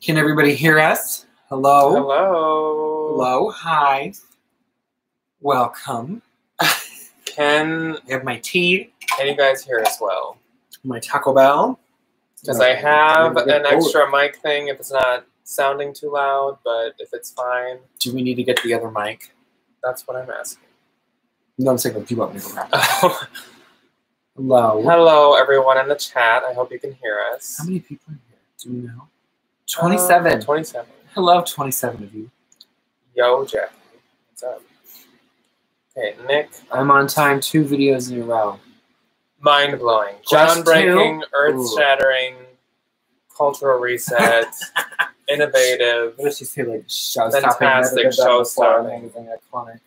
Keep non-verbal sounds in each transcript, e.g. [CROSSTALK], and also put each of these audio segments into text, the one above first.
Can everybody hear us? Hello? Hello. Hello. Hi. Welcome. Can I have my tea, can you guys hear as well? my Taco Bell. Because I uh, have an extra mic thing if it's not sounding too loud, but if it's fine, Do we need to get the other mic? that's what I'm asking. No, I'm saying if you want me to grab. [LAUGHS] Hello. Hello, everyone in the chat. I hope you can hear us. How many people are here? Do we know? 27. Uh, 27. Hello, 27 of you. Yo, Jackie. What's up? Okay, Nick. I'm on time two videos in a row. Mind blowing. Groundbreaking, earth shattering, cultural reset, [LAUGHS] innovative. What does she say? Like, show Fantastic. Amazing, iconic.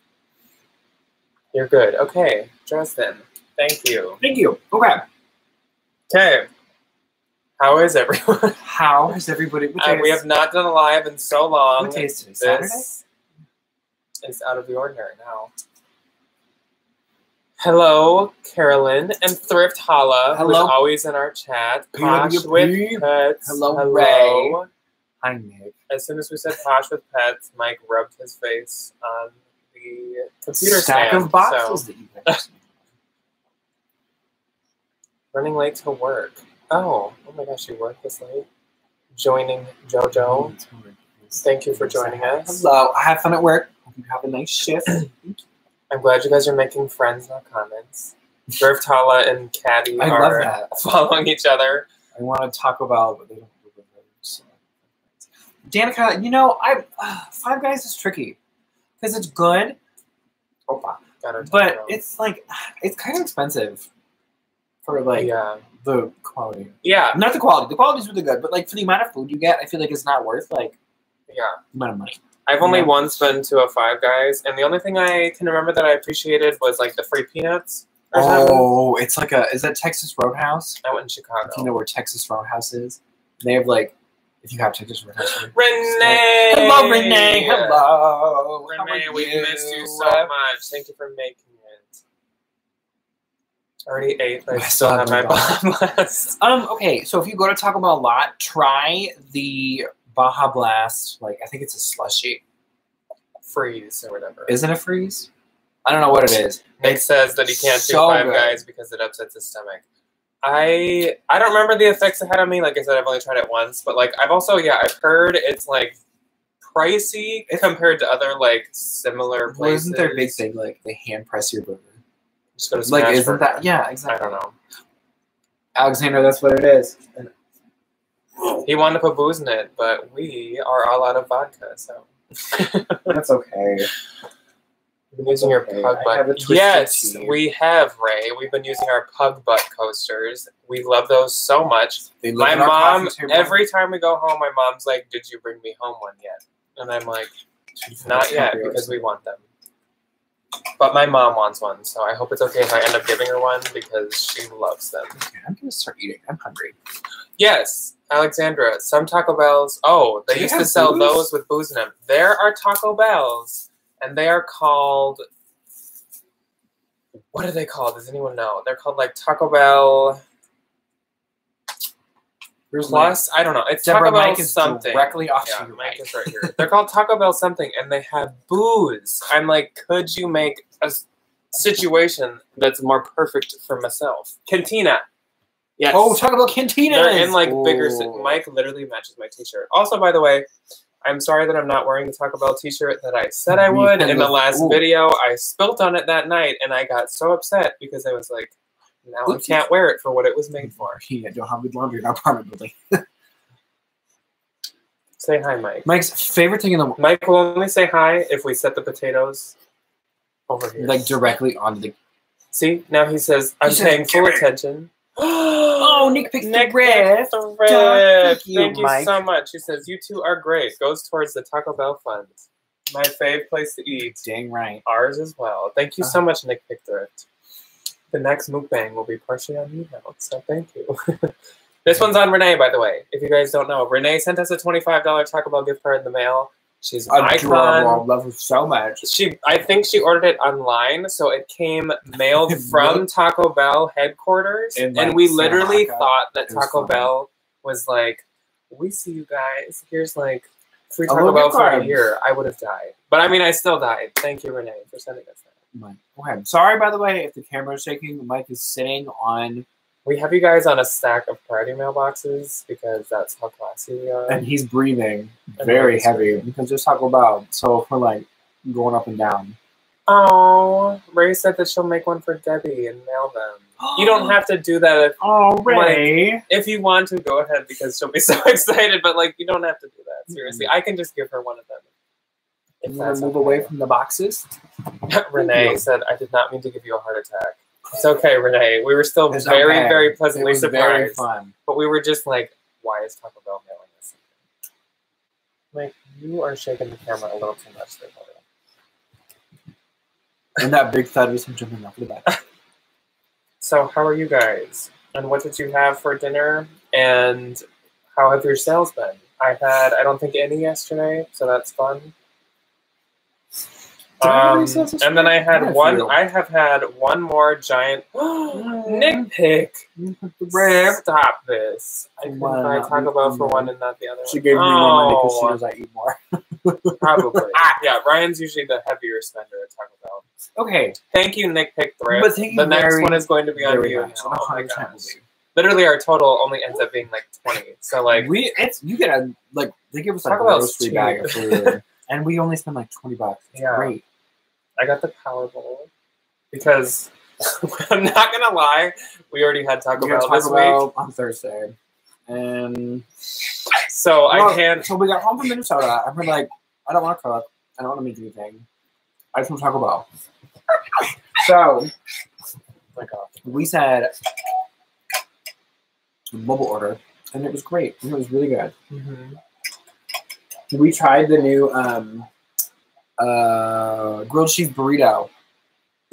You're good. Okay, Justin. Thank you. Thank you. Okay. Okay. How is everyone? [LAUGHS] How is everybody? Uh, we have not done a live in so long. What day is today? Saturday? This is out of the ordinary now. Hello, Carolyn and Thrift Holla, Hello. who's always in our chat. Posh with pets. Hello, Ray. Hi, Nick. As soon as we said Posh with pets, Mike rubbed his face on the computer Stack stand. of boxes So, that you. [LAUGHS] running late to work. Oh, oh my gosh, you work this late? Joining JoJo. Thank you for joining us. Hello. I had fun at work. Hope you have a nice shift. [CLEARS THROAT] I'm glad you guys are making friends, not comments. Thrift Hala and Caddy I are that. [LAUGHS] following each other. I want to talk about, but they don't do it. So. Danica, you know, I uh, [SIGHS] Five Guys is tricky because it's good, Opa. But it's like [SIGHS] it's kind of expensive for like yeah, the quality. yeah, Not the quality. The quality's really good, but like for the amount of food you get, I feel like it's not worth like yeah. amount of money. I've only Yeah. once been to a Five Guys, and the only thing I can remember that I appreciated was like the free peanuts. Oh, it's like a is that Texas Roadhouse? I went in Chicago. If you know where Texas Roadhouse is, they have like if you have Texas Roadhouse. Renee. Hello, Renee. Hello. Renee, we missed you so much. Thank you for making already ate, but I still have my have my bomb last. [LAUGHS] Um. Okay. So if you go to Taco Bell a lot, try the Baja Blast. Like I think it's a slushy. Freeze or whatever. Isn't it a freeze? I don't know what it is. Nick says that he can't do Five good. Guys because it upsets his stomach. I I don't remember the effects it had on me. Like I said, I've only tried it once, but like I've also yeah I've heard it's like pricey compared to other like similar Well, places. isn't their big thing like they hand press your burger? Just go to Like isn't Burger. that yeah exactly. I don't know. Alexander, that's what it is. And- He wanted to put booze in it, but we are all out of vodka, so. [LAUGHS] That's okay. Been using your pug butt. have a twisted Yes, we have Ray. We've been using our pug butt coasters. We love those so much. They My mom, every time we go home, my mom's like, "Did you bring me home one yet?" And I'm like, "Not yet, because we want them." But my mom wants one, so I hope it's okay if I end up giving her one because she loves them. Okay, I'm gonna start eating. I'm hungry. Yes, Alexandra. Some Taco Bells. Oh, they used to sell booze? those with booze in them. There are Taco Bells, and they are called. What are they called? Does anyone know? They're called like Taco Bell Here's Plus. I don't know. It's Deborah Taco Bell Mike is something. directly off Yeah, Mike right. is right here. They're called Taco Bell something, and they have booze. I'm like, could you make a situation that's more perfect for myself? Cantina. Yes. Oh, talk about Cantina. They're in like bigger. si- Mike literally matches my T-shirt. Also, by the way, I'm sorry that I'm not wearing the Taco Bell T-shirt that I said I would in the last Ooh. video. I spilt on it that night, and I got so upset because I was like, now I can't wear it for what it was made for. [LAUGHS] Yeah, don't have good laundry in our apartment building. [LAUGHS] Say hi, Mike. Mike's favorite thing in the world, Mike will only say hi if we set the potatoes over here. like directly onto the. See, now he says, I'm He paying full attention. [GASPS] Oh, Nick picked the Nick red. the Duh, thank you, Thank you Mike. so much. He says, You two are great. Goes towards the Taco Bell fund. My fave place to eat. Dang right. Ours as well. Thank you so Uh-huh. much, Nick Pickthrift. The next mukbang will be partially on you now, so thank you. [LAUGHS] this one's on Renee, by the way. If you guys don't know, Renee sent us a $25 Taco Bell gift card in the mail. She's an Adorable. icon. Love her so much. She, I think she ordered it online, so it came [LAUGHS] mailed from Taco Bell headquarters, In, like, and we literally thought that Taco. Bell was like, "We see you guys. Here's like free Taco Bell for a year." I would have died, but I mean, I still died. Thank you, Renee, for sending us that. Mike. Okay. Sorry, by the way, if the camera's shaking. the mic is sitting on, We have you guys on a stack of priority mailboxes because that's how classy we are. and he's breathing And very heavy breathing. because there's Taco Bell. So if we're like going up and down. Oh, Ray said that she'll make one for Debbie and mail them. You don't [GASPS] have to do that if, Oh, Ray. if you want to. Go ahead because she'll be [LAUGHS] so excited. But like, you don't have to do that. Seriously, mm. I can just give her one of them. If I'm gonna move okay. away from the boxes. [LAUGHS] Renee said, "I did not mean to give you a heart attack." It's okay, Renee. We were still It's very, okay. very pleasantly very surprised, fun. but we were just like, "Why is Taco Bell mailing us?" Like, you are shaking the camera a little too much there, buddy. And that big thud was him jumping off the back. [LAUGHS] So, how are you guys? And what did you have for dinner? And how have your sales been? I had, I don't think any yesterday, so that's fun. Did I have any Um, and then I had one. I have had one more giant [GASPS] Nick pick. Rare. Stop this! I One, buy Taco. Bell for one and not the other. She one. gave me more money because she Oh, knows I eat more. [LAUGHS] Probably. [LAUGHS] yeah, Ryan's usually the heavier spender at Taco Bell. Okay. Thank you, Nick Pick Thrift. But the next very, one is going to be on you. nice. Oh my gosh. Literally, our total only ends up being like twenty. So like, we it's you get a like they give us like a grocery bag of food [LAUGHS] and we only spend like twenty bucks. It's Yeah. great. I got the Power Bowl because [LAUGHS] I'm not gonna lie, we already had Taco Bell this week, on Thursday. And so I Well, can't. So we got home from Minnesota and we're like, I don't want to cook. I don't want to make anything. I just want Taco Bell. [LAUGHS] So we said mobile order, and it was great. It was really good. We tried the new um, uh, grilled cheese burrito.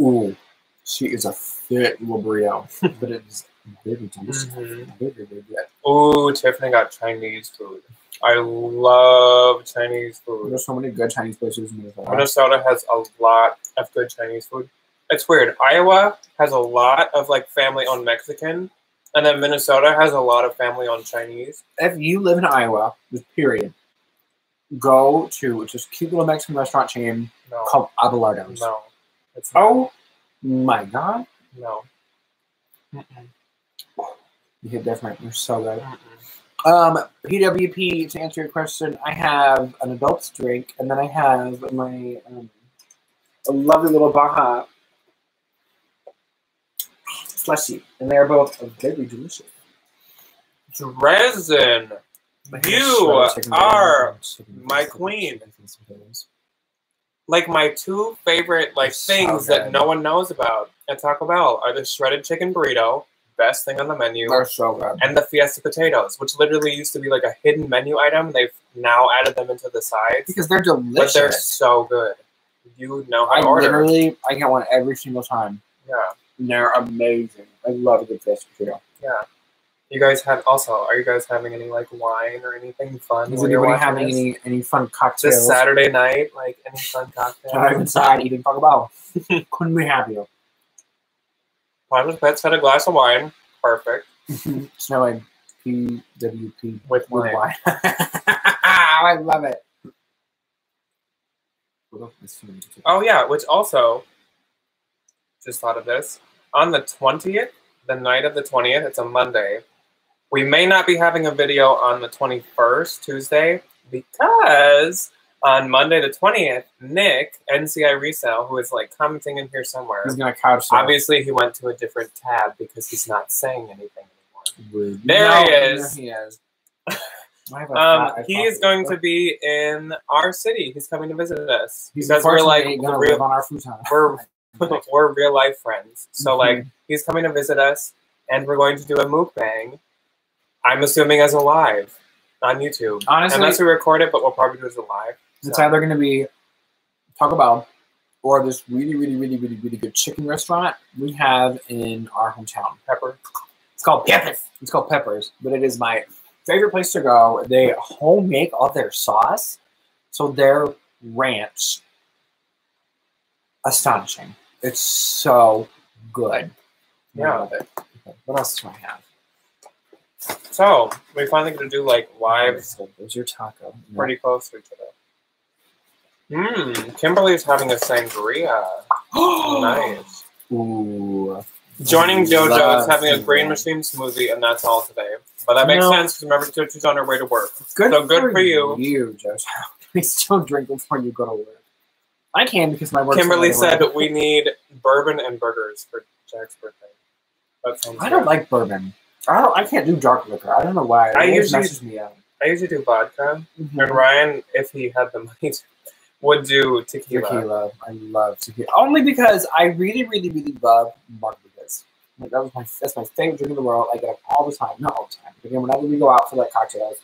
Ooh, she is a fit little burrito, [LAUGHS] but it's very delicious. Mhm. Very, very. Ooh, Tiffany got Chinese food. I love Chinese food. There's so many good Chinese places in Minnesota. Minnesota has a lot of good Chinese food. It's weird. Iowa has a lot of like family-owned Mexican, and then Minnesota has a lot of family-owned Chinese. If you live in Iowa, just period, go to just a cute little Mexican restaurant chain No, called Abelardo's. no, it's not. Oh my god, no. Mm-mm. you hit different. You're so good. Um, PWP. To answer your question, I have an adult's drink, and then I have my um, a lovely little Baja slushy, and they are both very delicious. Dresden, You are my queen. like my two favorite like They're so things that no one knows about at Taco Bell are the shredded chicken burrito, best thing on the menu, They're so good. and the fiesta potatoes, which literally used to be like a hidden menu item. They've now added them into the sides, Because they're but they're so good. You know how I to order. literally, I get one every single time. Yeah, And they're amazing. I love a good fish potato. yeah. You guys have also. Are you guys having any like wine or anything fun? Is anybody having this? any any fun cocktails? This Saturday night, like any fun [SIGHS] cocktails? I'm inside eating Taco Bell. [LAUGHS] Couldn't we be happier. Pilot Pets had a glass of wine. Perfect. [LAUGHS] Smelling PWP With with wine. wine. [LAUGHS] I love it. Oh yeah, which also just thought of this. On the twentieth, the night of the twentieth, it's a Monday. We may not be having a video on the twenty first, Tuesday, because on Monday the twentieth, Nick, NCI Resale, who is like commenting in here somewhere, He's gonna couch surf. obviously he went to a different tab because he's not saying anything anymore. There No, he is. There he is. [LAUGHS] Um, he is going to be in our city. He's coming to visit us He's because we're like gonna real, on our futon. [LAUGHS] we're [LAUGHS] we're real life friends. So Mhm. like he's coming to visit us, and we're going to do a mukbang. I'm assuming as a live on YouTube, Honestly, unless we record it, but we'll probably do it as a live. it's So, either going to be Taco Bell or this really, really, really, really, really good chicken restaurant we have in our hometown. pepper. It's called Peppers. It's called Peppers, but it is my favorite place to go. They home make all their sauce, So their ranch, astonishing. It's so good. I Yeah. love it. Okay, What else do I have? So we finally get to do like live So there's your taco. pretty close to each other. Mmm, Kimberly's having a sangria. [GASPS] nice. Ooh. Joining JoJo is having a green machine smoothie, and that's all today. But that makes No. sense because remember, she's on her way to work. Good, So good for you. You, Josh. [LAUGHS] Please don't drink before you go to work. I can because my work. Kimberly said we need bourbon and burgers for Jack's birthday. I don't good. like bourbon. I don't. I can't do dark liquor. I don't know why. It I usually- messes me up. I usually do vodka, Mhm. and Ryan, if he had the [LAUGHS] money, would do tequila. Tequila. I love tequila. Only because I really, really, really love margaritas. Like, that was my that's my favorite drink in the world. I get it all the time. Not all the time. But again, whenever we go out for like cocktails,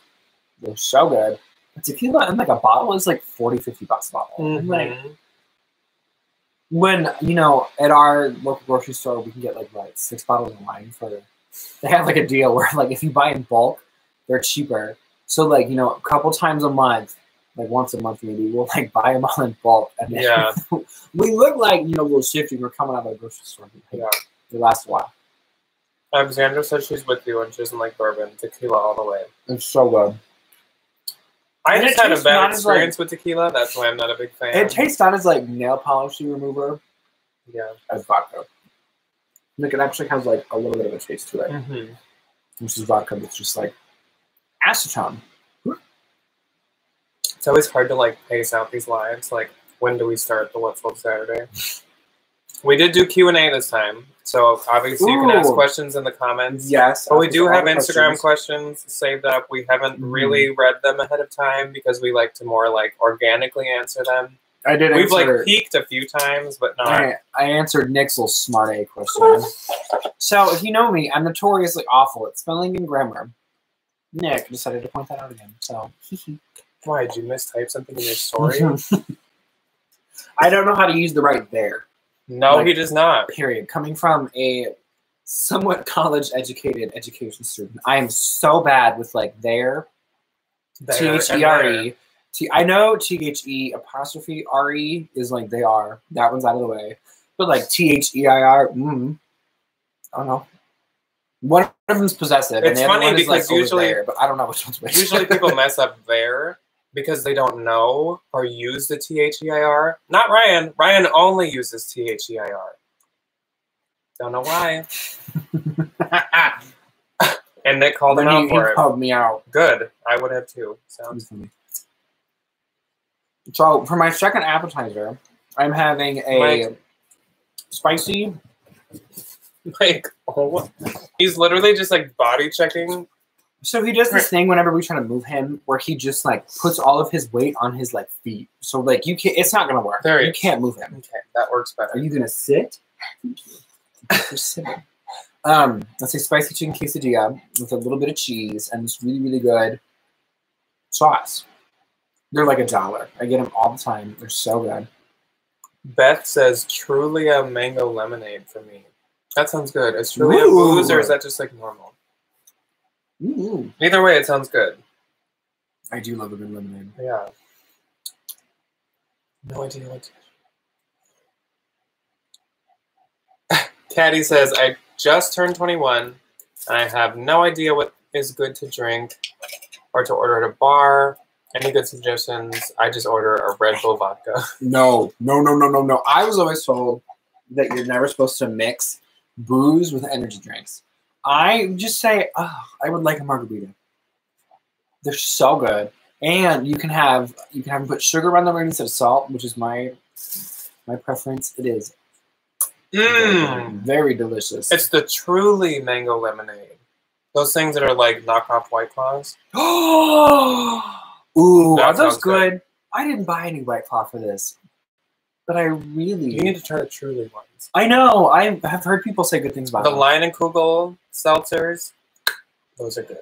they're so good. But tequila in like a bottle is like 40, 50 bucks a bottle. And, Like when you know at our local grocery store we can get like what six bottles of wine for they have like a deal where like if you buy in bulk they're cheaper so like you know a couple times a month like once a month maybe we'll like buy them all in bulk and then Yeah. [LAUGHS] we look like you know little shifty we're coming out of the grocery store Yeah. they last a while Alexandra says she's with you and she doesn't like bourbon. Tequila all the way. it's so good I And just had a bad as, like- experience with tequila. That's why I'm not a big fan. it tastes not as like nail polish remover yeah. as vodka like it actually has like a little bit of a taste to it hmm which is vodka that's just like acetone It's always hard to like pace out these lives. Like, when do we start the What's Love Saturday? We did do Q and A this time, so obviously you can ask questions in the comments. Yes, But we do have Instagram questions. questions saved up. We haven't Mhm. really read them ahead of time because we like to more like organically answer them. I did We've answer. like peaked a few times, but not. I, I answered Nick's little smart A question. so if you know me, I'm notoriously awful at spelling and grammar. Nick decided to point that out again. So [LAUGHS] Why did you mistype something in your [LAUGHS] story? I don't know how to use the right there. no, Like- he does not. Period. Coming from a somewhat college educated education student, I am so bad with like there. T H E R. E. T I know T H E apostrophe R E is like they are. That one's out of the way. But like T H E I R, mm, I don't know. One of them's possessive. and It's funny because like, usually- there, but I don't know which one's which. Usually people [LAUGHS] mess up there because they don't know or use the T H E I R. Not Ryan. Ryan only uses T H E I R. Don't know why. [LAUGHS] And Nick called him out for it. called me out. Good. I would have too. Sounds So for my second appetizer, I'm having a Mike. spicy. [LAUGHS] like oh, he's literally just like body checking. So he does this thing whenever we try to move him, where he just like puts all of his weight on his like feet. So like you can't, it's not gonna work. There you is. can't move him. Okay, that works better. Are you gonna sit? Thank you. You're sitting. Um, let's say spicy chicken quesadilla with a little bit of cheese and this really really good sauce. They're like a dollar. I get them all the time. They're so good. Beth says truly a mango lemonade for me. That sounds good. Is truly a booze or is that just like normal? Ooh, Either way, it sounds good. I do love a good lemonade. Yeah. No idea what. To... [LAUGHS] Caddy says, I just turned 21 and I have no idea what is good to drink or to order at a bar. Any good suggestions? I just order a Red Bull vodka. [LAUGHS] No, no, no, no, no, no. I was always told that you're never supposed to mix booze with energy drinks. I just say, oh, I would like a margarita. They're so good, and you can have you can have them put sugar on them instead of salt, which is my my preference. It is Mmm. very delicious. It's the truly mango lemonade. Those things that are like knockoff White Claws. [GASPS] [GASPS] [GASPS] Ooh, That are those good. good? I didn't buy any White Claw for this, but I really You need to try the truly ones. I know. I have heard people say good things about The them. Lion and Kugel seltzers, those are good.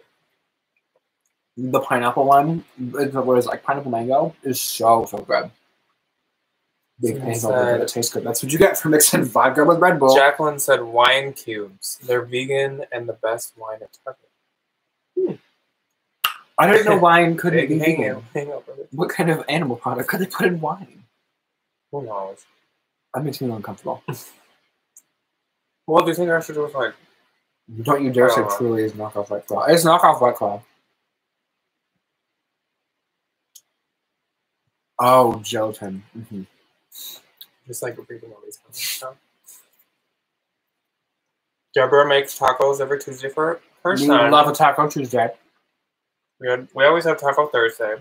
the pineapple one, it was like pineapple mango, is so so good. Big Someone mango, but said- it tastes good. That's what you get for mixing [LAUGHS] vodka with Red Bull. Jacqueline said wine cubes. They're vegan and the best wine at Target. I don't know [LAUGHS] wine couldn't be hang- vegan. hangover. What kind of animal product could they put in wine? Who knows? That makes me uncomfortable. [LAUGHS] well, do you think I should do with like? Don't you dare say Oh. truly is knockoff White Claw. It's knockoff White Claw. Oh, gelatin. hmm Just like reading all these stuff. Deborah makes tacos every Tuesday for her You son. love a Taco Tuesday. We, had, we always have Taco Thursday,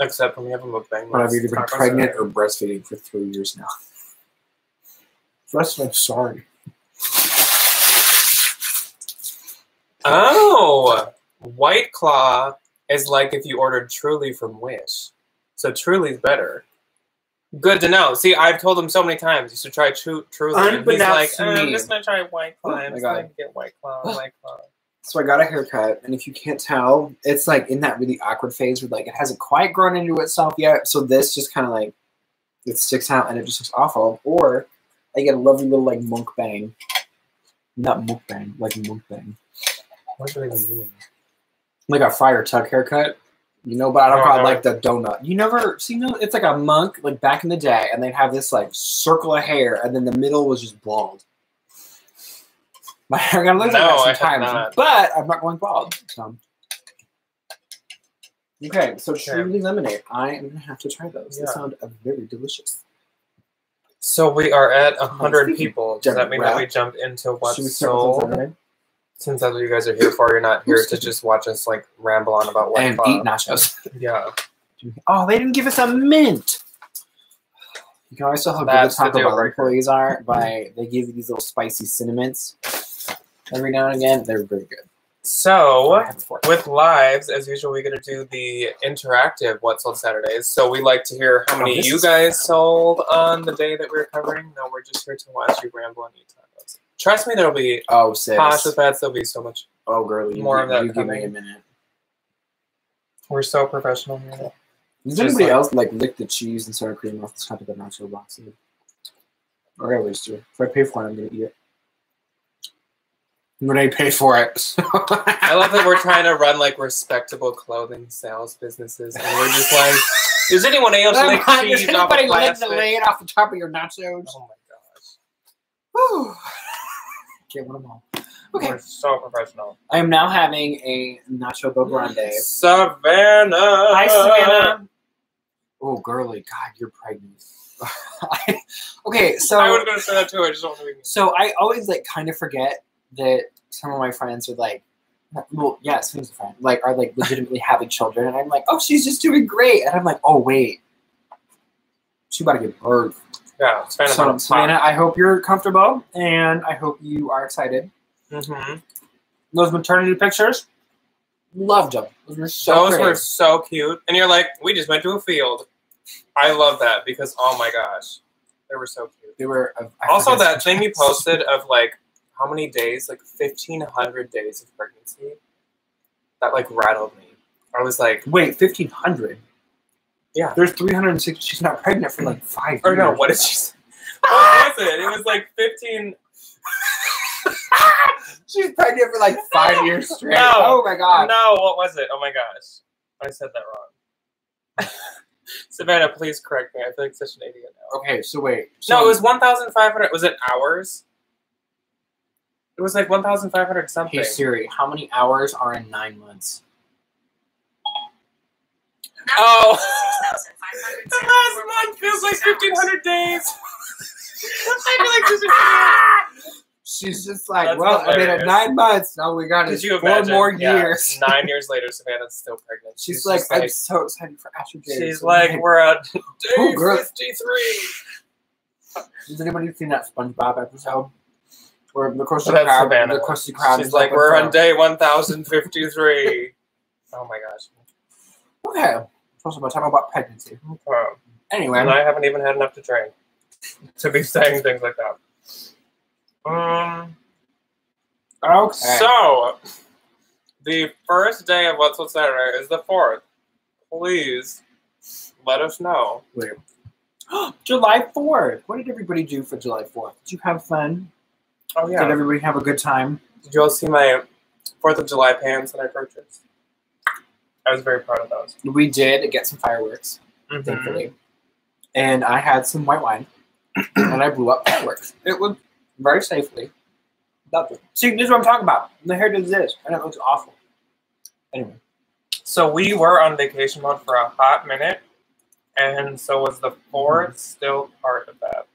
except when we have a mukbang. But I've it's either been Taco pregnant Saturday. or breastfeeding for three years now. Breastfeeding, sorry. Oh, White Claw is like if you ordered Truly from Wish. So Truly's better. Good to know. See, I've told him so many times you should try Tru- Truly. And he's like, to "Uh, I'm just gonna try White Claw. Oh I'm my just God. gonna get White Claw. White Claw. So I got a haircut, and if you can't tell, it's like in that really awkward phase where like it hasn't quite grown into itself yet. So this just kind of like it sticks out, and it just looks awful. Or I get a lovely little like monk bang, not monk bang, like monk bang, What do they even mean? like a Friar Tuck haircut. You know, but I don't call it like the donut. You never see no. It's like a monk, like back in the day, and they'd have this like circle of hair, and then the middle was just bald. My hair got looks No, I like have that sometimes, but I'm not going bald. So. Okay, so Okay. truly lemonade. I am gonna have to try those. They sound uh, very delicious. So we are at a hundred people. Does that mean that we Deborah. jump into what's Should we start with sold? Since that's what you guys are here for, you're not here to just watch us like ramble on about what and eat nachos. [LAUGHS] Yeah, Oh, they didn't give us a mint. You can always tell how good the Taco Bell employees are by they give you these little spicy cinnamons every now and again. They're very good. So I have a fork. with lives, as usual, we're gonna do the interactive What Sold Saturdays. So we like to hear how Oh, many this you guys sold on the day that we're covering. No, we're just here to watch you ramble and eat tacos. Trust me, there'll be oh, sis. Posh with. There'll be so much. Oh, girly. You, More of that you give me a minute. We're so professional here. Does anybody like- else like lick the cheese and sour cream off the top of the nacho box? Or I always do. If I pay for it, I'm gonna eat it. I'm gonna pay for it. [LAUGHS] I love that we're trying to run like respectable clothing sales businesses, and we're just like, does anyone else lick Does cheese off anybody of lick the plastic? lid off the top of your nachos? Oh my gosh, Whew. Can't win them all. Okay. we're so professional. I am now having a nacho BellGrande. Savannah. Hi, Savannah. Oh, girly. God, you're pregnant. [LAUGHS] okay, so I was gonna say that too. I just don't know. so I always like kind of forget that some of my friends are like, well, yeah, Savannah's a friend, like are like legitimately having children, and I'm like, oh, she's just doing great, and I'm like, oh wait, she about to give birth. Yeah. So, Savannah, I hope you're comfortable, and I hope you are excited. Mm-hmm. Those maternity pictures, loved them. Those were so Those were so cute, and you're like, we just went to a field. I love that because oh my gosh, they were so cute. They were uh, Also, that thing you posted of like how many days, like fifteen hundred days of pregnancy, that like rattled me. I was like, Wait, fifteen hundred. Yeah. there's three hundred and sixty. She's not pregnant for like five. or no, years. what did she say? [LAUGHS] What was it? It was like fifteen. [LAUGHS] She's pregnant for like five years [LAUGHS] straight. No. Oh my god. No, what was it? Oh my gosh, I said that wrong. Savannah, please correct me. I feel like such an idiot now. Okay, so wait. So No, it was one thousand five hundred. Was it hours? It was like one thousand five hundred something. Hey Siri, how many hours are in nine months? Oh, [LAUGHS] the last month feels like fifteen hundred days. [LAUGHS] I feel like this is She's just like, That's well, I mean, at nine months, now we got Could is you four imagine? more Yeah, years. Nine years later, Savannah's still pregnant. She's, like, just I'm so excited for Astro Day. she's So like, nice. we're at day Oh, fifty-three. Has anybody seen that SpongeBob episode? Where the Krusty So that's Krab, the Krusty Krab She's is like, we're on day one thousand fifty-three. oh my gosh. Okay. To be talking about pregnancy. Wow. Anyway, And I haven't even had enough to drink to be saying things like that. Um. okay. So, the first day of What's What Saturday is the fourth. Please let us know. Wait. [GASPS] July 4th. What did everybody do for July 4th? Did you have fun? Oh Did everybody have a good time? Did you all see my Fourth of July pants that I purchased? I was very proud of those. We did get some fireworks, Mhm. thankfully, and I had some white wine, [CLEARS THROAT] and I blew up fireworks. It was very safely. Loved it. See, this is what I'm talking about. The hair does this, and it looks awful. Anyway, So we were on vacation mode for a hot minute, and so was the 4th still part of that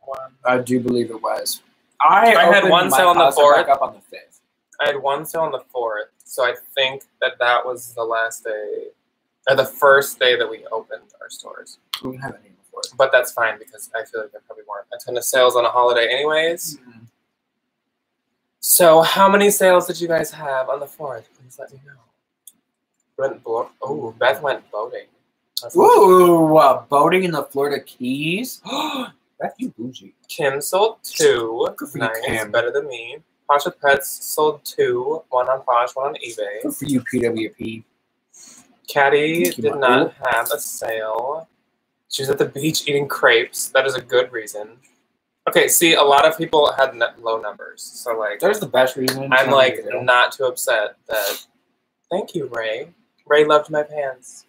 one. I do believe it was. I, I had one sale on the 4th. Up on the fifth. I had one sale on the fourth, so I think that that was the last day, or the first day that we opened our stores. We didn't have any before. But that's fine because I feel like there probably weren't a ton of sales on a holiday, anyways. So, how many sales did you guys have on the fourth? Please let me know. Went blo- oh, Beth went boating. That's Ooh, uh, boating in the Florida Keys. [GASPS] [GASPS] That's you bougie. Kim sold two. Good for you, nice, Kim. better than me. Posh with Pets sold two. One on Posh, one on eBay. Good for you, PWP. Caddy did my- not have a sale. She was at the beach eating crepes. That is a good reason. Okay, see, a lot of people had n- low numbers, so like, There's the best reason. I'm like not too upset that. Thank you, Ray. Ray loved my pants.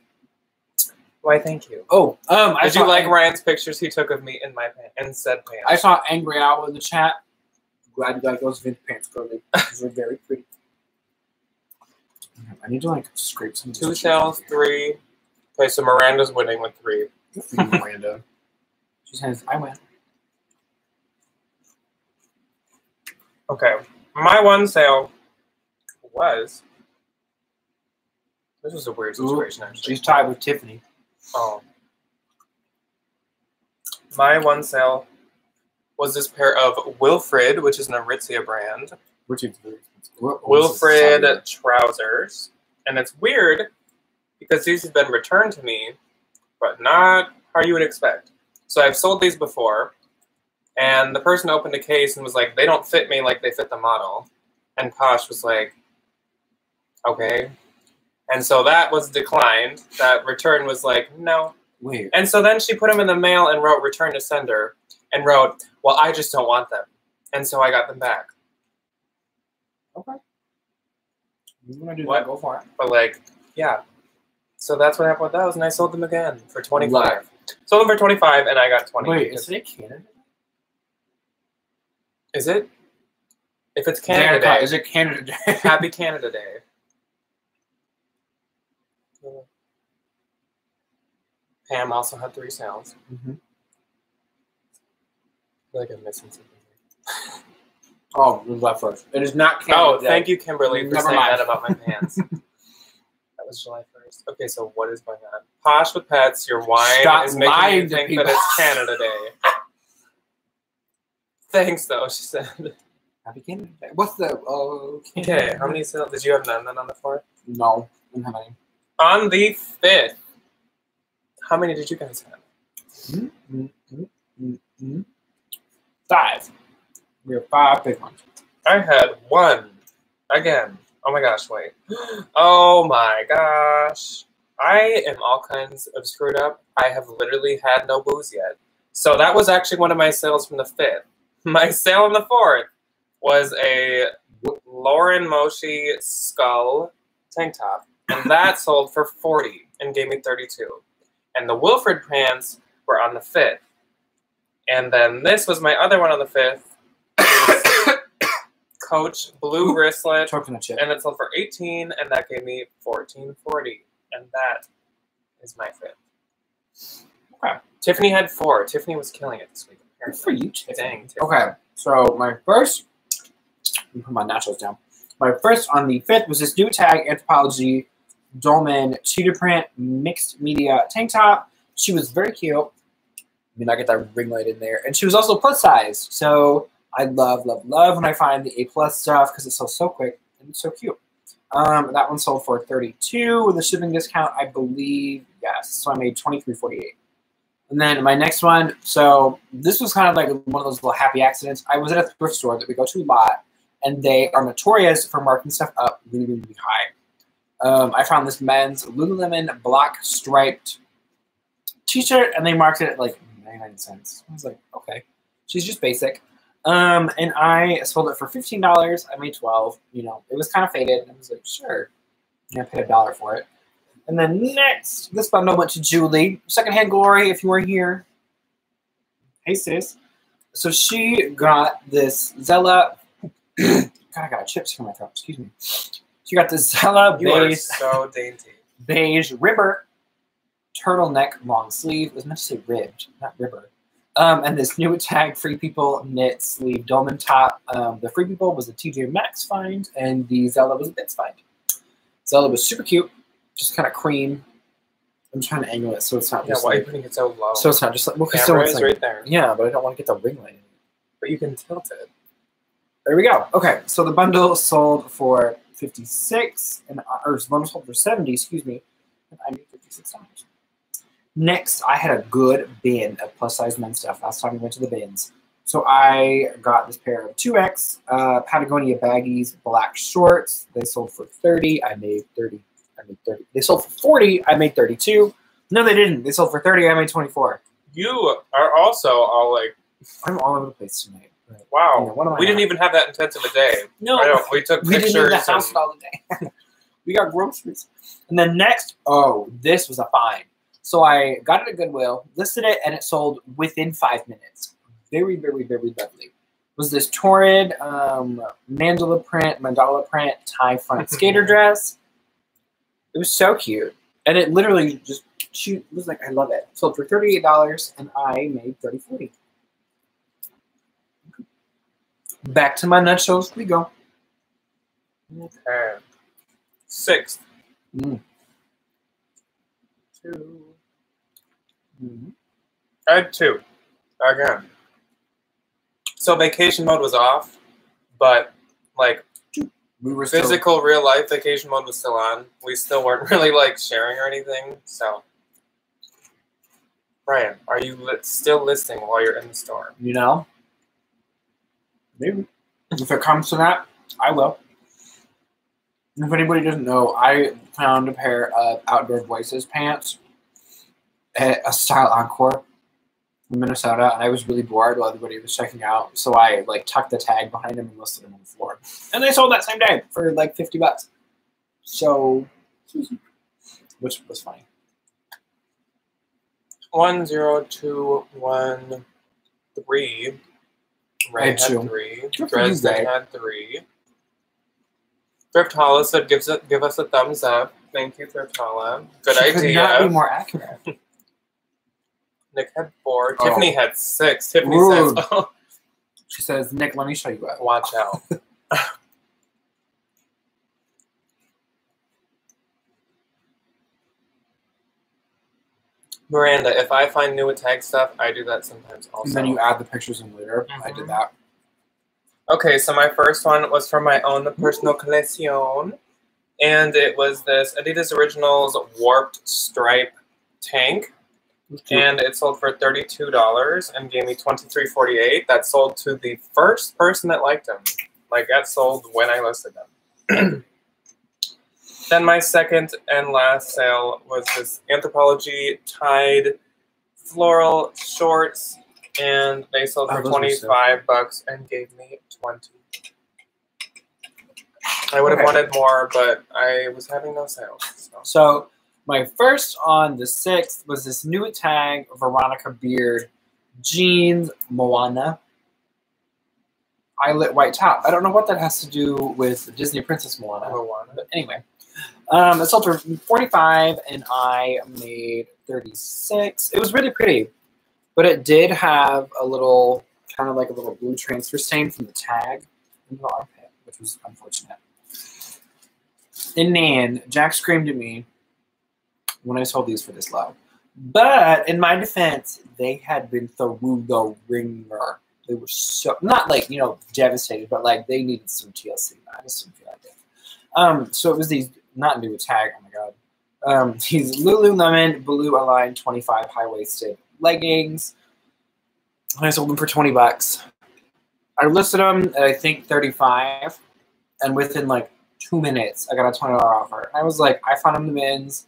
Why? Thank you. Oh, um, I Did you like Ryan's pictures he took of me in my pants and said pants? I saw Angry Owl in the chat. Glad you like those vintage pants, girly. Those are very pretty. I need to like scrape some. Two sales, three. Okay, so Miranda's winning with three. Good for you, Miranda. [LAUGHS] She says, "I win." Okay, my one sale was. This was a weird Ooh, situation, actually. She's tied with Tiffany. Oh. My one sale was this pair of Wilfred, which is an Aritzia brand. Which is very expensive. What- what was this Wilfred trousers. And it's weird because these have been returned to me, but not how you would expect. So I've sold these before, and the person opened a case and was like, they don't fit me like they fit the model. And Posh was like, okay. And so that was declined. That return was like, no. Wait, And so then she put them in the mail and wrote return to sender and wrote, well, I just don't want them. And so I got them back. Okay. You want to do What? that? Go for it. But like, yeah. So that's what happened with those, and I sold them again for 25. Love. Sold them for twenty five, and I got twenty. Wait, is it Canada? is it? If it's Canada Danica, Day, Is it Canada Day? Happy Canada Day. Pam also had three sales. Mhm. I feel like I'm missing something. Oh, we left first. It is not Canada Oh, thank you, Kimberly, for Never saying mind. that about my pants. [LAUGHS] that was July 1st. Okay, so what is going on? Posh with pets, your wine Stop is making to think people. that it's Canada Day. [LAUGHS] Thanks, though, she said. Happy Canada Day. What's the? Oh, Okay, how many sales? Did you have none then on the 4th? No, I don't have any. On the 5th, how many did you guys have? Mm, mm, mm, mm, mm. Five. We have five big ones. I had one. Again. Oh my gosh, wait. [GASPS] Oh my gosh. I am all kinds of screwed up. I have literally had no booze yet. So that was actually one of my sales from the 5th. [LAUGHS] My sale on the 4th was a Lauren Moshi skull tank top. And that sold for 40 and gave me 32. And the Wilfred pants were on the 5th. And then this was my other one on the 5th. [COUGHS] Coach blue wristlet, and it sold for 18, and that gave me 1440. And that is my fifth. Okay. Tiffany had four. Tiffany was killing it this week. Good for you, Tiffany. Dang. Tiffany. Okay, so my first, let me put my nachos down. My first on the fifth was this new tag Anthropologie dolman cheetah print mixed media tank top. She was very cute. I mean, I get that ring light in there, and she was also plus size. So I love, love, love when I find the A plus stuff because it sells so quick and it's so cute. Um, that one sold for thirty two with a shipping discount, I believe. Yes, so I made twenty three forty eight. And then my next one, so this was kind of like one of those little happy accidents. I was at a thrift store that we go to a lot, and they are notorious for marking stuff up really, really high. Um, I found this men's Lululemon black striped t-shirt, and they marked it at like 99 cents. I was like, okay, she's just basic. Um, and I sold it for $15. I made 12 You know, it was kind of faded, I was like, sure. And I paid a dollar for it. And then next, this bundle went to Julie. Secondhand Glory, if you were here. Hey, sis. So she got this Zella. [CLEARS THROAT] God, I got chips from my throat. Excuse me. She got the Zella You beige, so dainty. beige ribber turtleneck long sleeve. It was meant to say ribbed, not ribber. Um, and this new tag Free People knit sleeve dolman top. Um, the Free People was a TJ Maxx find, and the Zella was a Bits find. Zella was super cute, just kind of cream. I'm trying to angle it so it's not Yeah, just why are you putting it so low? so it's not just like well, so it's like, right there. yeah, but I don't want to get the ring light. But you can tilt it. There we go. Okay, so the bundle sold for 56 and or the bundle sold for 70, excuse me, and I made 56 dollars. Next, I had a good bin of plus size men's stuff. Last time we went to the bins. So I got this pair of 2X uh, Patagonia baggies, black shorts. They sold for 30. I made 30. I made 30. They sold for 40. I made 32. No, they didn't. They sold for 30. I made 24. You are also all like, I'm all over the place tonight. But, wow. Yeah, what am I we didn't not? even have that intensive a day. no, I don't, we took We didn't leave the house and- all the day. [LAUGHS] we got groceries. And then next, oh, this was a find. So I got it at Goodwill, listed it, and it sold within five minutes. Very, very, very lovely. Was this torrid um, mandala print, mandala print tie front [LAUGHS] skater dress? It was so cute, and it literally just she was like, "I love it." Sold for thirty eight dollars, and I made thirty forty. Back to my nutshells We go. Okay. Sixth. Mm. Two. Mhm. I had two. Again. So vacation mode was off, but like We were still- physical real life vacation mode was still on. We still weren't [LAUGHS] really like sharing or anything. So, Brian, are you li- still listening while you're in the store? You know? Maybe. If it comes to that, I will. If anybody doesn't know, I found a pair of Outdoor Voices pants at a Style Encore in Minnesota, and I was really bored while everybody was checking out. So I like tucked the tag behind them and listed them on the floor. And they sold that same day for like 50 bucks. So, which was funny. One zero two one three. Ray had had three. Good Dresden had three. Thrift Holla said gives it give us a thumbs up. Thank you, Thrift Holla. Good She Could not be more accurate. [LAUGHS] Nick had four. Oh. Tiffany had six. Tiffany Rude. says, oh, She says, Nick, let me show you what. watch out. [LAUGHS] Miranda, if I find new tag stuff, I do that sometimes also. And then you add the pictures in later. I did Mhm. that. Okay, so my first one was from my own personal collection, and it was this Adidas Originals Warped Stripe tank, and it sold for thirty-two dollars and gave me twenty-three forty-eight. That sold to the first person that liked them. Like that sold when I listed them. [CLEARS THROAT] then my second and last sale was this Anthropologie Tide floral shorts, and they sold Oh, for those were so twenty-five bucks and gave me twenty. I would have Okay. wanted more, but I was having no sales. So. So my first on the sixth was this new tag Veronica Beard jeans Moana eyelet white top. I don't know what that has to do with Disney Princess Moana. Moana. But anyway, um, it sold for 45 and I made 36. It was really pretty, but it did have a little, kind of like a little blue transfer stain from the tag in the armpit, which was unfortunate. And then Jack screamed at me when I sold these for this low. But in my defense, they had been through the ringer. They were so not like you know devastated, but like they needed some TLC. I just didn't feel like it. Um, so it was these not new tag. Oh my god. Um, [LAUGHS] Lululemon Blue Align 25 high waisted leggings. And I sold them for 20 bucks. I listed them at I think 35, and within like two minutes, I got a $20 offer. I was like, I found them the men's.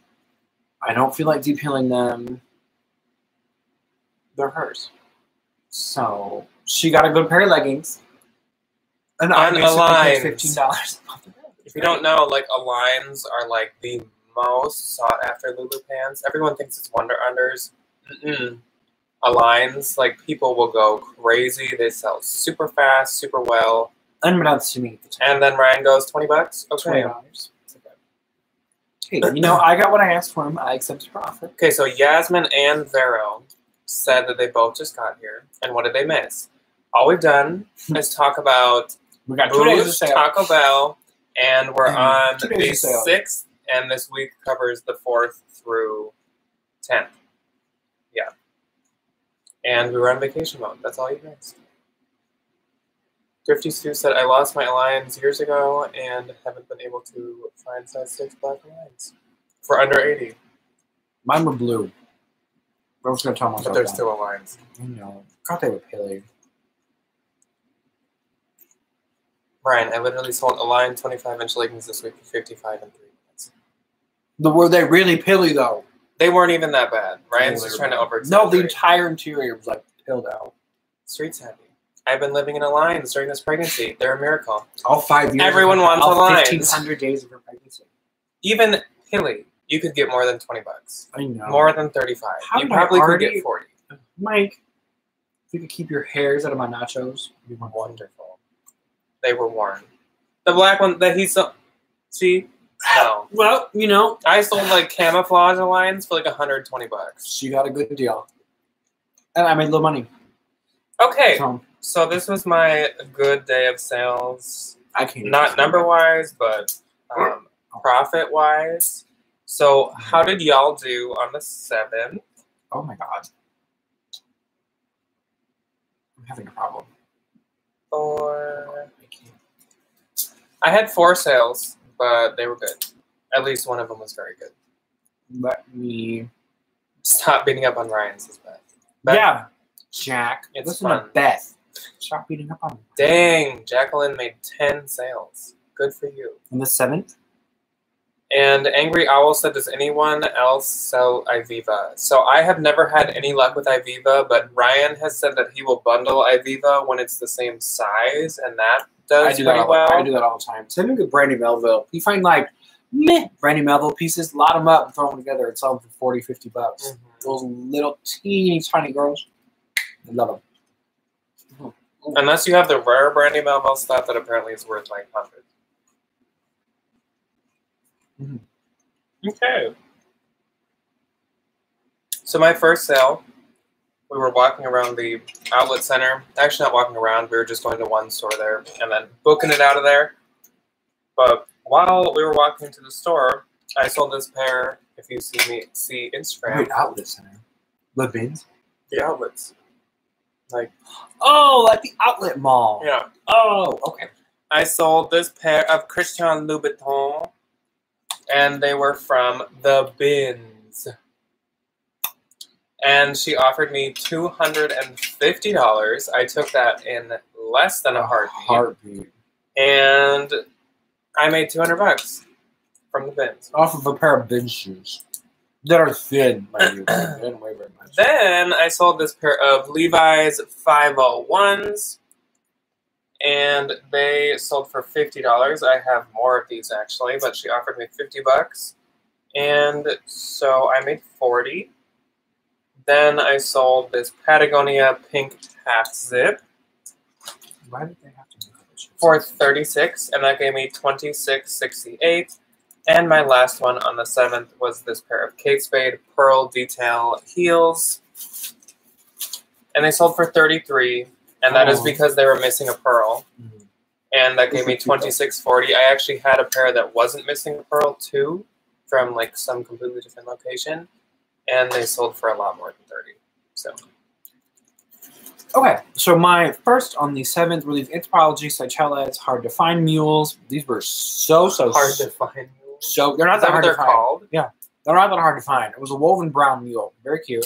I don't feel like depeeling them. They're hers. So she got a good pair of leggings. And I'm alive. $15. [LAUGHS] If you don't know, like Aligns are like the most sought after Lulu pants. Everyone thinks it's Wonder Unders. Mm-mm. Aligns, like people will go crazy. They sell super fast, super well. Unbeknownst to me at the time. And then Ryan goes, 20 bucks? Oh, okay. $20. Hey, you know, I got what I asked for him. I accepted offer. Okay, so Yasmin and Vero said that they both just got here. And what did they miss? All we've done [LAUGHS] is talk about We got two days of Booze, sale. Taco Bell, and we're And on the days of sale. sixth, and this week covers the fourth through tenth. Yeah. And we were on vacation mode. That's all you guys. Thrifty Stu said, I lost my Aligns years ago and haven't been able to find size 6 black Aligns for under 80. Mine were blue. I was going to tell myself But there's that. still Aligns. I know. God, they were pilly. Brian, I literally sold Align 25 inch leggings this week for 55 and 3 minutes. The, were they really pilly, though? They weren't even that bad. Ryan's just trying to over No, the entire interior was like pilled out. Streets happy. I've been living in Aligns during this pregnancy. They're a miracle. All five years. Everyone wants all Aligns. 1,500 days of her pregnancy. Even pilly, you could get more than 20 bucks. I know. More than 35. How you probably could get 40. Mike, if you could keep your hairs out of my nachos, you'd be wonderful. Wonderful. They were worn. The black one that he sold. See? No. Well, you know, I sold like camouflage Aligns for like 120 bucks. she got a good deal. And I made a little money. Okay, So so this was my good day of sales. I can't. Not number wise, but um, profit wise. So, how did y'all do on the 7th? Oh my god. I'm having a problem. Or I had four sales, but they were good. At least one of them was very good. Let me. Stop beating up on Ryan's bad. Beth- yeah, Jack. It's listen fun. to Beth. Stop beating up on. Dang, Jacqueline made 10 sales. Good for you. On the seventh, And Angry Owl said, Does anyone else sell Ivivva? So I have never had any luck with Ivivva, but Ryan has said that he will bundle Ivivva when it's the same size, and that does I do pretty that. All, well. I do that all the time. Same thing with Brandy Melville. You find like meh Brandy Melville pieces, lot them up, and throw them together, and sell them for 40, 50 bucks. Mhm. Those little teeny tiny girls, I love them. Unless you have the rare Brandy Melville stuff that apparently is worth like hundreds. Mhm. Okay. So my first sale, we were walking around the outlet center. Actually, not walking around. We were just going to one store there and then booking it out of there. But while we were walking to the store, I sold this pair. If you see me see Instagram, Great outlet center. The bins. the outlets. Like Oh, like the outlet mall. yeah, Oh, okay. I sold this pair of Christian Louboutin, and they were from the bins. And she offered me two hundred and fifty dollars. I took that in less than a heartbeat, Heartbeat. and I made two hundred bucks from the bins. Off of a pair of bin shoes that are thin, mind you. They didn't weigh very much. Then I sold this pair of Levi's 501s, and they sold for fifty dollars. I have more of these actually, but she offered me fifty bucks, and so I made forty. Then I sold this Patagonia pink half zip Why did they have to those shoes? for thirty six, and that gave me twenty six sixty eight. And my last one on the seventh was this pair of Kate Spade pearl detail heels, and they sold for thirty three, and that is Oh. because they were missing a pearl, Mhm. and that gave me twenty six forty. I actually had a pair that wasn't missing a pearl too, from like some completely different location, and they sold for a lot more than thirty. So Okay, so my first on the seventh were these Anthropologie Seychelles hard to find mules. These were so so hard to find. so they're not Is that that hard they're to find. called? They're not that hard to find. It was a woven brown mule, very cute.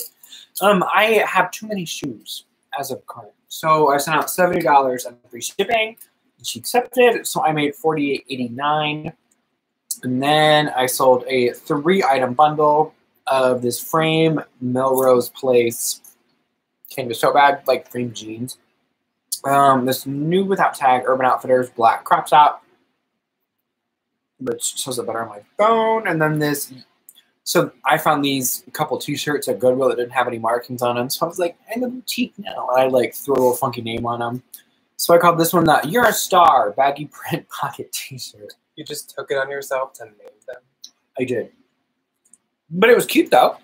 Um, I have too many shoes as of current, so I sent out seventy dollars and free shipping. And she accepted, so I made forty eight eighty nine, and then I sold a three item bundle of this frame Melrose Place canvas tote bag, like frame jeans. Um, this new without tag Urban Outfitters black crop top. which shows up better on my phone. And then this. So I found these couple T-shirts at Goodwill that didn't have any markings on them. So I was like, I'm a boutique now. And I like threw a little funky name on them. So I called this one the "You're a Star" baggy print [LAUGHS] pocket T-shirt. You just took it on yourself to name them. I did, but it was cute though.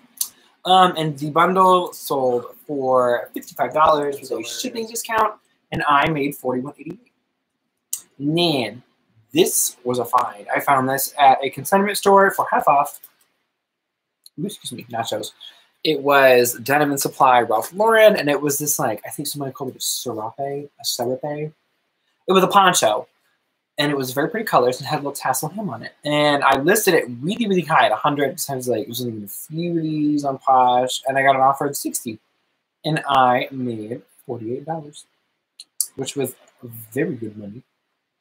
Um, and the bundle sold for fifty-five dollars with a shipping discount, and I made forty-one eighty-eight. Man, this was a find. I found this at a consignment store for half off. Excuse me, nachos. It was Denim and Supply Ralph Lauren, and it was this like I think somebody called it a serape, a serape. It was a poncho, and it was very pretty colors and had a little tassel hem on it. And I listed it really, really high at 100. Times like it was few of these on Posh, and I got an offer at 60, and I made 48 dollars, which was very good money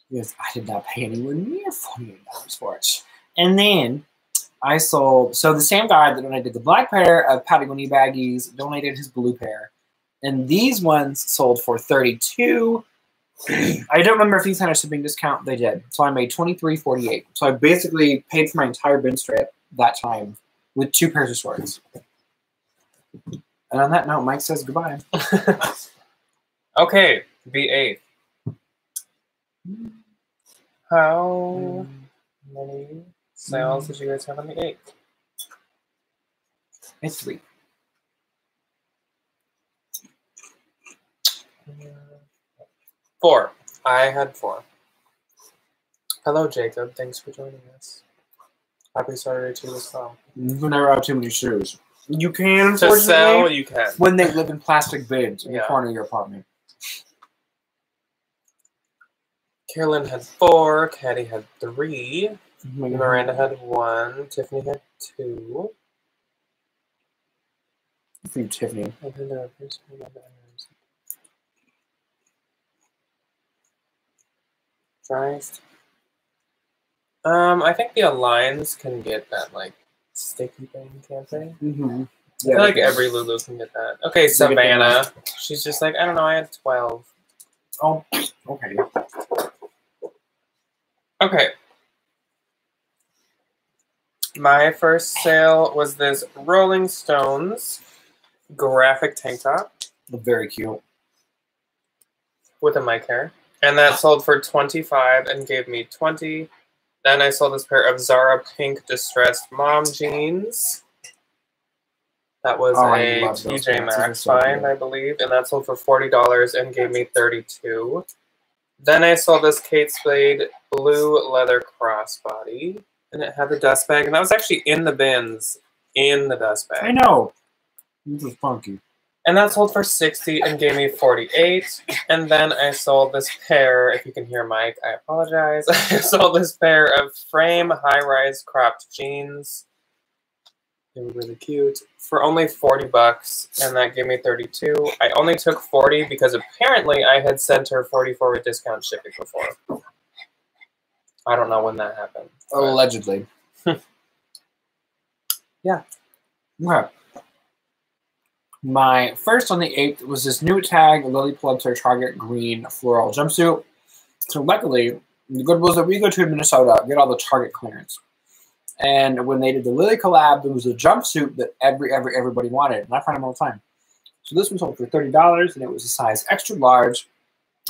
because I did not pay anywhere near 48 dollars for it. And then I sold. So the same guy that donated the black pair of Patagonia baggies donated his blue pair, and these ones sold for 32. I don't remember if these had a shipping discount. They did. So I made 23.48. So I basically paid for my entire bin strip that time with two pairs of shorts. And on that note, Mike says goodbye. [LAUGHS] okay, the eighth. How many sales did you guys have on the eighth? It's three. Four. I had four. Hello, Jacob. Thanks for joining us. Happy Saturday to you as well. You can never have too many shoes. You can, To sell, you can. when they live in plastic bins in the Yeah. corner of your apartment. Carolyn had four. Caddy had three. Mm-hmm. Miranda had one. Tiffany had two. For you, Tiffany. And then there was Miranda and Um, I think the Aligns can get that like sticky thing, can't they? Mm-hmm. I feel like every Lulu can get that. Okay, They get the Savannah. She's just like, I don't know, I had 12. Oh, okay. Okay. My first sale was this Rolling Stones graphic tank top Very cute. with a mic hair. And that sold for 25 and gave me 20. Then I sold this pair of Zara pink distressed mom jeans. That was Oh, a TJ pants. Those are Maxx find. I believe, and that sold for forty dollars and gave me thirty-two. Then I sold this Kate Spade blue leather crossbody, and it had the dust bag, and that was actually in the bins in the dust bag. I know. This is funky. And that sold for sixty and gave me forty-eight. And then I sold this pair. If you can hear Mike, I apologize. [LAUGHS] I sold this pair of frame high-rise cropped jeans. They were really cute for only 40 bucks, and that gave me 32. I only took 40 because apparently I had sent her 44 with discount shipping before. I don't know when that happened. Allegedly. [LAUGHS] Yeah. Okay. My first on the 8th was this new tag Lilly Pulitzer Target Green floral jumpsuit. So luckily, the Goodwills that we go to Minnesota get all the Target clearance. And when they did the Lilly collab, there was a jumpsuit that every every everybody wanted, and I find them all the time. So this one sold for thirty dollars, and it was a size extra large,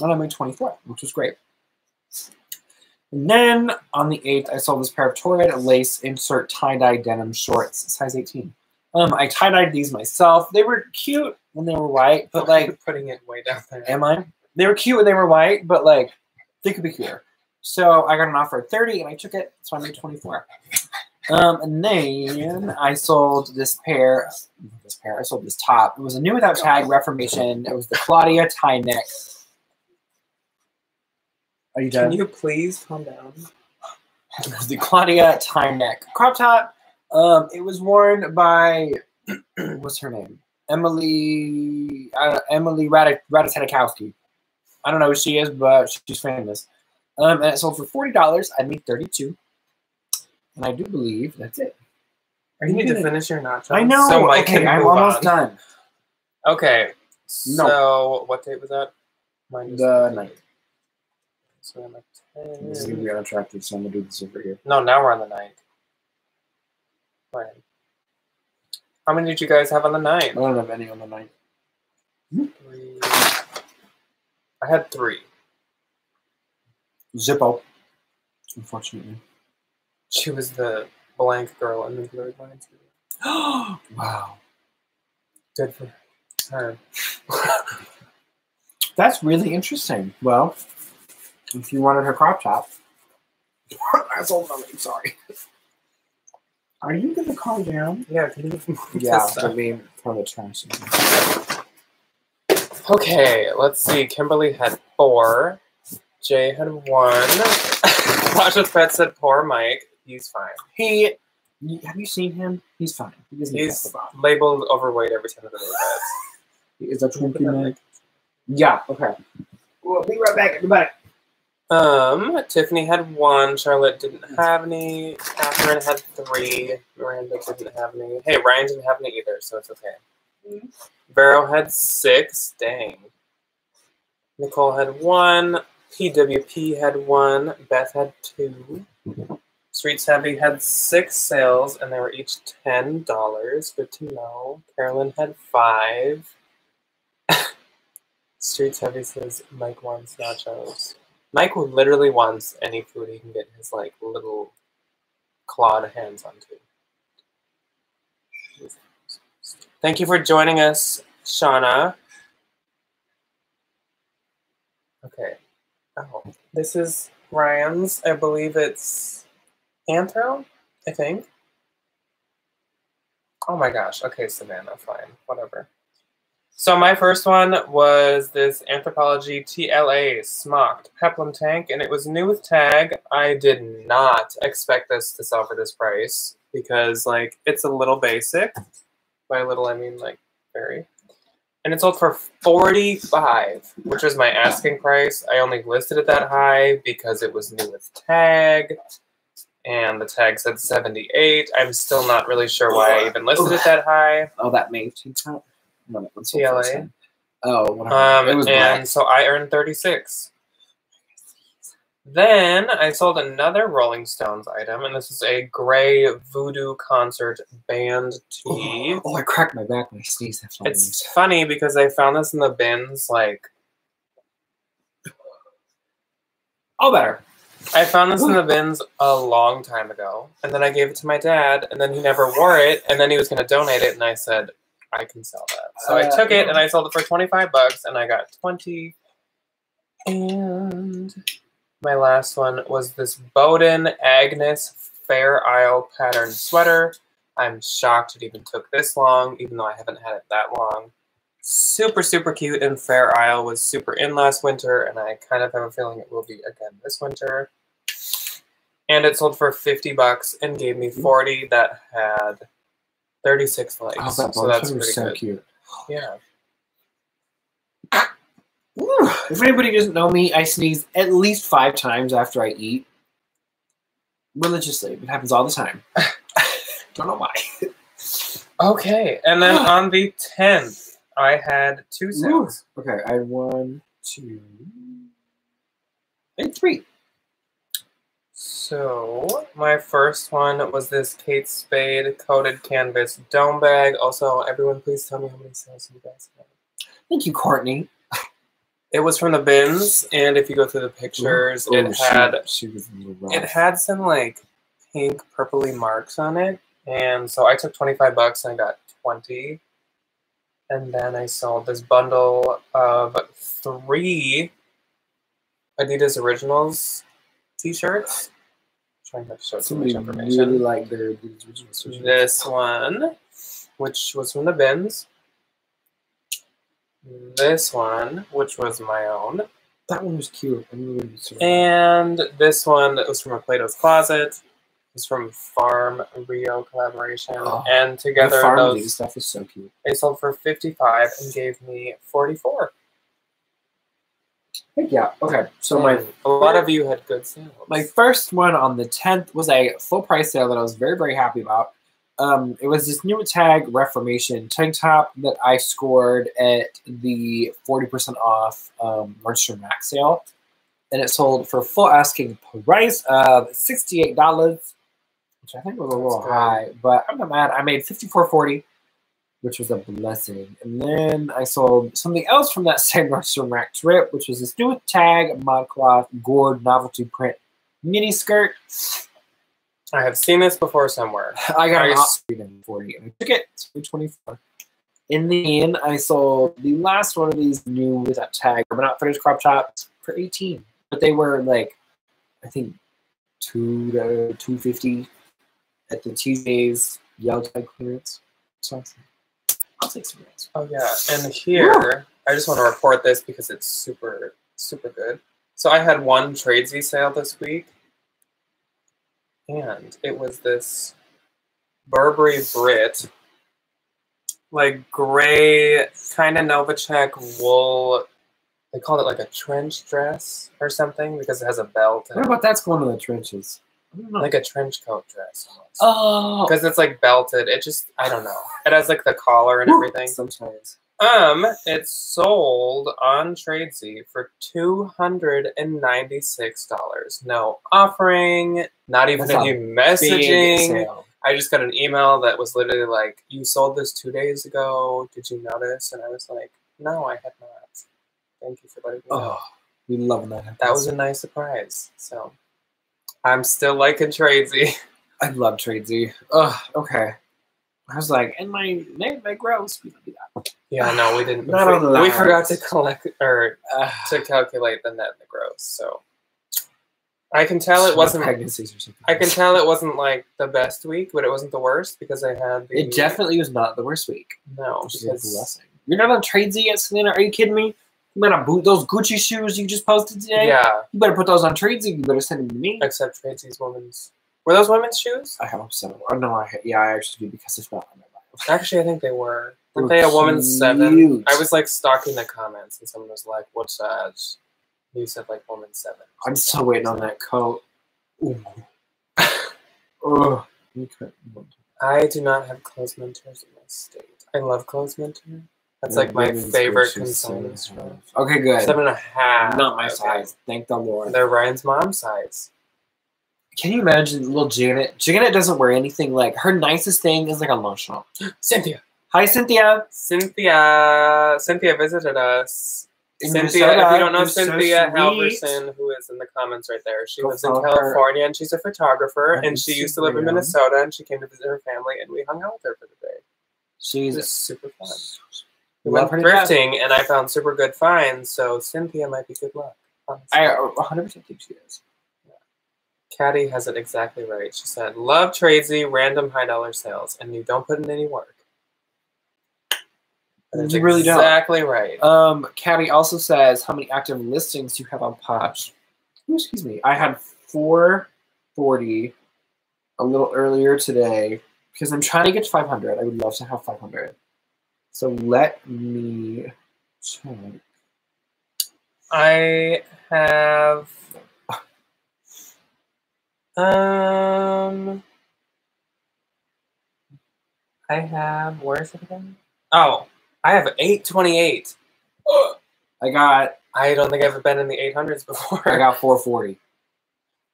and I made twenty four, which was great. And then on the 8th, I sold this pair of Torrid lace insert tie-dye denim shorts, size 18. Um, I tie-dyed these myself. They were cute when they were white, but like, putting it way down there. am I? They were cute when they were white, but like, they could be cuter. So I got an offer at 30 and I took it, so I made 24. Um, and then I sold this pair, this pair, I sold this top. It was a new without tag Reformation. It was the Claudia tie neck. Are you done? Can you please calm down? It was the Claudia tie neck crop top. Um, it was worn by [CLEARS THROAT] what's her name? Emily uh, Emily Radik- Ratajkowski. I don't know who she is, but she's famous. Um, and it sold for forty dollars. I made thirty-two, and I do believe that's it. Are You need to gonna- finish your nachos. I know. So Mike okay, can I'm move almost on. done. Okay. No. So what date was that? Mine was The ninth. So we're on the This is 10. gonna be unattractive, so I'm gonna do this over here. No, now we're on the nine. Right. How many did you guys have on the night? I don't have any on the night. Three. I had three. Zippo. Unfortunately. She was the blank girl in the blurred lines. [GASPS] wow. Good for her. [LAUGHS] That's really interesting. Well, if you wanted her crop top, [LAUGHS] that's all I'm sorry. Are you gonna calm down? Yeah, can you Yeah, I mean, for the trash. Okay, let's see. Kimberly had four. Jay had one. [LAUGHS] Tasha's pet said poor Mike. He's fine. He, have you seen him? He's fine. He doesn't He's labeled overweight every time the video He is a chunky man. Yeah. Okay. We'll be right back. Everybody. Um, Tiffany had one. Charlotte didn't have any. Catherine had three. Miranda didn't have any. Hey, Ryan didn't have any either, so it's okay. Vero had six. Dang. Nicole had one. PWP had one. Beth had two. Street Savvy had six sales, and they were each ten dollars. Good to know. Carolyn had five. [LAUGHS] Street Savvy says Mike wants nachos. Mike literally wants any food he can get his like little clawed hands onto. Thank you for joining us, Shauna. Okay. Oh, this is Ryan's. I believe it's Anthro, I think. Oh my gosh. Okay, Savannah, fine. Whatever. So my first one was this Anthropologie TLA Smocked Peplum tank, and it was new with tag. I did not expect this to sell for this price because, like, it's a little basic. By little, I mean like very. And it sold for forty-five, which was my asking price. I only listed it that high because it was new with tag, and the tag said seventy-eight. I'm still not really sure why I even listed it that high. Oh, that Maeve tank top. No, that one's TLA. Oh. Um, and black. so I earned 36. Then I sold another Rolling Stones item, and this is a gray Voodoo concert band tee. Oh, I cracked my back when I sneezed. That's It's funny because I found this in the bins. Like all better. I found this in the [LAUGHS] bins a long time ago, and then I gave it to my dad, and then he never wore it, and then he was going to donate it, and I said I can sell that. So I Uh, took it and I sold it for 25 bucks, and I got 20. And my last one was this Bowden Agnes Fair Isle pattern sweater. I'm shocked it even took this long, even though I haven't had it that long. Super, super cute, and Fair Isle was super in last winter, and I kind of have a feeling it will be again this winter. And it sold for 50 bucks and gave me 40 that had 36 likes. Oh, that so that's pretty so good. cute. Yeah. Ooh, If anybody doesn't know me, I sneeze at least five times after I eat. Religiously. It happens all the time. [LAUGHS] Don't know why. Okay, and then [GASPS] on the 10th, I had two sales. Okay, I had one, two, and three. So my first one was this Kate Spade coated canvas dome bag. Also, everyone, please tell me how many sales you guys have. Thank you, Courtney. It was from the bins, and if you go through the pictures, Oh, it she- had she, was a little it had some like pink purpley marks on it, and so I took twenty five bucks and I got twenty, and then I sold this bundle of three Adidas Originals T-shirts. Trying not to show too much information. really like. This one, which was from the bins. This one, which was my own. That one was cute. Really. And this one that was from a Plato's Closet. was from Farm Rio collaboration. Oh, and the together farm those stuff is so cute. they sold for 55 and gave me 44. Heck yeah. Okay, so my a lot of you had good sales. My first one on the 10th was a full price sale that I was very, very happy about. Um, it was this new tag Reformation tank top that I scored at the 40% off um, Nordstrom Max sale. and it sold for full asking price of sixty-eight dollars, which I think was a little high, but I'm not mad. I made fifty-four forty, which was a blessing. And then I sold something else from that same Nordstrom Rack trip, which was this new tag modcloth gourd novelty print mini skirt. I have seen this before somewhere. I got option forty, and I took it to twenty-four. In the end, I sold the last one of these new with that tag, but not finished crop tops for eighteen. But they were like, I think two to two fifty at the TJ's yellow tag clearance. So I was like, I'll take some risks. Oh yeah, and here I just want to report this because it's super super good. So I had one tradesy sale this week, and it was this Burberry Brit, like gray kind of Nova check wool. They called it like a trench dress or something because it has a belt What and about that's going to the trenches? I don't know. like a trench coat dress. almost. oh, because it's like belted. It just I don't know. It has like the collar and everything. Sometimes. Um, it's sold on Tradesy for two hundred and ninety six dollars. No offering, not even That's any a Big messaging. I just got an email that was literally like, "You sold this two days ago. Did you notice?" And I was like, "No, I had not. Thank you for letting me know." Oh, we love that. That was a nice surprise. So, I'm still liking Tradesy. [LAUGHS] I love Tradesy. Ugh, okay. I was like, and my name my gross. We don't do that. Yeah, no, we didn't. [SIGHS] Not we, on the we forgot to collect or Ugh. [SIGHS] to calculate the net and the gross. So I can tell it wasn't. pregnancies or something. I can tell it wasn't like the best week, but it wasn't the worst because I had the. It definitely was not the worst week. no Which is a because blessing. You're not on Tradesy yet, Selena? Are you kidding me? You better boot those Gucci shoes you just posted today. yeah, You better put those on Tradesy. You better send them to me. except Tracy's women's. Were those women's shoes? I hope so. Oh no, I yeah, I actually do because it's not on my bio. Actually, I think they were. [LAUGHS] Were they a woman's seven? I was like stalking the comments, and someone was like, "What size?" You said like woman's seven. I'm still waiting on that coat. Ooh. [LAUGHS] Ugh. Couldn't- I do not have Clothes Mentors in my state. I love Clothes Mentor. That's like my favorite consignment. Okay, good. Seven and a half. Not my Okay. size. Thank the Lord. They're Ryan's mom's size. Can you imagine little Janet? Janet doesn't wear anything like her nicest thing is like a luncheon. [GASPS] Cynthia. Hi, Cynthia. Cynthia. Cynthia visited us. In Cynthia, Minnesota. if you don't know You're Cynthia sweet. Halverson, who is in the comments right there, she Go lives in follow her. California and she's a photographer On and she used to live in Minnesota and she came to visit her family and we hung out with her for the day. She's super fun. Went thrifting and I found super good finds, so Cynthia might be good luck. honestly. I 100% think she is. Caddy has it exactly right. She said, "Love Tradesy, random high dollar sales, and you don't put in any work." And You really don't. exactly right. Um, Cabby also says how many active listings do you have on Posh. Excuse me. I had 440 a little earlier today because I'm trying to get to 500. I would love to have 500. So let me check. I have um I have where is it again? Oh, I have eight twenty eight. [GASPS] I got I don't think I've ever been in the eight hundreds before. I got 440,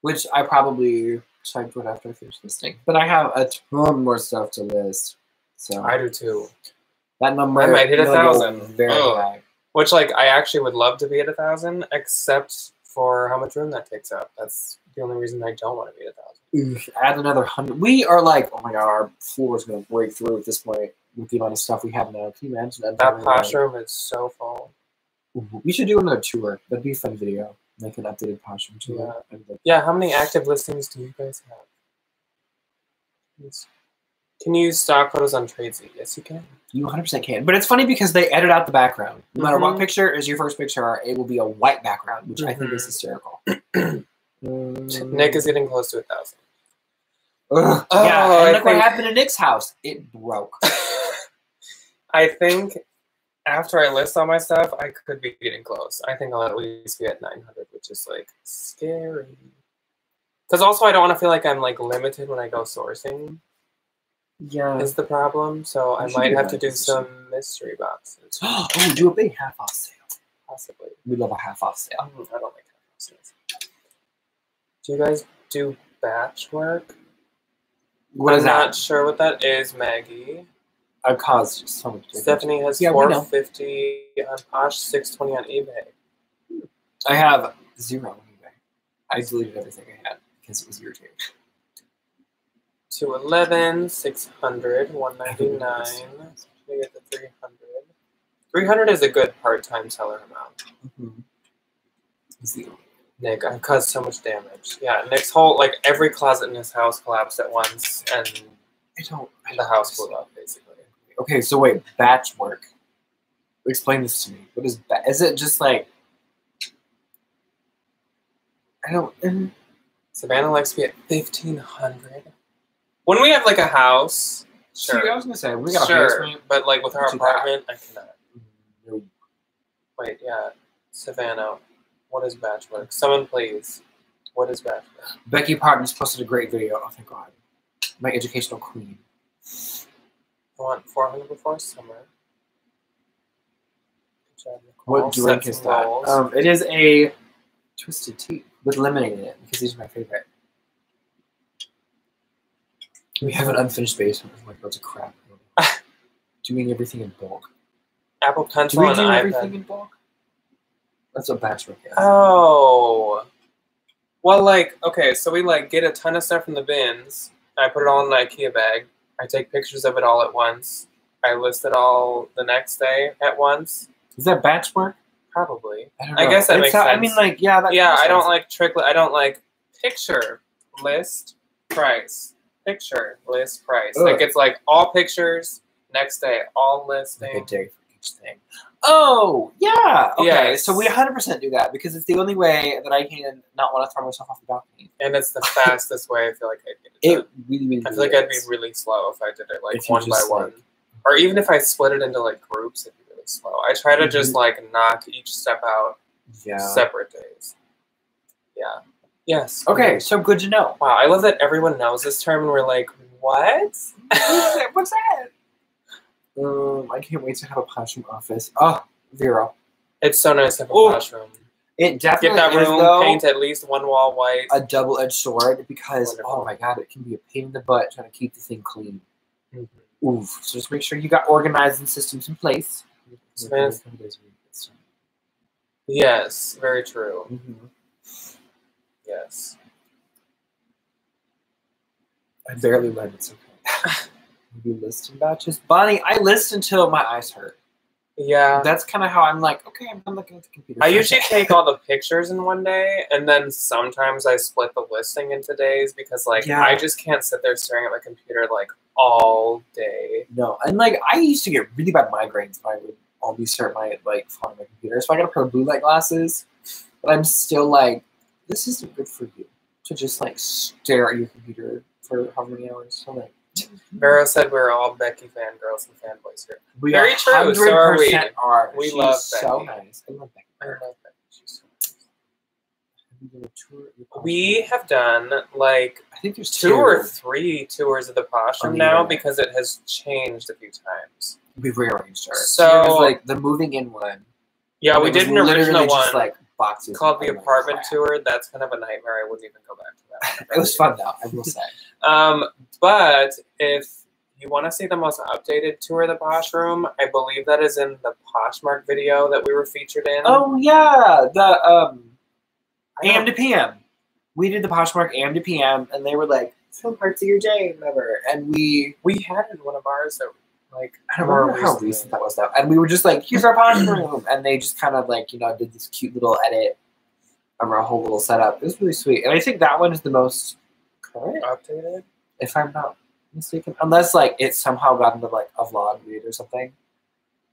which I probably typed right after I finished listing. But I have a ton more stuff to list. So I do too. That number I might hit a thousand. Very oh. Ugh. high. Which like I actually would love to be at a thousand, except for how much room that takes up. That's the only reason I don't want to be at a thousand. Add another hundred. We are like, oh my god, our floor is gonna break through at this point with the amount of stuff we have now. Can you imagine that? That posh room is so full. We should do another tour. That'd be a fun video. Like an updated posh room tour. The- Yeah, how many active listings do you guys have? Yes. Can you use stock photos on Tradesy? Yes, you can. You 100% can. But it's funny because they edit out the background. No matter what Mhm. picture is your first picture, it will be a white background, which I think is Mhm. hysterical. [CLEARS THROAT] Nick is getting close to a thousand. Ugh. Oh, yeah, I and look what happened to Nick's house. It broke. [LAUGHS] I think after I list all my stuff, I could be getting close. I think I'll at least be at 900, which is like scary. Because also, I don't want to feel like I'm like limited when I go sourcing. Yeah. Is the problem? So I might have to do some mystery boxes, [GASPS] oh, do a big half off sale. possibly. We love a half off sale. Mm, I don't like half off sales. Do you guys do batch work? What I'm is not that? sure what that is, Maggie. I've caused so much. damage. Stephanie has Yeah, 450 on Posh, 620 on eBay. I have zero on eBay. I deleted everything I had because it was irritating. [LAUGHS] 211, 600, 199. We [LAUGHS] get the 300. 300 is a good part-time seller amount. Mm-hmm. Nick, I've caused so much damage. Yeah, Nick's whole like every closet in his house collapsed at once, and I don't. I the don't house blew up basically. Okay, so wait, batch work. Explain this to me. What is ba- Is it just like? I don't. Savannah likes to be at 1500. When we have like a house, See, sure, I was gonna say we got a sure, basement. but like with our apartment, I cannot. No. Wait, yeah, Savannah, what is batch work? Someone please, what is batch work? Becky Partners posted a great video. Oh thank God, my educational queen. I want 400 before summer. Good job, Nicole. What drink is that? Um, it is a twisted tea with lemonade in it because these are my favorite. We have an unfinished basement with like loads of crap. [LAUGHS] Doing everything in bulk. Apple Do Pencil we and do everything iPad. in bulk? That's what batch work is. Oh. Well, like, okay, so we like get a ton of stuff from the bins. I put it all in an IKEA bag. I take pictures of it all at once. I list it all the next day at once. Is that batch work? Probably. I don't I guess that It's makes how- I mean, like, yeah, that yeah, makes I don't sense. like trick. I don't like picture list price picture list price. Ugh. Like it's like all pictures next day, all like a day for each thing. Oh, yeah. Okay, Yes. so we 100% do that because it's the only way that I can not want to throw myself off the balcony. And it's the fastest way I feel like I'd get it. It really, really, I feel like really I'd be really slow if I did it like If one by one. like- or even if I split it into like groups, it'd be really slow. I try to just Mhm. like knock each step out Yeah. separate days. Yeah. Yes. Okay, so good to know. Wow, I love that everyone knows this term and we're like, what? [LAUGHS] What's that? Um, I can't wait to have a classroom office. Oh, Vero. it's so nice to have a Oh, classroom. It definitely Get that is, room, though, paint at least one wall white. a double-edged sword because, Wonderful. oh my god, it can be a pain in the butt trying to keep the thing clean. Mhm. Oof. So just make sure you got organizing systems in place. Yes, very true. Mhm. Yes. I barely read It's okay. [LAUGHS] you list in batches. Bonnie, I list until my eyes hurt. Yeah. That's kind of how I'm like, okay, I'm looking at the computer. I usually take all the pictures in one day, and then sometimes I split the listing into days because, like, Yeah. I just can't sit there staring at my computer like all day. No, and like I used to get really bad migraines when I would always start my like phone on my computer. So I gotta put blue light glasses. But I'm still like, this isn't good for you to just like stare at your computer for how many hours? So like, mm-hmm. Vera said we're all Becky fangirls and fanboys here. we Very are true, so are we. 100% are. We She's love so Becky. nice. I love Becky. I love Becky. She's so nice. Have done a tour of the We have done like I think there's two or three tours of the Posh On now internet. because it has changed a few times. We've rearranged her. So- there was like the moving in one. Yeah, we did an original literally one just, like boxes called the apartment tour. That's kind of a nightmare. I wouldn't even go back to that. [LAUGHS] It was fun though. I will say. Um, but if you want to see the most updated tour of the Posh Room, I believe that is in the Poshmark video that we were featured in. Oh yeah, the um AM to PM. We did the Poshmark AM to PM, and they were like, "Some parts of your day, whatever." And we, we had in one of ours that like I don't remember how recent that was though. And we were just like, "Here's our Poshmark room," and they just kind of like you know did this cute little edit of our whole little setup. It was really sweet, and I think that one is the most current, updated. if I'm not mistaken, unless like it somehow got into like a vlog read or something.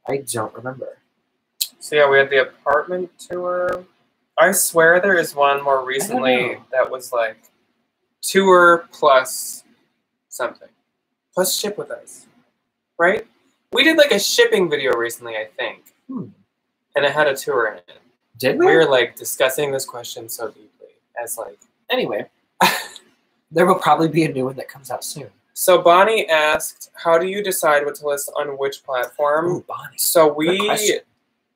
I don't remember. So yeah, we had the apartment tour. I swear there is one more recently that was like tour plus something. Plus ship with us. Right? We did like a shipping video recently, I think. Hmm. And it had a tour in it. Did We we? were like discussing this question so deeply as like Anyway, [LAUGHS] there will probably be a new one that comes out soon. so Bonnie asked, How do you decide what to list on which platform? Ooh, Bonnie. So we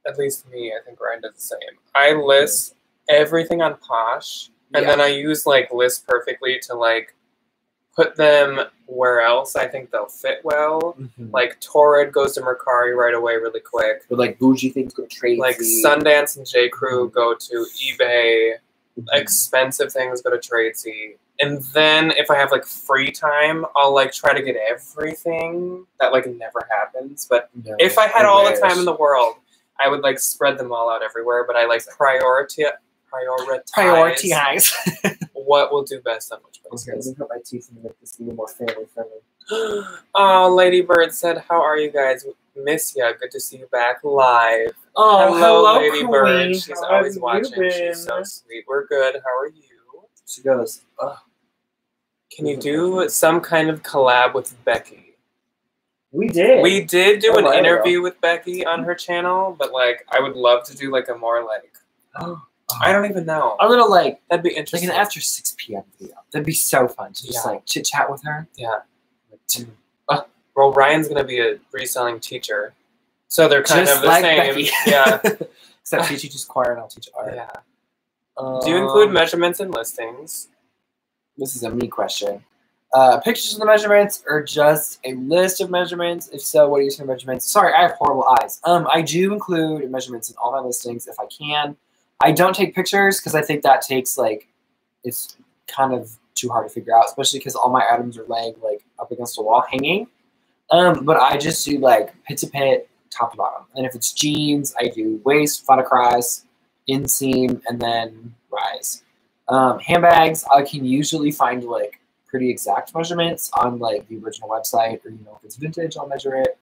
at least me, I think Ryan does the same. I list everything on Posh and Yeah. then I use like list perfectly to like put them where else I think they'll fit well. Mhm. Like Torrid goes to Mercari right away, really quick. But like bougie things go to trade. Like Sundance and J Crew go to eBay. Expensive things go to Tradesy. And then if I have like free time, I'll like try to get everything. That like never happens. But if I had all the time in the world, I would like spread them all out everywhere. But I like priority prioritize prioritize. [LAUGHS] what will do best on which Okay, let places. me put my teeth and make this even more family friendly. [GASPS] oh, Lady Bird said, "How are you guys? Miss ya. Good to see you back live." Oh, hello, Lady Bird. Queen. She's How always watching. been? She's so sweet. We're good. How are you? She goes, oh, Can you do some kind of collab with Becky? we did. We did do Oh, an I know. interview with Becky on her channel, but like I would love to do like a more like [GASPS] oh, I don't even know. a little like That'd be interesting. like an after six p.m. video. That'd be so fun to just Yeah. like chit chat with her. Yeah. Like, Well, Ryan's gonna be a reselling teacher, so they're kind just of the like same. Becky. Yeah, [LAUGHS] Except she teaches choir and I'll teach art. yeah. Do you include Um, measurements and listings? This is a me question. Uh, pictures of the measurements or just a list of measurements? If so, what are you your measurements? Sorry, I have horrible eyes. Um, I do include measurements in all my listings if I can. I don't take pictures because I think that takes like it's kind of too hard to figure out, especially because all my items are laying like up against a wall hanging. Um, but I just do like pit to pit, top to bottom. And if it's jeans, I do waist, flat across, inseam, and then rise. Um, handbags, I can usually find like pretty exact measurements on like the original website, or you know, if it's vintage, I'll measure it.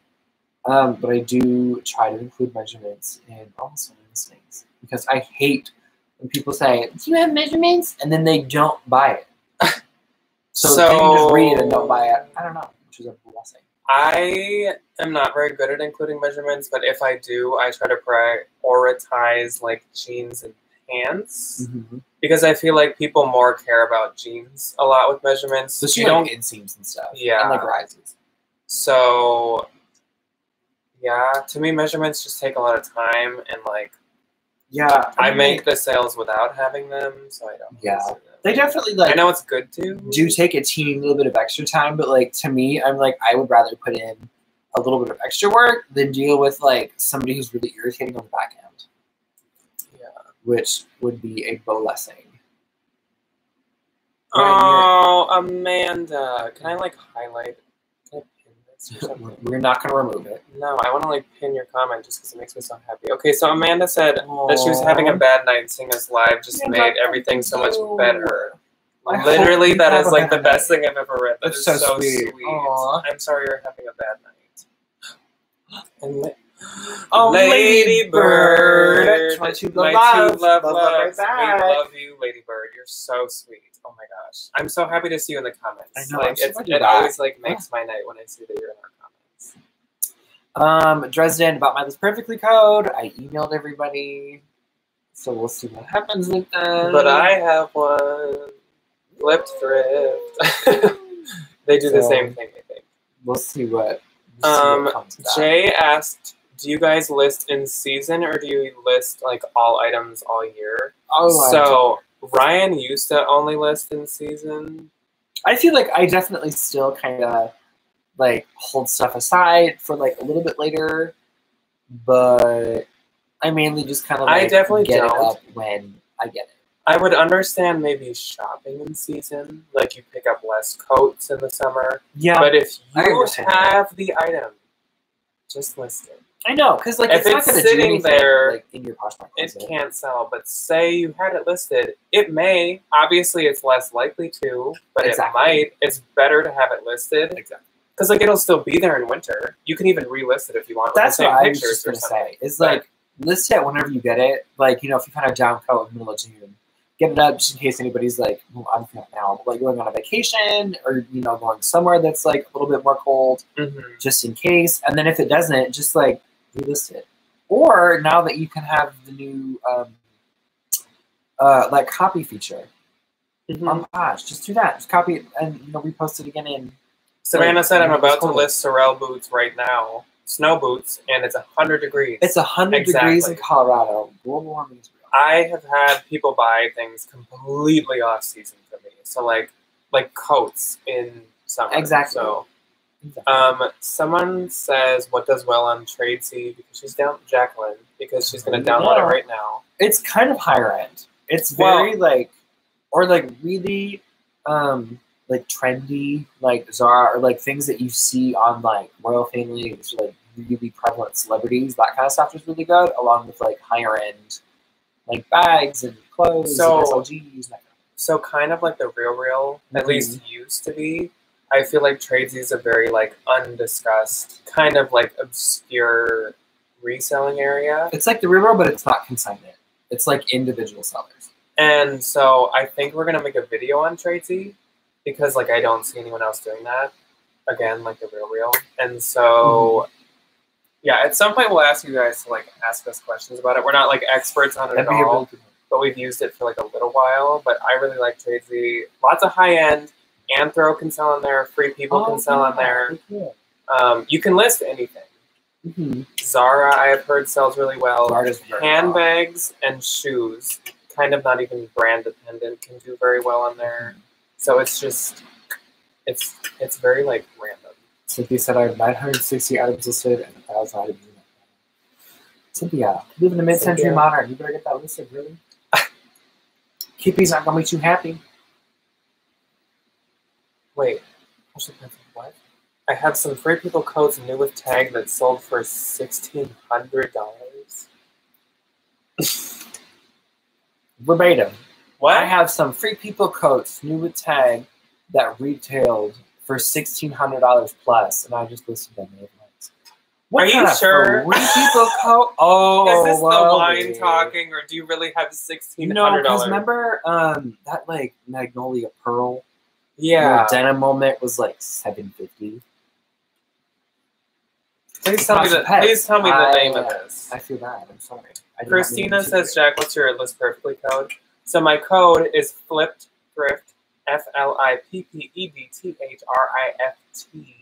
Um, but I do try to include measurements in almost all these things because I hate when people say, "Do you have measurements?" and then they don't buy it. [LAUGHS] so, they can just read it and don't buy it. I don't know, which is a blessing. I am not very good at including measurements, but if I do, I try to prioritize like jeans and pants mm-hmm. because I feel like people more care about jeans a lot with measurements. So you don't like inseams and stuff. Yeah. and like rises. So, yeah, to me, measurements just take a lot of time, and like Yeah, I mean, make the sales without having them, so I don't. Yeah. them. They definitely like. I know it's good to do take a teeny little bit of extra time, but like to me, I'm like I would rather put in a little bit of extra work than deal with like somebody who's really irritating on the back end, Yeah. which would be a blessing. Oh, Amanda, can I like highlight? [LAUGHS] We're, not gonna remove it. No, I want to like pin your comment just because it makes me so happy. Okay, so Amanda said that she was having a bad night, seeing us live just Yeah, made but- everything so much better. I Literally, you that have is a like the bad best night. thing I've ever read. That That's is so so, sweet. sweet. I'm sorry you're having a bad night. And la- Oh, Lady Bird, Bird. My two love loves. Love, love right We love you, Lady Bird. You're so sweet. Oh my gosh, I'm so happy to see you in the comments. I know, Like so it's, it always like makes my night when I see that you're in our comments. Um, Dresden about my list perfectly code. I emailed everybody, so we'll see what happens with that. But I have one. Flipped thrift. [LAUGHS] they do the same thing, I think. we'll see what. We'll see Um, what comes. Jay asked, "Do you guys list in season or do you list like all items all year?" Oh, so Ryan used to only list in season. I feel like I definitely still kind of like hold stuff aside for like a little bit later, but I mainly just kind of I definitely get it don't. up when I get it. I would understand maybe shopping in season, like you pick up less coats in the summer. Yeah, But if you that. have the item, just list it. I know because like If it's, not it's do sitting anything, there, like in your Poshmark It can't sell, but say you had it listed, it may. Obviously, it's less likely to, but Exactly. it might. It's better to have it listed Exactly. because like it'll still be there in winter. You can even relist it if you want. That's what I was pictures just or gonna say. Is like list it whenever you get it. Like you know, if you find a down coat in the middle of June, get it up just in case anybody's like, well, I'm not now, like going on a vacation or you know going somewhere that's like a little bit more cold, Mhm. just in case. And then if it doesn't, just like relist it. Or now that you can have the new um, uh, like copy feature Mhm. on Posh, just do that. Just copy it and you know repost it again in. Savannah like, said, "I'm about to list Sorel boots right now, snow boots, and it's hundred degrees." It's a hundred degrees in Colorado. Global warming is real. I have had people buy things completely off season for me. So like like coats in summer. Exactly. So um, someone says what does well on Tradesy because she's down Jacqueline because she's gonna download it right now. it's kind of higher end. It's Well- very like, or like really, um, like trendy, like Zara, or like things that you see on like royal families, like really prevalent celebrities. That kind of stuff is really good, along with like higher end, like bags and clothes So- and SLGs. And that kind So kind of like the real real, at Mhm. least used to be. I feel like Tradesy is a very like undiscussed, kind of like obscure reselling area. It's like the real world, but it's not consignment. It's like individual sellers. And so I think we're gonna make a video on Tradesy because like I don't see anyone else doing that. Again, like the real real. And so mm-hmm. yeah, at some point we'll ask you guys to like ask us questions about it. We're not like experts on it That'd at all, really but we've used it for like a little while. But I really like Tradesy. Lots of high end. Anthro can sell on there. Free People Oh, can sell on there. Yeah. Um, you can list anything. Mm-hmm. Zara, I have heard sells really well. Zara's very well. Handbags and shoes, kind of not even brand dependent, can do very well on there. So it's just, it's it's very like random. Cynthia said I have 960 items listed and 1,000 items in it. Cynthia, you live in the mid-century Cynthia. modern. You better get that listed, really. [LAUGHS] Kippies aren't going to be too happy. Wait, that's- what? I have some Free People coats new with tag that sold for sixteen hundred dollars. Verbatim. What? I have some free people coats, new with tag, that retailed for $1,600 plus, and I just listed them. What Are you sure? Free people [LAUGHS] coat? Oh, Is this the well, wine dude. talking, or do you really have sixteen No, because remember um, that like Magnolia Pearl yeah. Your denim moment was like seven fifty. Please tell me the. Pets. Please tell me the I- name of this. I feel bad. I'm sorry. I did not mean Christina says, Jack, what's your list perfectly code? So my code is flipped thrift, F L I P P E D T H R I F T.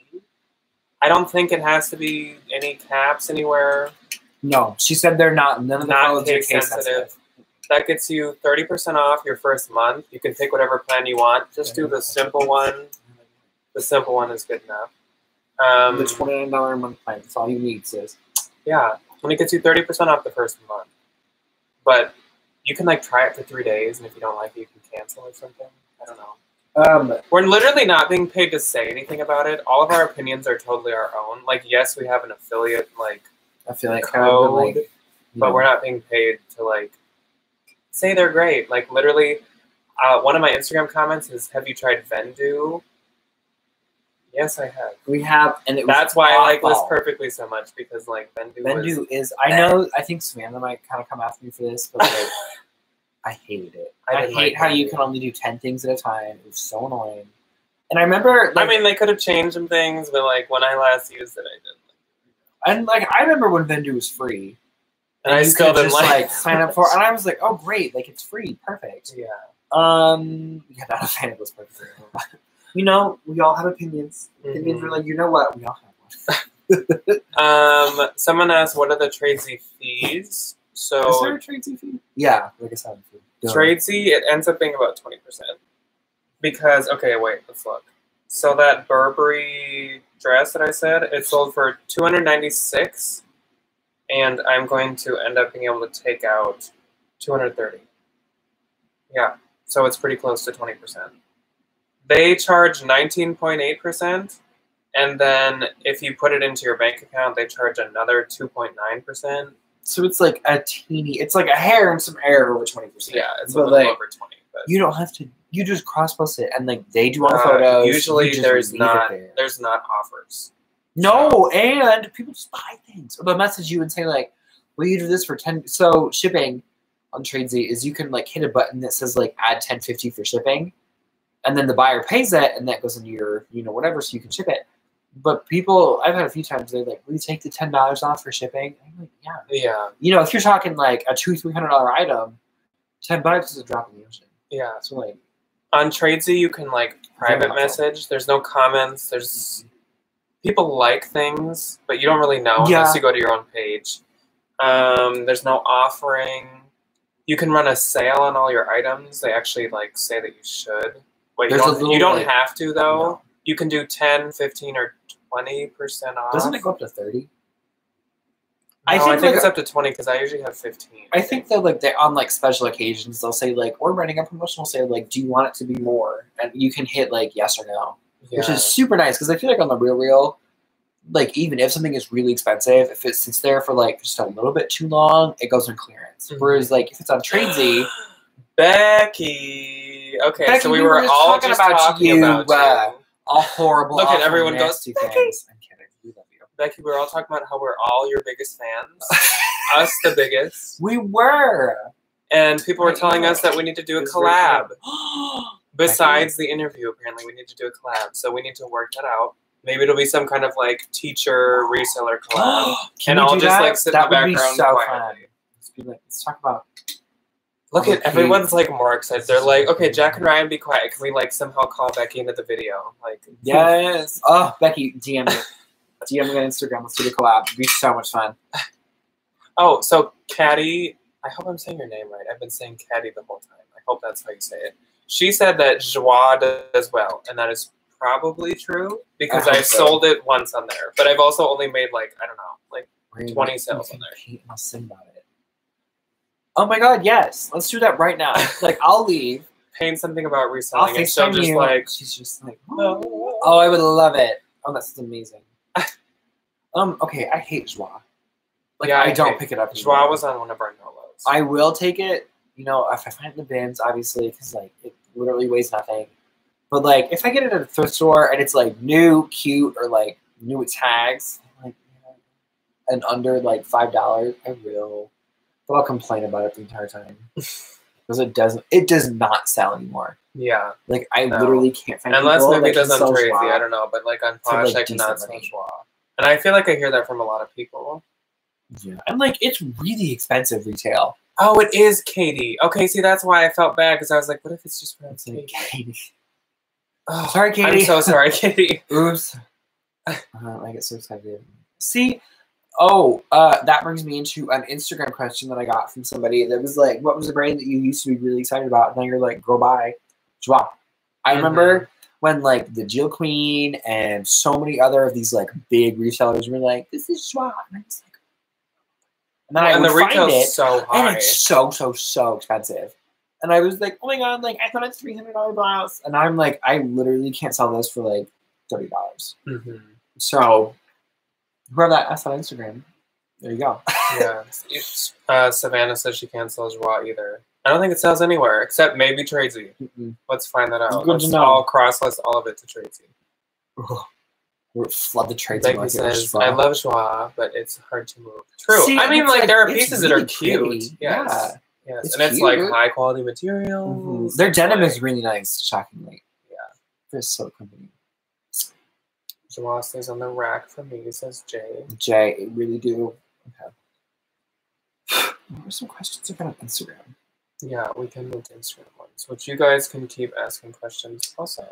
I don't think it has to be any caps anywhere. No, she said they're not. None of the Not codes are case case sensitive. sensitive. That gets you 30% off your first month. You can pick whatever plan you want. Just do the simple one. The simple one is good enough. Um, The twenty nine dollar a month plan. That's all you need, sis. Yeah, and it gets you thirty percent off the first month. But you can like try it for three days, and if you don't like it, you can cancel or something. I don't know. Um, We're literally not being paid to say anything about it. All of our opinions are totally our own. Like, yes, we have an affiliate, like, like Code, like, but know, we're not being paid to like say they're great. Like, literally, uh, one of my Instagram comments is, "Have you tried Vendoo?" Yes, I have. We have, and it was That's why I like this perfectly so much because like Vendoo, was, is. I know. I think Savannah might kind of come after me for this, but like, [LAUGHS] I hated it. I I, hate like how you can only do ten things at a time. It was so annoying. And I remember, I mean, they could have changed some things, but like when I last used it, I didn't. and like I remember when Vendoo was free, And I you still could didn't just, like. like sign up for, and I was like, oh great, like it's free, perfect. Yeah. Um, yeah, not a fan of this perfect. you know, we all have opinions. Opinions Mhm. are like, you know what, we all have one. [LAUGHS] [LAUGHS] Um. Someone asked, "What are the tradesy fees?" So Is there a tradesy fee? Yeah, like I said. Tradesy, it ends up being about twenty percent. Because okay, wait, let's look. So that Burberry dress that I said, it sold for two hundred ninety six, and I'm going to end up being able to take out two hundred thirty. Yeah, so it's pretty close to twenty percent. They charge nineteen point eight percent, and then if you put it into your bank account, they charge another two point nine percent. So it's like a teeny. It's like a hair and some air over twenty percent. Yeah, it's a little like over twenty. But you don't have to. You just cross post it, and like they do all the Uh, photos. usually there's not there. there's not offers. No, and people just buy things. Or they'll message you and say like, "Will you do this for 10 So shipping on Tradesy is you can like hit a button that says like add ten fifty for shipping, and then the buyer pays that, and that goes into your you know whatever, so you can ship it. But people, I've had a few times they're like, "Will you take the ten dollars off for shipping?" I'm like, "Yeah." Yeah, You know, if you're talking like a two three hundred dollar item, ten bucks is a drop in the ocean. yeah. So like, On Tradesy, you can like private message. There's no comments. There's people like things, but you don't really know Yeah. unless you go to your own page. Um, there's no offering. you can run a sale on all your items. They actually like say that you should. But you don't, you don't like- have to though. No. You can do 10, 15, or 20% off. Doesn't it go up to thirty? I I think, I think like- it's up to 20 because I usually have 15. I think that like they on like special occasions they'll say like we're running a promotional sale like do you want it to be more and you can hit like yes or no which is super nice because I feel like on the real real like even if something is really expensive if it sits there for like just a little bit too long it goes on clearance Mhm. whereas like if it's on Tradesy [GASPS] Becky. Okay, Becky, so we we were were just all talking just about talking you, about uh, all horrible Look at everyone goes, nasty "Becky." I'm kidding we love you Becky, we were all talking about how we're all your biggest fans. Us, the biggest. [LAUGHS] we were And people were telling us that we need to do a It was very collab. [GASPS] [GASPS] Besides the interview, apparently, we need to do a collab. So we need to work that out. Maybe it'll be some kind of like teacher reseller [GASPS] collab. Can and we I'll do just that? like sit that in the would be background so quietly. fun. Let's, be like, let's talk about Look at Okay. everyone's like more excited. They're like, okay, Jack and Ryan, be quiet. Can we like somehow call Becky into the video? Like, [LAUGHS] Yes. Oh, Becky, DM me. DM me on Instagram. Let's do the collab. It'd be so much fun. oh, so Caddy, I hope I'm saying your name right. I've been saying Caddy the whole time. I hope that's how you say it. She said that Joie does as well, and that is probably true because I I, so. sold it once on there, but I've also only made like I don't know, like 20 sales on there. I'll sing about it. Oh my god, yes. Let's do that right now. [LAUGHS] Like, I'll leave. paint something about I'll reselling, and she'll just you. like, She's just like, [LAUGHS] oh, oh, I would love it. Oh, that's amazing. [LAUGHS] um, okay, I hate Joie. Like, Yeah, I, I don't pick it up. Joie was on one of our Nolos. I will take it, you know, if I find it in the bins, obviously, because like it literally weighs nothing. But like, if I get it at a thrift store and it's like new, cute, or like new with tags, like, and under like five dollars, I will. But I'll complain about it the entire time [LAUGHS] because it doesn't. It does not sell anymore. yeah, Like I No. literally can't find unless maybe it does on Tradesy, I don't know, but like on Posh, like, I cannot sell. Schwab. And I feel like I hear that from a lot of people. Yeah, and like it's really expensive retail. Oh, it is Katie. Okay, see, that's why I felt bad because I was like, what if it's just pronounced like, Katie? Katie. Oh, Sorry, Katie. I'm so sorry, [LAUGHS] Katie. Oops. [LAUGHS] Uh, I get so excited. See, oh, uh, that brings me into an Instagram question that I got from somebody that was like, "What was the brand that you used to be really excited about?" And now you're like, "Go buy Joie." I remember when like the Jill Queen and so many other of these like big resellers were like, "This is Joie," and I was like, and then I would the find it, so and it's so so so expensive. And I was like, oh my god, like I thought it's three hundred dollar blouse, and I'm like, I literally can't sell this for like thirty dollars. Mhm. So whoever that asked on Instagram, there you go. Yeah. [LAUGHS] Uh, Savannah says she can't sell Joie either. I don't think it sells anywhere except maybe Tradesy. Mm-mm. Let's find that out. Good Let's to know. all cross list all of it to Tradesy. [LAUGHS] We're flood the trades like market says. I love Joie, but it's hard to move. True. See, I mean, like, like- there are it's pieces that are cute. pretty. Yes. Yes. It's and it's like high quality materials. Mhm. Their denim like, is really nice, shockingly. Yeah. They're so company. Joie stays on the rack for me, says Jay. Jay, really do. Okay. [SIGHS] What are some questions about Instagram? Yeah, we can move to Instagram ones, which you guys can keep asking questions also.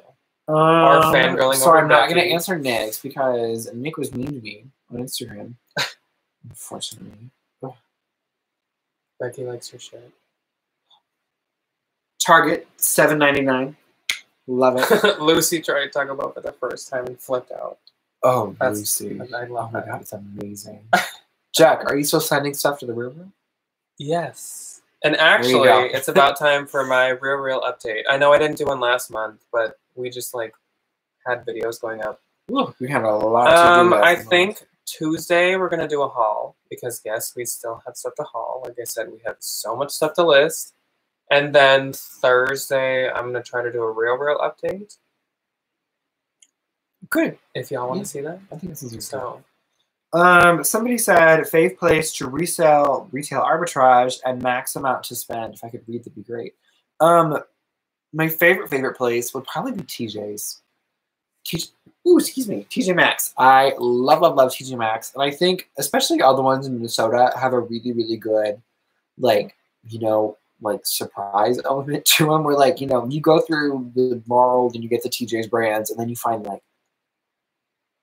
Um, fangirling so over I'm not going to answer Nick's because Nick was mean to me on Instagram. [LAUGHS] Unfortunately. Becky likes your shit. Target seven ninety nine. Love it. [LAUGHS] Lucy tried Taco Bell for the first time and flipped out. Oh, That's- Lucy. I Oh love my that. god, it's amazing. [LAUGHS] Jack, are you still sending stuff to the real room? Yes. And actually, it's about time for my real, real update. I know I didn't do one last month, but we just like had videos going up. Ooh, we have a lot to Um. I think Tuesday we're gonna do a haul because yes, we still have stuff to haul. Like I said, we have so much stuff to list. And then Thursday, I'm gonna try to do a real, real update. good. If y'all want Yeah. to see that. I think this is good. So Um, somebody said faith place to resell retail arbitrage and max amount to spend. If I could read, that'd be great. Um, my favorite favorite place would probably be TJ's. T- Ooh, excuse me, TJ Maxx. I love love love TJ Maxx, and I think especially all the ones in Minnesota have a really really good, like you know, like surprise element [LAUGHS] to them. Where like you know you go through the world and you get the TJ's brands, and then you find like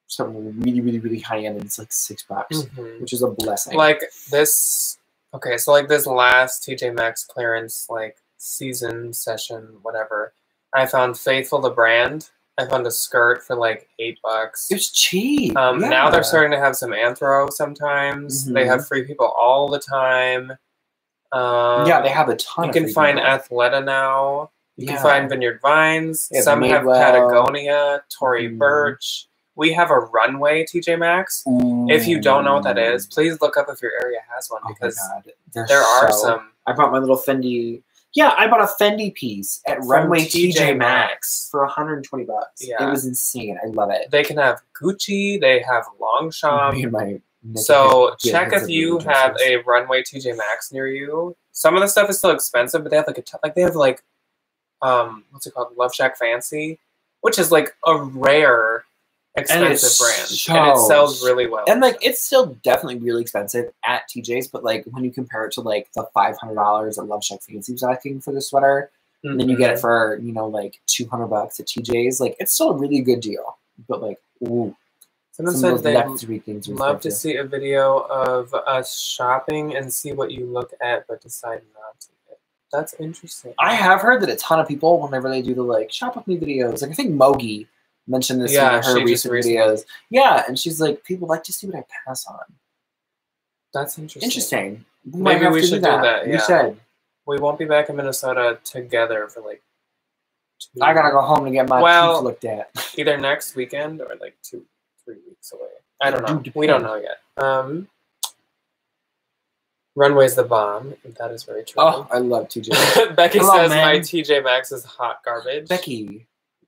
something really really really high end, and it's like six bucks mhm. which is a blessing. like this Okay, so like this last TJ Maxx clearance like season session, whatever, I found Faithful the brand. I found a skirt for like eight bucks. It's cheap. Um, Now they're starting to have some anthro sometimes. They Mhm. have free people all the time. Um, yeah, they have a ton. You can find people. Athleta now. You Yeah. can find Vineyard Vines. Yeah, Some have Madewell. Patagonia, Tory Mhm. Burch. We have a runway TJ Maxx. If you don't know what that is, please look up if your area has one because God, they're there are some I bought my little Fendi. Yeah, I bought a Fendi piece at from Runway TJ TJ Maxx for 120 bucks. Yeah. It was insane. I love it. They can have Gucci. They have Longchamp. Me and my So check if you have a runway TJ Maxx near you. Some of the stuff is still expensive, but they have like a ton, like they have like um what's it called Love Shack Fancy, which is like a rare expensive brand, and it sells really well. and like it's still definitely really expensive at TJ's, but like when you compare it to like the five hundred dollars that Love Shack Fancy was asking for the sweater, and then you get it mm-hmm. for you know like two hundred bucks at TJ's, like it's still a really good deal. But like, ooh, Someone some said they those luxury things. love to see a video of us shopping and see what you look at, but decide not to. That's interesting. I have heard that a ton of people, whenever they do the like shop with me videos, like I think Mogi mentioned this Yeah, in her recent videos. Yeah, and she's like, people like to see what I pass on. That's interesting. Interesting. We Maybe we should do that, We yeah. should. We won't be back in Minnesota together for like. Two I gotta go home to get my Well- teeth looked at. [LAUGHS] either next weekend or like two, three weeks away. I don't know. Dude, We don't know yet. Um, Runway's the bomb. That is very true. Oh, I love TJ. [LAUGHS] Becky Hello, says man. my TJ Maxx is hot garbage. Becky,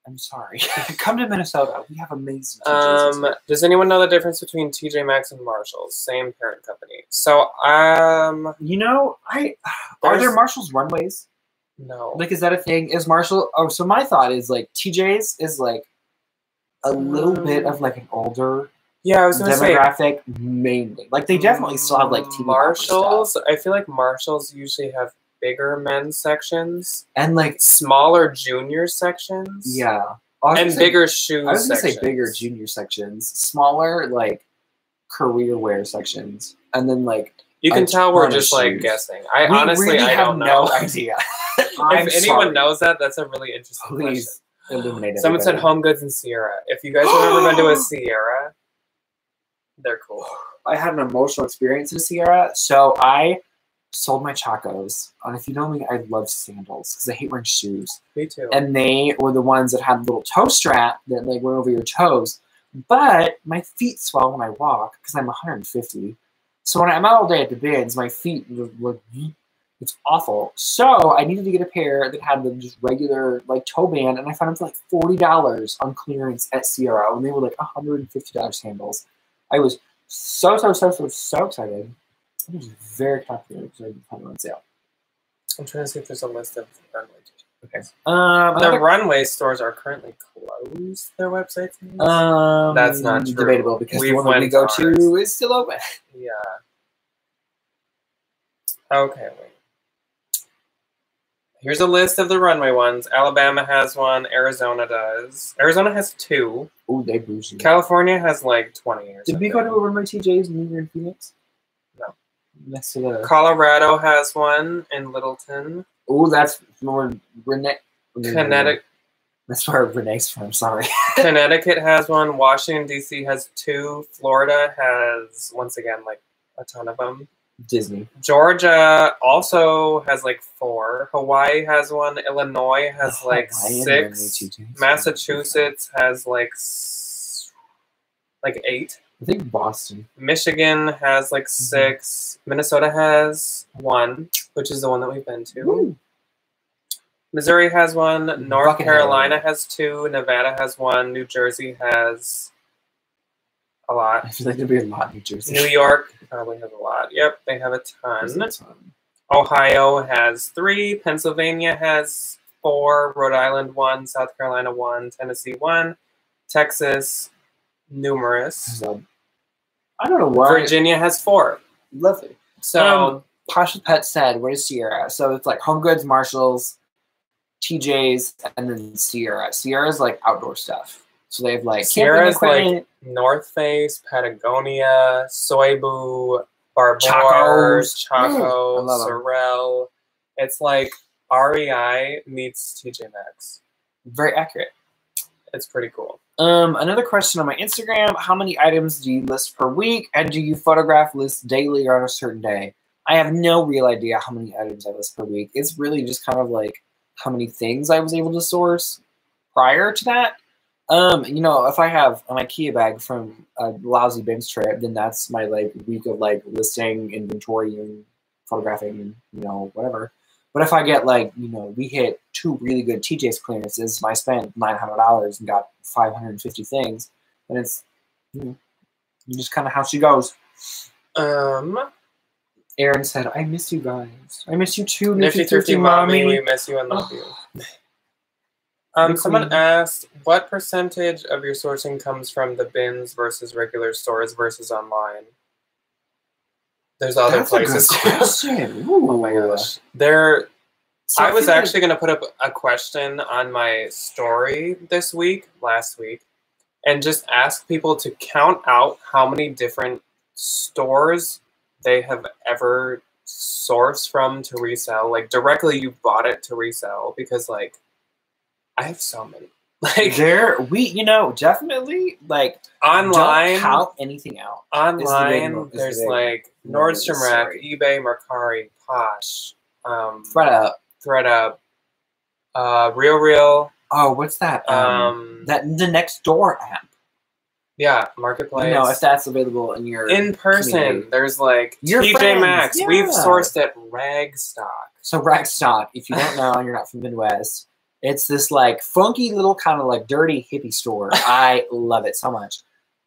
I'm sorry. [LAUGHS] Come to Minnesota. We have amazing Um, does anyone know the difference between TJ Maxx and Marshalls? Same parent company. So, um, you know, I are there Marshalls runways? no. Like, is that a thing? Is Marshall? Oh, so my thought is like TJ's is like a little bit of like an older yeah, I was gonna say demographic mainly. Like they definitely still have like TV Marshalls. I feel like Marshalls usually have bigger men's sections, and like smaller junior sections, yeah, and say- bigger shoes. I was gonna say bigger junior sections, smaller like career wear sections, and then like You can tell we're just like guessing. I we honestly really I have don't no know. [LAUGHS] idea. [LAUGHS] I'm if anyone sorry. knows that, that's a really interesting please question. illuminate. Someone said. Home Goods and Sierra. If you guys have ever been to a [GASPS] Sierra, they're cool. I had an emotional experience in Sierra, so I sold my chacos. And if you know me, I love sandals because I hate wearing shoes. Me too. and they were the ones that had a little toe strap that like went over your toes. But my feet swell when I walk because I'm 150. So when I'm out all day at the bins, my feet look, look it's awful. So I needed to get a pair that had the just regular like toe band, and I found them for like forty dollars on clearance at Sierra, and they were like 150 dollars sandals. I was so so so so so excited. I was very confident because find them on sale. I'm trying to see if there's a list of runway. Okay. Um, The another- runway stores are currently closed. Their websites. Um, That's not true. debatable because We've the one we go to to is still open. [LAUGHS] yeah. Okay, wait. Here's a list of the runway ones. Alabama has one. Arizona does. Arizona has two. Oh, they bougie. California has like 20 or Did we go to a runway TJ's we in Phoenix? No. Next to the. Colorado has one in Littleton. Oh, that's more Renee. Connecticut, That's where Renee's from. Sorry. [LAUGHS] Connecticut has one. Washington D.C. has two. Florida has once again like a ton of them. Disney. Georgia also has like four. Hawaii has one. Illinois has oh, like Hawaiian runway six. Massachusetts has like s- like eight. I think Boston. Michigan has like Mm-hmm. six. Minnesota has one, which is the one that we've been to. Missouri has one. North Buckingham. Carolina has two. Nevada has one. New Jersey has a lot. I feel like there'd be a lot in New Jersey. New York probably has a lot. Yep, they have a ton. a ton. Ohio has three. Pennsylvania has four. Rhode Island one. South Carolina one. Tennessee one. Texas numerous. I don't know why. Virginia has four. Lovely. So Um, Pasha Pet said, "What is Sierra?" So it's like Home Goods, Marshalls, TJ's, and then Sierra. Sierra's like outdoor stuff. So they have like Sierra's, like. North Face, Patagonia, Soybu, Barbour, Chacos. Choco, Mm, I love 'em. Sorel. It's like REI meets TJ Maxx. Very accurate. It's pretty cool. Um, another question on my Instagram: How many items do you list per week, and do you photograph list daily or on a certain day? I have no real idea how many items I list per week. It's really just kind of like how many things I was able to source prior to that. Um, you know, if I have an IKEA bag from a lousy bins trip, then that's my like week of like listing, inventory, and photographing, you know whatever. But if I get like, you know, we hit two really good TJ's clearances, and I spent nine hundred dollars and got five hundred and fifty things, then it's you know, just kind of how she goes. Um, Aaron said, "I miss you guys. I miss you too, Nifty Nifty Thrifty Thrifty Mommy, we miss you and love you. Um, someone asked, what percentage of your sourcing comes from the bins versus regular stores versus online? There's other That's places too. question. Oh my [LAUGHS] gosh. There So I was feel like- actually going to put up a question on my story this week, last week, and just ask people to count out how many different stores they have ever sourced from to resell. Like directly you bought it to resell because like I have so many. [LAUGHS] Like there we you know definitely like online don't count anything out. online the there's big like the Nordstrom Rack, eBay, Mercari, Posh, um Fred up. ThredUp, uh Real Real, Oh, what's that? Um, um that the next door app. Yeah, marketplace. You know if that's available in your in person. community. There's like Your TJ friends, Maxx. We've yeah. sourced at Ragstock. So Ragstock, if you don't know and [LAUGHS] you're not from Midwest, it's this like funky little kind of like dirty hippie store. I love it so much.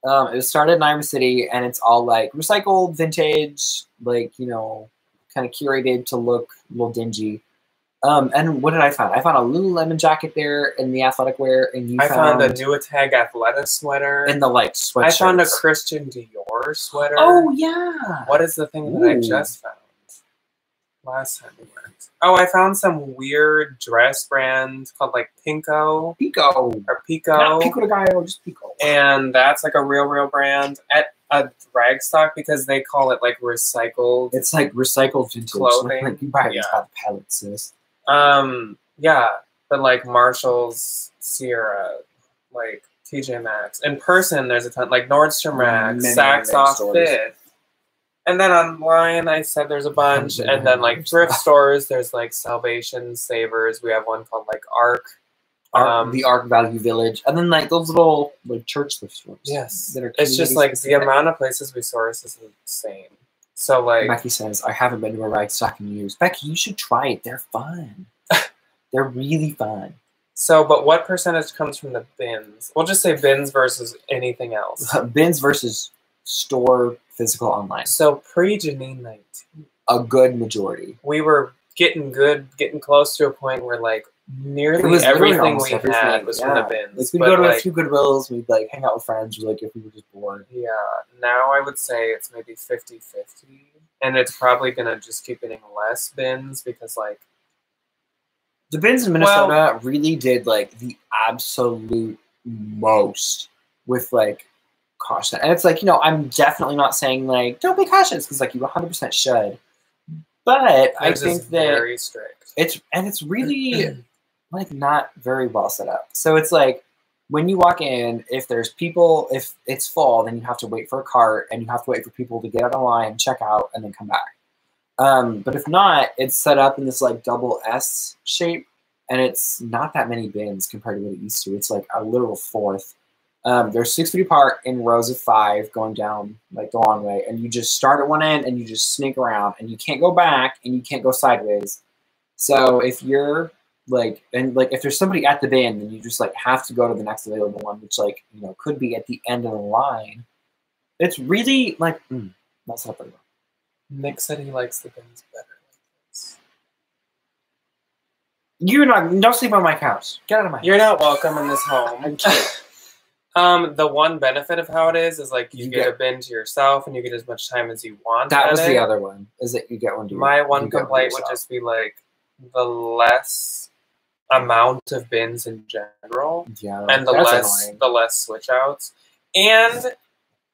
Um, it was started in Iowa City and it's all like recycled, vintage, like you know, kind of curated to look a little dingy. Um, and what did I find? I found a Lululemon jacket there in the athletic wear, and you I found found, a Nuatag Athleta sweater. in the like sweatshirts. I found a Christian Dior sweater. Oh yeah. What is the thing that I just found? Last time we went. Oh, I found some weird dress brand called like Pinko Pico. or Pico. Not Pico de Gallo, just Pico. and that's like a real, real brand at a Ragstock because they call it like recycled. It's like recycled vintage. Clothing. Like, you buy it Yeah. by the sis. Um, yeah, but like Marshalls, Sierra, like TJ Maxx. In person, there's a ton, like Nordstrom Rack, Saks Off. Fifth. And then online, I said there's a bunch. And then like thrift stores, there's like Salvation, Savers. We have one called like Arc. Um, the Arc Value Village, and then like those little like church thrift stores. Yes. that are It's just like the amount of places we source is insane. So like Becky says, I haven't been to a Ragstock in years. Becky, you should try it. They're fun. [LAUGHS] They're really fun. so but what percentage comes from the bins? We'll just say bins versus anything else. [LAUGHS] Bins versus store physical online. So pre Janine 19. A good majority. we were getting good, getting close to a point where like nearly everything we had was yeah. from the bins. Like we'd go to like, a few Goodwills, we'd like hang out with friends, or like if we were just bored. yeah, now I would say it's maybe 50 50. And it's probably gonna just keep getting less bins because like The bins in Minnesota really did like the absolute most with like caution. And it's like, you know, I'm definitely not saying like don't be cautious because like you 100% should. But I think that very strict. it's and it's really [CLEARS THROAT] like not very well set up. So it's like when you walk in, if there's people, if it's full, then you have to wait for a cart and you have to wait for people to get out of line, check out, and then come back. Um, but if not, it's set up in this like double S shape, and it's not that many bins compared to what it used to. It's like a literal fourth. Um, they're six feet apart in rows of five going down like the long way, and you just start at one end and you just sneak around, and you can't go back and you can't go sideways. So if you're like, and like if there's somebody at the bin, then you just like have to go to the next available one, which like you know could be at the end of the line. It's really like mm, that's not very well. Nick said he likes the bins better like this. You're not. Don't sleep on my couch. Get out of my. You're not welcome in this home. I'm kidding. [LAUGHS] um, the one benefit of how it is is like you, You get, get- a bin to yourself and you get as much time as you want. That was it. the other one. Is that you get one to My you one complaint would just be like the less amount of bins in general yeah, and the less annoying. the less switch outs. And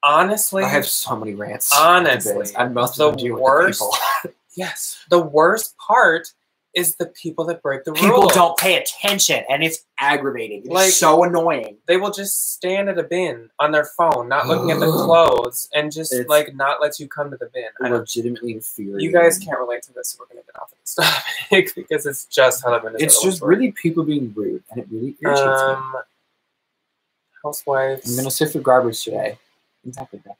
honestly, I have so many rants. Honestly, and most the of them worst- [LAUGHS] yes, the worst part is the people that break the people. People rules. don't pay attention, and it's aggravating. It's Like- so annoying. They will just stand at a bin on their phone, not looking at the clothes, and just It's- like not let you come to the bin. I Legitimately infuriating. you guys can't relate to this, so we're gonna get off of this topic [LAUGHS] because it's just how the Minnesota It's just work. really people being rude, and it really irritates me. um, housewives. I'm gonna sift through garbage today. Exactly, Becky.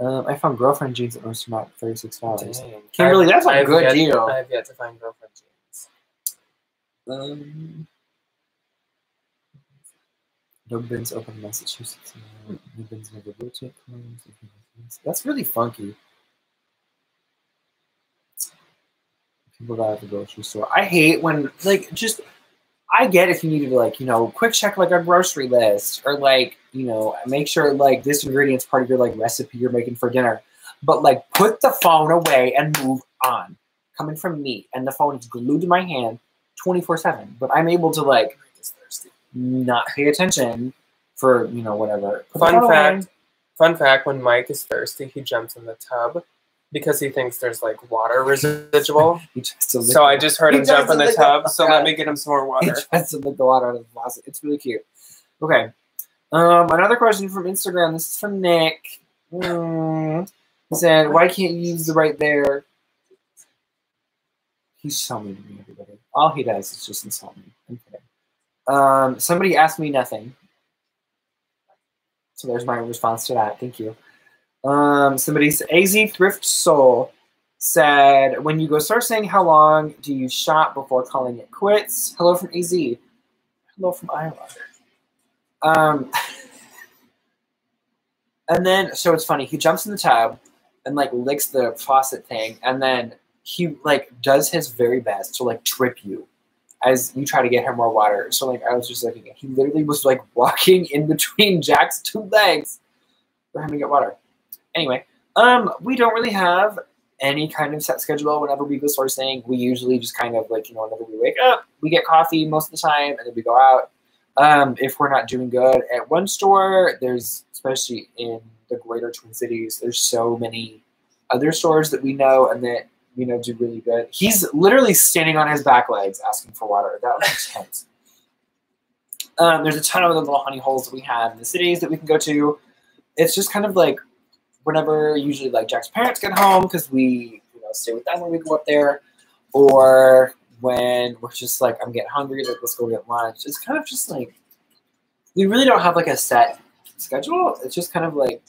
Um, I found girlfriend jeans at Oyster Mart, thirty-six dollars. Dang. Kimberly, I've- that's a I've good yet- deal. I have yet to find girlfriend jeans. Um, no bins open in Massachusetts. No bins never rotate closed. That's really funky. People that at the grocery store. I hate when like just. I get if you need to like you know quick check like a grocery list or like you know make sure like this ingredient's part of your like recipe you're making for dinner, but like put the phone away and move on. Coming from me and the phone is glued to my hand 24 7 but i'm able to like not pay attention for you know whatever Put Fun away. fact. Fun fact: When Mike is thirsty, he jumps in the tub because he thinks there's like water [LAUGHS] residual. he tries to lick so I just heard He him jump in the [LAUGHS] tub. So Yeah. let me get him some more he water. tries to lick the water out of the faucet it's really cute okay um another question from instagram this is from nick Mm. he said why can't you use the right there he's so mean to me everybody all he does is just insult me kidding. um somebody asked me nothing So there's my response to that. Thank you. Um, somebody, AZ Thrift Soul said, when you go sourcing, how long do you shop before calling it quits? Hello from AZ. Hello from Iowa. Um, and then, so it's funny. He jumps in the tub and like licks the faucet thing, and then he like does his very best to like trip you as you try to get him more water. So like I was just looking, he literally was like [LAUGHS] walking in between [LAUGHS] Jack's two legs for him to get water. Anyway, um, we don't really have any kind of set schedule whenever we go sourcing. We usually just kind of like, you know, whenever we wake up, we get coffee most of the time and then we go out. Um, if we're not doing good at one store, there's especially in the greater Twin Cities, there's so many other stores that we know and that you know do really good. He's literally standing on his back legs asking for water. That was intense. Um, there's a ton of other little honey holes that we have in the cities that we can go to. It's just kind of like whenever usually like Jack's parents get home because we you know stay with them when we go up there, or when we're just like I'm getting hungry, like let's go get lunch. It's kind of just like we really don't have like a set schedule. It's just kind of like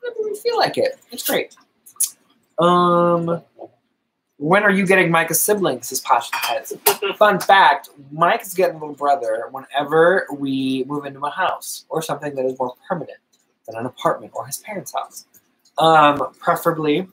whenever we feel like it. It's great. Um, when are you getting Micah's siblings? His passion heads. [LAUGHS] Fun fact: Mike is getting a little brother whenever we move into a house or something that is more permanent than an apartment or his parents' house. Um, preferably,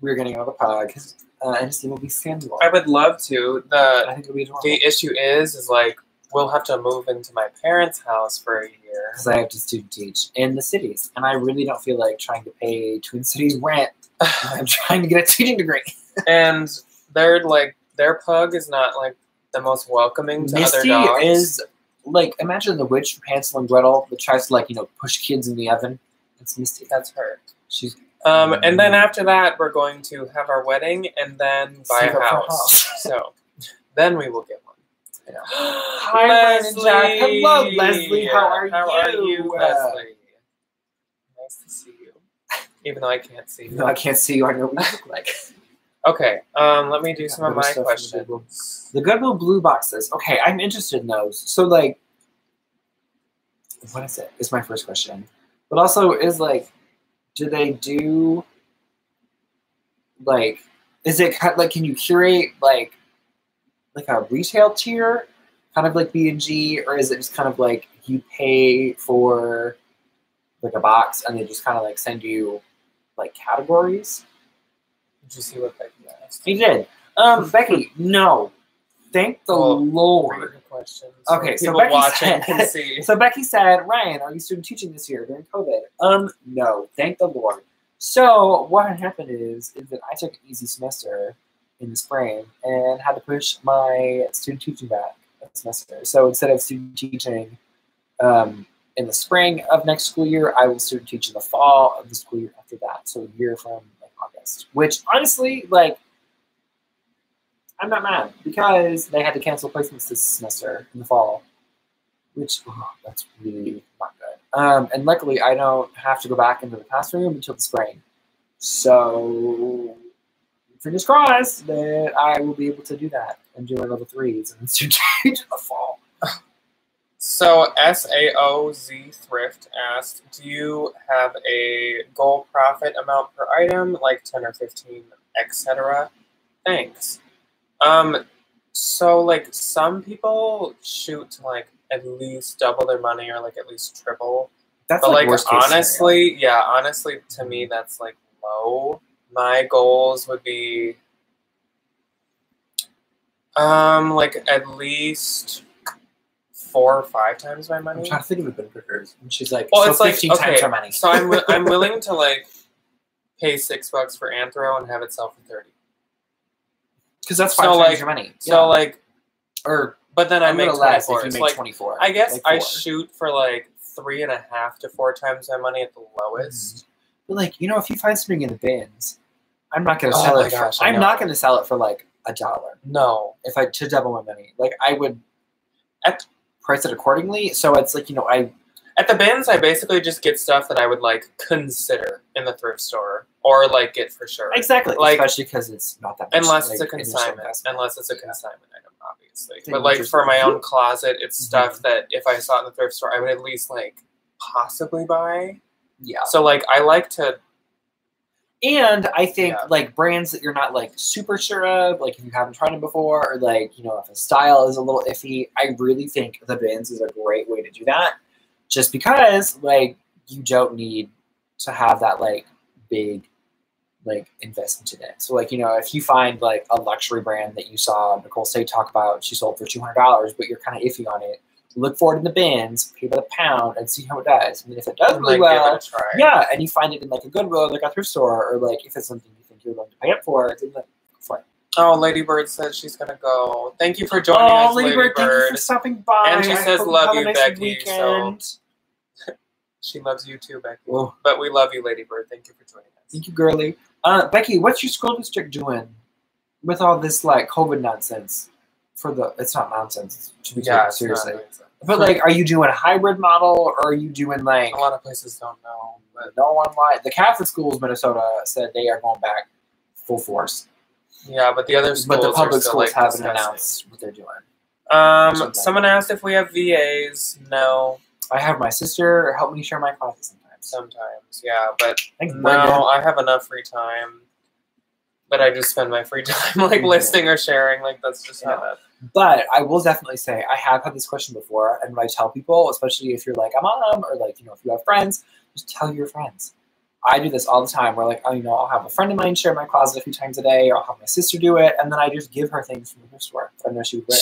we're getting another pug, uh, and will be Samuel. I would love to. I The the issue is is like we'll have to move into my parents' house for a year. because I have to student teach in the cities, and I really don't feel like trying to pay Twin Cities rent. [LAUGHS] I'm trying to get a teaching degree. [LAUGHS] and their like their pug is not like the most welcoming to Misty other dogs. is like imagine the witch from Hansel and Gretel that tries to like you know push kids in the oven. It's Misty. that's her. She's Um, and then Mm. after that, we're going to have our wedding and then buy Save a house. [LAUGHS] [LAUGHS] so then we will get one. [GASPS] Yeah. Hi, Brandon Jack. Hello, Leslie. How are How are you? you, Uh, Leslie? Nice to see you. Even though I can't see you. no, I can't see you. I know what you look like. [LAUGHS] Okay, um, let me do Yeah, some of my stuff from the Goodwill. questions. The Goodwill blue boxes. Okay, I'm interested in those. So like, what is it? Is my first question. But also is like, do they do like, is it like can you curate like, like a retail tier, kind of like B and G, or is it just kind of like you pay for like a box and they just kind of like send you like categories? Did you see what Becky asked? He did. Um, Becky, no. Thank the Well, Lord. Read the questions. Okay, so Becky watching said- can see. [LAUGHS] So Becky said, Ryan, are you student teaching this year during COVID? Um, no, thank the Lord. So what had happened is, is that I took an easy semester in the spring and had to push my student teaching back a semester. So instead of student teaching um, in the spring of next school year. I will student teach in the fall of the school year after that. So a year from like August. Which honestly, like, I'm not mad because they had to cancel placements this semester in the fall, which oh, that's really not good. Um, and luckily, I don't have to go back into the classroom until the spring. So fingers crossed that I will be able to do that and do my level threes and [LAUGHS] teaching in the fall. So SAOZ Thrift asked, do you have a goal profit amount per item, like 10 or 15, etc.? Thanks. Um, so like some people shoot to like at least double their money or like at least triple. That's but like, like worst case scenario. honestly, yeah, honestly to me that's like low. My goals would be um like at least four or five times my money. I'm trying to think of a the benefits. And she's like, Well, so it's like 15 okay, times our money. so I'm I'm [LAUGHS] willing to like pay six bucks for Anthro and have it sell for thirty. Because that's so, five times like- your money. So like, or but then I make twenty less if you make like, 24. I guess like I shoot for like three and a half to four times my money at the lowest. Mm-hmm. But like, you know, if you find something in the bins, I'm not going to Oh sell it. gosh, for, I'm not going to sell it for like a dollar. No, If I to double my money, like I would At- price it accordingly. So it's like you know, I at the bins I basically just get stuff that I would like consider in the thrift store or like get for sure. exactly Like- especially because it's not that much. Unless it's a like, consignment. Unless it's a Yeah. consignment item, obviously. Then But like for my own [LAUGHS] closet, it's Mhm. stuff that if I saw it in the thrift store, I would at least like possibly buy. Yeah. So like I like to And I think Yeah. like brands that you're not like super sure of, like if you haven't tried them before, or like you know if a style is a little iffy, I really think the bins is a great way to do that. Just because like you don't need to have that like big like investment in it. So like you know if you find like a luxury brand that you saw Nicole Say talk about, she sold for two hundred dollars, but you're kind of iffy on it. Look for it in the bins, pay by the pound, and see how it does. And then if it does really like well, give it a try. yeah, and you find it in like a Goodwill, like a thrift store, or like if it's something you think you're willing to pay up for, then like for it. Oh, Lady Bird says she's gonna go. Thank you for joining oh, us, Lady, Bird, thank you for stopping by. And she I says, "Love you, nice Becky," Weekend. She loves you too, Becky. Oh, But we love you, Lady Bird. Thank you for joining us. thank you, girly. Uh, Becky, what's your school district doing with all this like COVID nonsense? For the, it's not nonsense. To be Yeah, taken seriously. But like, are you doing a hybrid model, or are you doing like a lot of places don't know, but no online? The Catholic schools, Minnesota, said they are going back full force, yeah, but the other schools but the public schools like, haven't discussing. announced what they're doing. Um, someone asked if we have VAs. No, I have my sister help me share my classes sometimes. sometimes, yeah, but Thanks, no, I have enough free time. But I just spend my free [LAUGHS] time like Yeah. listing or sharing. Like that's just how Yeah. that. But I will definitely say I have had this question before, and when I tell people, especially if you're like a mom or like you know if you have friends, just tell your friends. I do this all the time. Where like oh you know I'll have a friend of mine share my closet a few times a day, or I'll have my sister do it, and then I just give her things from the thrift store that I know she would wear.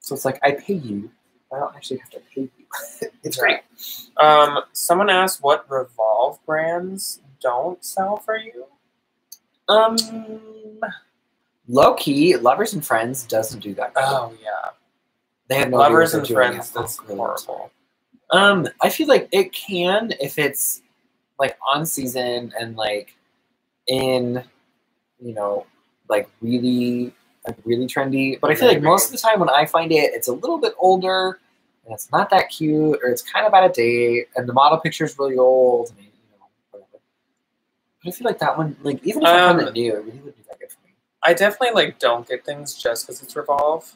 So it's like I pay you, I don't actually have to pay you. [LAUGHS] it's great. Um, someone asked what Revolve brands don't sell for you. Um, low key, lovers and friends doesn't do that. Oh yeah, They have no lovers and what they're doing friends. That's horrible. Um, I feel like it can if it's like on season and like in, you know, like really like really trendy. But I feel like most of the time when I find it, it's a little bit older and it's not that cute or it's kind of out of date and the model picture is really old. And, you know, whatever. But I feel like that one, like even if I found Um, it new, it really wouldn't be that good for me. I definitely like don't get things just because it's Revolve.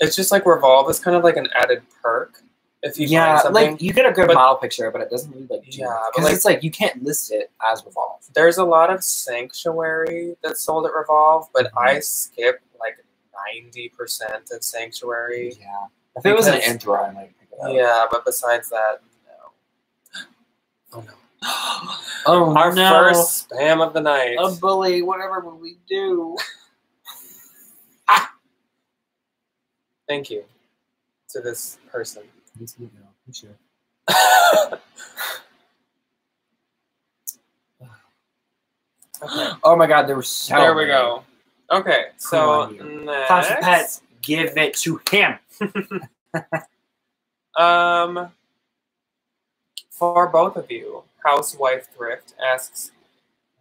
It's just like Revolve is kind of like an added perk if you Yeah, find like you get a good but- model picture, but it doesn't really like Yeah, much. but, 'Cause like- it's like you can't list it as Revolve. There's a lot of Sanctuary that's sold at Revolve, but Mhm. I skip ninety percent of Sanctuary. Yeah. If it was an Anthro, I might pick it up. Yeah, but besides that, no. Oh no. [GASPS] Oh Our no. first spam of the night. a bully. Whatever will we do? [LAUGHS] Ah! Thank you to this person. [LAUGHS] [SIGHS] Okay. Oh my God, there were so. there we many. go. Okay, so. Clash of Pets, give it to him. [LAUGHS] um, for both of you, Housewife Thrift asks,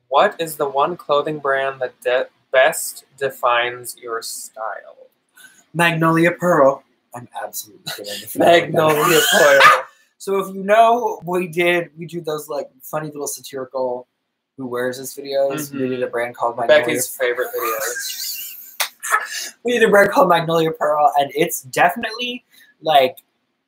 "What is the one clothing brand that de- best defines your style?" Magnolia Pearl. I'm absolutely kidding. [LAUGHS] if you know what that is. Magnolia Pearl. [LAUGHS] So if you know, we did we do those like funny little satirical who wears this videos. We Mhm. did a brand called Magnolia. Becky's favorite videos. [LAUGHS] we did a brand called Magnolia Pearl, and it's definitely like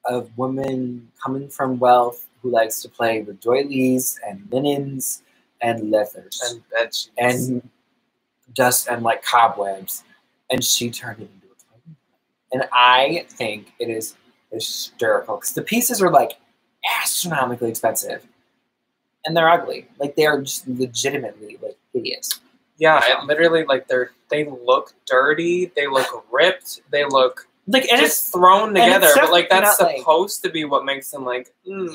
a woman coming from wealth who likes to play with doilies and linens and leathers and bed sheets. and dust and like cobwebs, and she turned it into a clothing. And I think it is hysterical because the pieces are like astronomically expensive, and they're ugly. Like they are just legitimately like hideous. yeah, it literally like they're they look dirty. They look ripped. They look Like and just it's thrown together. it's But like that's not, like- supposed to be what makes them like mm,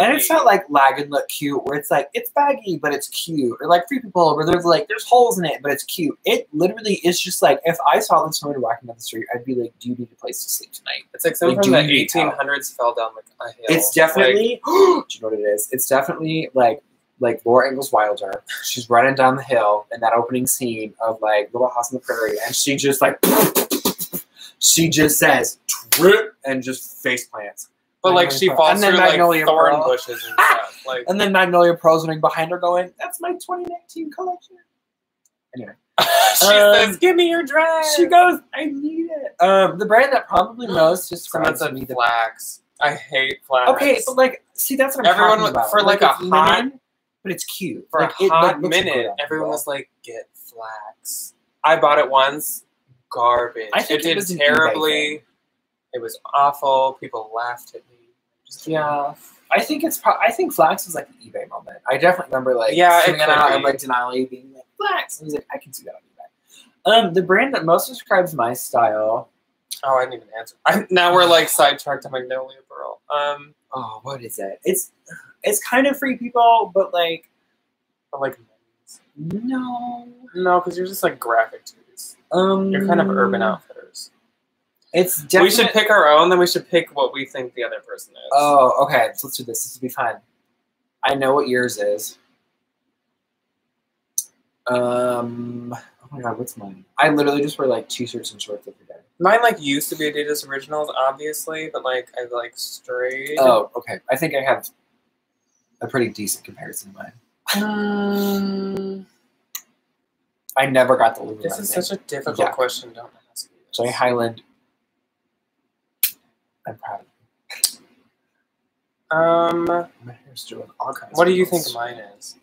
and it's not like Lagenlook cute where it's like it's baggy but it's cute or like free people where there's like there's holes in it but it's cute. It literally is just like if I saw this woman walking down the street, I'd be like, "Do you need a place to sleep tonight?" It's like someone Like, from the you need help? 1800s fell down like a hill. It's definitely. [GASPS] do you know what it is? It's definitely like like Laura Ingalls Wilder. She's running down the hill in that opening scene of like Little House on the Prairie, and she just like [LAUGHS] she just says trip and just face plants. but like she falls And then through like Magnolia thorn Pearl. bushes and stuff. Like And then Magnolia Pearl's running behind her, going, "That's my 2019 collection." Anyway, [LAUGHS] she Um, says, "Give me your dress." She goes, "I need it." Um, the brand that probably [GASPS] most just describes me the flax. I hate flax. okay, but like, see, that's what I'm Everyone talking about. for, like, a hot- linen, but it's cute for like, a it, hot like, minute, everyone was like, "Get flax." I bought it once. Garbage. I think it it did was an eBay terribly. It was awful. People laughed at me. Just Yeah. I think it's. Pro- I think flax was like an eBay moment. I definitely remember like Yeah, seeing it out and like Denali being like flax. I was like, I can see that on eBay. Um, the brand that most describes my style. Oh, I didn't even answer. I, now we're like sidetracked to Magnolia Pearl. Um, Oh, what is it? It's it's kind of free people, but like but like no. no, because you're just like graphic tees. Um, You're kind of urban outfitters. It's definitely. We should pick our own, then we should pick what we think the other person is. Oh, okay. So let's do this. This will be fun. I know what yours is. Um. Oh my god, what's mine? I literally just wear like t-shirts and shorts every day. Mine like used to be Adidas Originals, obviously, but like I like straight. Oh, okay. I think I have a pretty decent comparison of mine. Um, I never got the Lululemon. this is thing. such a difficult Yeah. question. Don't ask me. this. Joy Highland. I'm proud of Um. My hair's doing all kinds. what do you think mine is?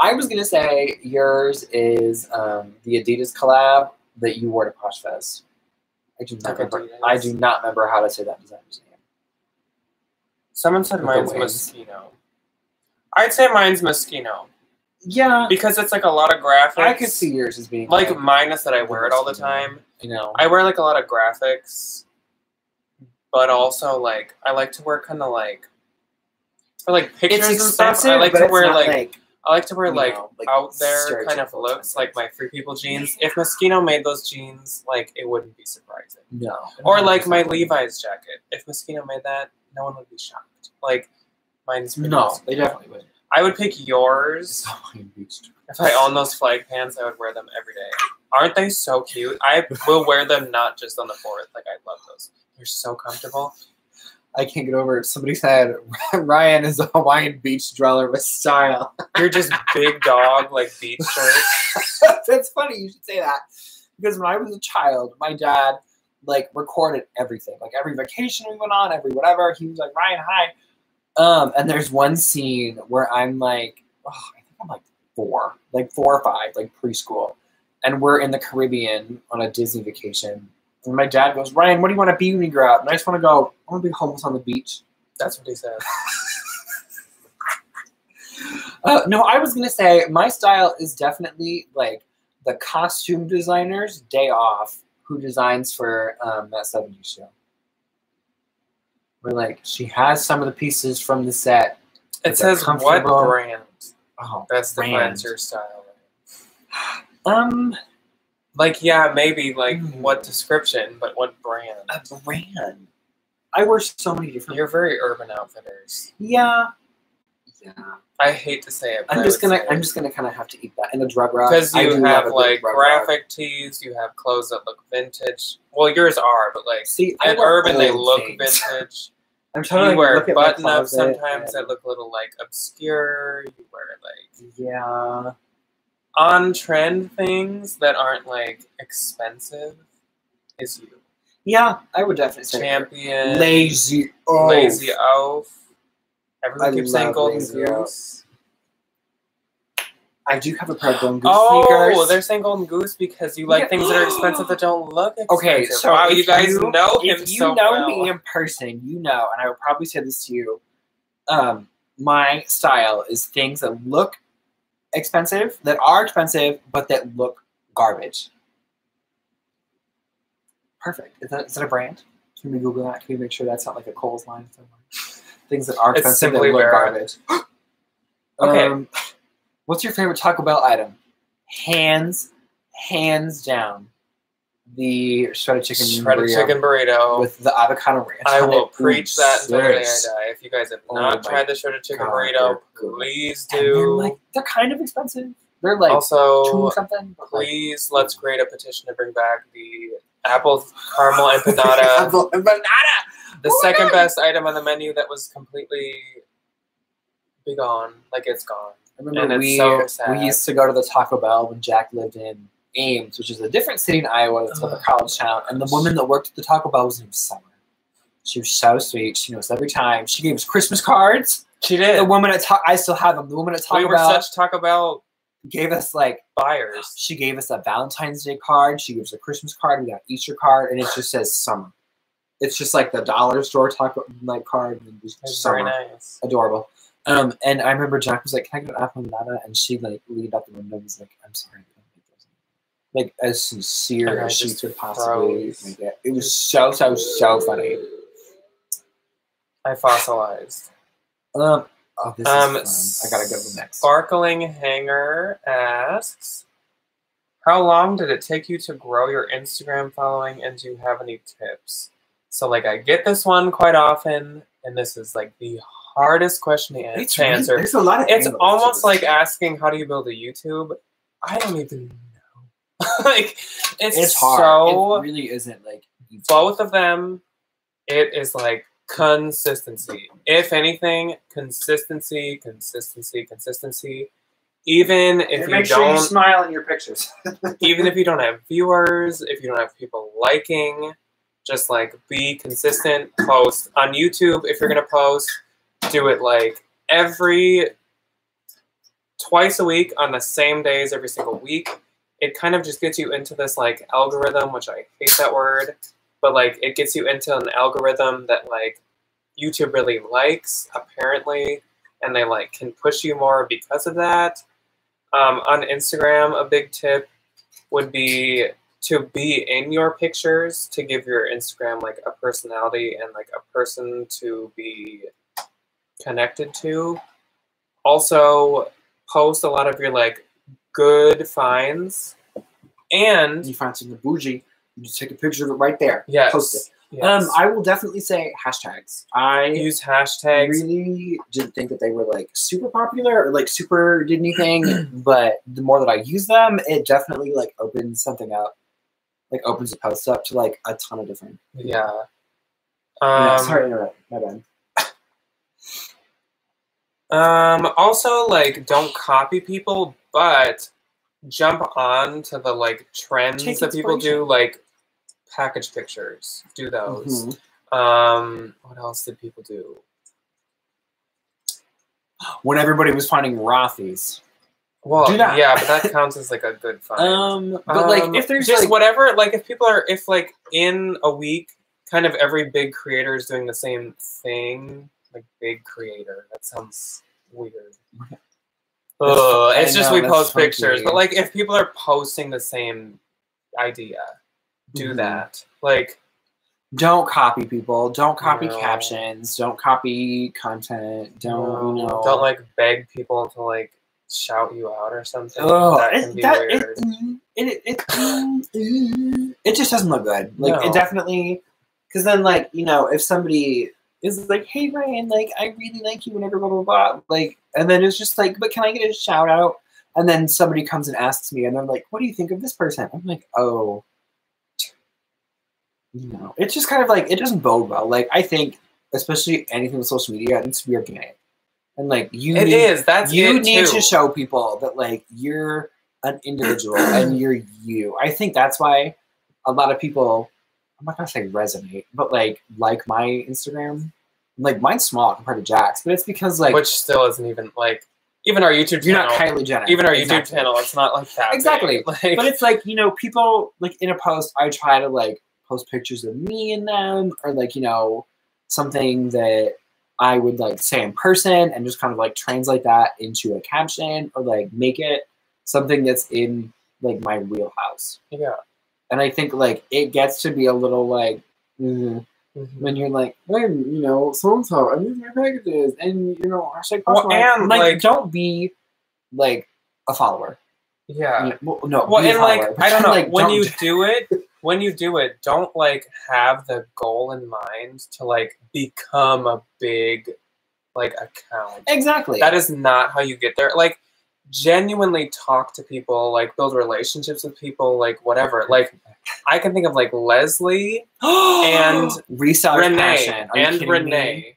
I was gonna say yours is um, the Adidas collab that you wore to Posh Fest. I do not Like remember. Adidas? I do not remember how to say that designer's name. Someone said With mine's. Moschino. I'd say mine's Moschino Yeah, because it's like a lot of graphics. I could see yours as being like minus that I wear it all the time. you know. I wear like a lot of graphics, but also like I like to wear kind of like for like pictures it's and stuff. I like to wear not like, I like to wear like know, like out there kind of looks, like my free people jeans. If Moschino made those jeans, like it wouldn't be surprising. no, Or like my Levi's jacket. If Moschino made that, no one would be shocked. Like mine's No, they definitely would. I would pick yours. If I own those flag pants, I would wear them every day. Aren't they so cute? I [LAUGHS] will wear them not just on the fourth. Like I love those. They're so comfortable. I can't get over it. Somebody said [LAUGHS] Ryan is a Hawaiian beach dweller with style. [LAUGHS] You're just big dog like beach shirt. That's funny. You should say that because when I was a child, my dad like recorded everything. Like every vacation we went on, every whatever. He was like Ryan, hi. Um, and there's one scene where I'm like, oh, I think I'm like four, like four or five, like preschool, and we're in the Caribbean on a Disney vacation. And my dad goes, Ryan, what do you want to be when you grow up? And I just want to go. I want to be homeless on the beach. That's what he said. [LAUGHS] Uh, no, I was gonna say my style is definitely like the costume designer's day off who designs for um, that 70s show. Where like she has some of the pieces from the set. It says what brand Oh, best brand. your style. Um, Like yeah, maybe like Hmm. what description, but what brand? a brand. I wear so many different. You're very urban outfitters. Yeah, Yeah. I hate to say it. but I'm just gonna I'm it. just gonna kind of have to eat that. And the drug rug. because you a have like graphic tees, you have clothes that look vintage. Well, yours are, but like See, at Urban they look vintage. [LAUGHS] I'm trying to wear button closet sometimes that look a little like obscure. You wear like Yeah. on trend things that aren't like expensive. Is you Yeah, I would definitely say champion lazy. Oh, lazy oaf? Everyone I keeps saying golden goose. I do have a pair of golden goose Oh, sneakers. they're saying golden goose because you like Yeah. things that are expensive that don't look expensive. Okay, so wow, if you guys you- know him if you so know well. me in person, you know, and I would probably say this to you. Um, my style is things that look expensive, that are expensive, but that look garbage. Perfect. Is that, is that a brand? Can we Google that? Can we make sure that's not like a Kohl's line somewhere? Things that are expensive that look Vera. garbage. [GASPS] Okay. Um, what's your favorite Taco Bell item? Hands, hands down, the shredded chicken shredded burrito chicken burrito. with the avocado ranch. I will it. preach Ooh, that until the day I die. If you guys have Oh not tried the shredded chicken God, burrito, please And they're do. like they're kind of expensive. They're like also, something. but, like- please let's create a petition to bring back the apple caramel [LAUGHS] empanada. Apple empanada. the Oh second best item on the menu that was completely be gone. Like it's gone. Remember we so we used to go to the Taco Bell when Jack lived in Ames, which is a different city in Iowa. It's like a college town, and the woman that worked at the Taco Bell was named Summer. She was so sweet. She knew us every time. She gave us Christmas cards. She did. The woman at Ta- I still have them. The woman at Taco Bell. we were Bell such Taco Bell gave us like buyers. She gave us a Valentine's Day card. She gives us a Christmas card. We got Easter card, and it just says summer. It's just like the dollar store taco like card. And summer. very nice. Adorable. Um, and I remember Jack was like, "Can I get an apple banana?" And she like leaned out the window and was like, "I'm sorry." I don't make those. Like as sincere as she could possibly make it. It was so so so funny. I fossilized. Um, oh, this Um, is fun. I gotta go to the next. Sparkling Hanger asks, "How long did it take you to grow your Instagram following, and do you have any tips?" So, like, I get this one quite often, and this is like the hardest question to an- It's to really- answer. There's a lot of It's almost like asking how do you build a YouTube. I don't even know. [LAUGHS] like, it's, it's hard. so it really isn't like easy. both of them, it is like consistency. If anything, consistency, consistency, consistency. Even if And you make sure you don't, smile in your pictures. [LAUGHS] even if you don't have viewers, if you don't have people liking, just like be consistent. Post on YouTube. If you're gonna post, do it like every twice a week on the same days every single week. It kind of just gets you into this like algorithm, which I hate that word, but like it gets you into an algorithm that like YouTube really likes apparently, and they like can push you more because of that. Um, on Instagram, a big tip would be to be in your pictures to give your Instagram like a personality and like a person to be connected to. Also, post a lot of your like good finds and you find something bougie, you just take a picture of it right there. yes, Post it. yes. Um, I will definitely say hashtags. I use hashtags. really didn't think that they were like super popular or like super did anything, [CLEARS THROAT] but the more that I use them, it definitely like opens something up, like opens a post up to like a ton of different. Yeah. Yeah, Um, sorry to interrupt. My bad. Um, also, like, don't copy people, but jump on to the like trends Take that people do, like package pictures. Do those. Mhm. Um, what else did people do? When everybody was finding Rothies. Well, yeah, but that [LAUGHS] counts as like a good find. Um, but like Um, if there's just like, whatever, like if people are, if like in a week, kind of every big creator is doing the same thing, like big creator. That sounds weird. Ugh, I it's just know, we post funky. pictures, but like if people are posting the same idea, do Mhm. that. Like, don't copy people. Don't copy No. captions. Don't copy content. Don't you know? don't like beg people to like shout you out or something. Oh, that it, can be that, weird. it, it, it, it, it just doesn't look good. Like No. it definitely, because then like you know if somebody is like, hey Ryan, like I really like you, whatever, blah blah blah. Like And then it's just like, but can I get a shout out? And then somebody comes and asks me, and they're like, "What do you think of this person?" I'm like, "Oh, you know." It's just kind of like it doesn't bode well. Like I think, especially anything with social media, it needs to be organic, and like you It need, is. That's you need too. to show people that like you're an individual and you're you. I think that's why a lot of people I'm not gonna say resonate, but like like my Instagram. Like mine's small compared to Jack's, but it's because like which still isn't even like even our YouTube you're channel. not Kylie Jenner. even our YouTube Exactly. channel, it's not like that. Exactly. [LAUGHS] Like, But it's like, you know, people like in a post, I try to like post pictures of me and them, or like, you know, something that I would like say in person and just kind of like translate that into a caption or like make it something that's in like my wheelhouse. yeah. And I think like it gets to be a little like mm, Mhm. when you're like, hey, you know, so and so, I need my packages, and you know, hashtag Well, Poshmark." and, like, like- don't be like a follower. Yeah. Well, no, Well, and like I don't [LAUGHS] know like, when don't you do- do it, when you do it, don't like have the goal in mind to like become a big like account. exactly That is not how you get there. Like genuinely talk to people, like build relationships with people, like whatever. Like I can think of like Leslie, and [GASPS] reseller Renee, passion. Are you and Renee.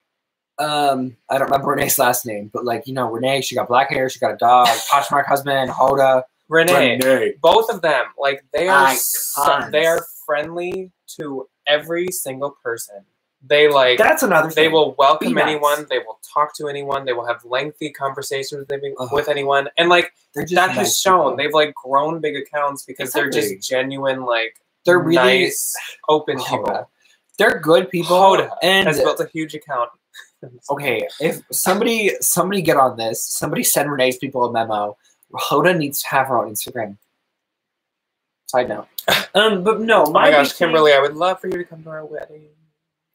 Me? Um, I don't remember Renee's last name, but like you know, Renee, she got black hair, she got a dog, [LAUGHS] Poshmark husband, Hoda, Renee. Renee, Both of them, like they are, so, they are friendly to every single person. They like That's another thing. They will welcome nice. anyone. They will talk to anyone. They will have lengthy conversations with, Ugh. with anyone. And like They're just that has shown, people. they've like grown big accounts because they're just genuine, like They're really nice, open Hoda. people. They're good people. Hoda and has built a huge account. [LAUGHS] okay, if somebody somebody get on this, somebody send Renee's people a memo. Hoda needs to have her own Instagram. Side note. [LAUGHS] Um, but no, Oh my gosh, Kimberly, I would love for you to come to our wedding.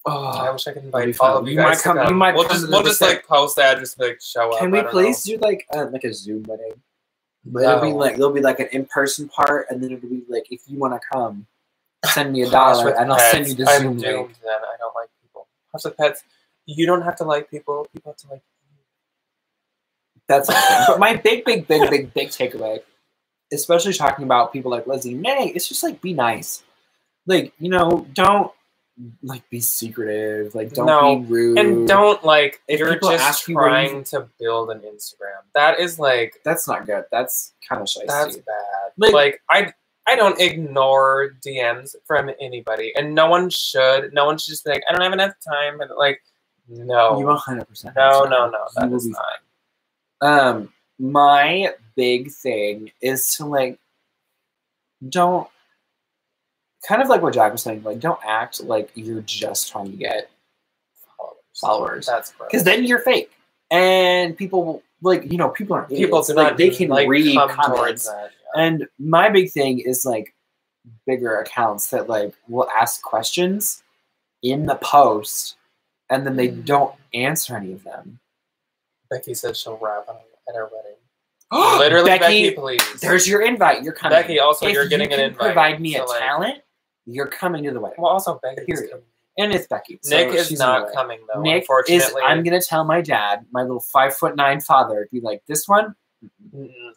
I Oh, wish I could invite all fun. of you, You guys might to come- come. you might we'll come just we'll just visit. like post that, just like show up. can we don't please do like uh, like a Zoom wedding? But it'll be like there'll be like an in person part, and then it'll be like if you want to come, send me a know. Dollar, and I'll pets, send you the I'm Zoom doomed link. then. I don't like people. House with pets, you don't have to like people. People have to like you. That's something. but [LAUGHS] my big, big, big, big, big takeaway, especially talking about people like Leslie May, it's just like be nice. Like you know, don't like be secretive. Like don't No, be rude. And don't like If you're just ask you you- trying to build an Instagram. That is like That's not good. That's kind of shy. that's bad. Like- Like, I I don't ignore DMs from anybody, and no one should. No one should just be like, I don't have enough time, and like, no, You 100. percent no, no, no, You that will is not. Um, my big thing is to like, don't kind of like what Jack was saying. Like, don't act like you're just trying to get Followers. followers, That's because then you're fake, and people like you know people are people do like not they can like, read comments. that. yeah. And my big thing is like bigger accounts that like will ask questions in the post, and then they Mm. don't answer any of them. Becky said she'll rap on, at our wedding. [GASPS] Literally, Becky, please. There's your invite. You're coming. Becky, also, If you're getting you an invite, Provide me so, a like- talent. You're coming to the wedding, well, also Becky. Period. and it's Becky. so Nick is she's not coming though. Nick is. I'm gonna tell my dad, my little five foot nine father, be like, this one.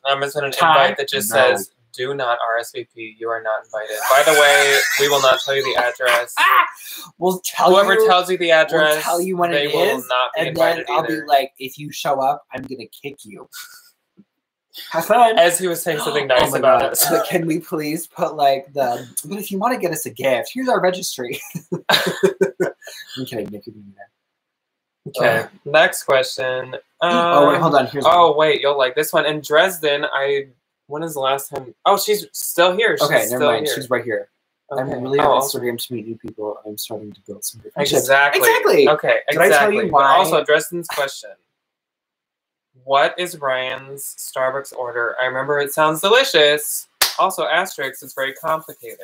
I'm just an Ty? invite that just No. says, "Do not RSVP. You are not invited." By the way, we will not tell you the address. Ah, [LAUGHS] we'll tell Whoever you, tells you the address, tell you when they it will is, not be and then I'll either. be like, if you show up, I'm gonna kick you. Have fun. As he was saying something [GASPS] Oh nice my about God. us. But can we please put like the? But if you want to get us a gift, here's our registry. [LAUGHS] I'm kidding, Nick. You can do that. okay, next question. oh wait, Um, hold on. Here's one. Oh wait, you'll like this one. In Dresden, I when is the last time? Oh, she's still here. She's Okay, never still mind. Here. she's right here. Okay. I'm really oh, on Instagram to meet new people. I'm starting to build some friendships. Exactly. Exactly. Okay. Did I Exactly. tell you But why- also, Dresden's question. What is Ryan's Starbucks order? I remember it sounds delicious. Also, asterisk, it's very complicated.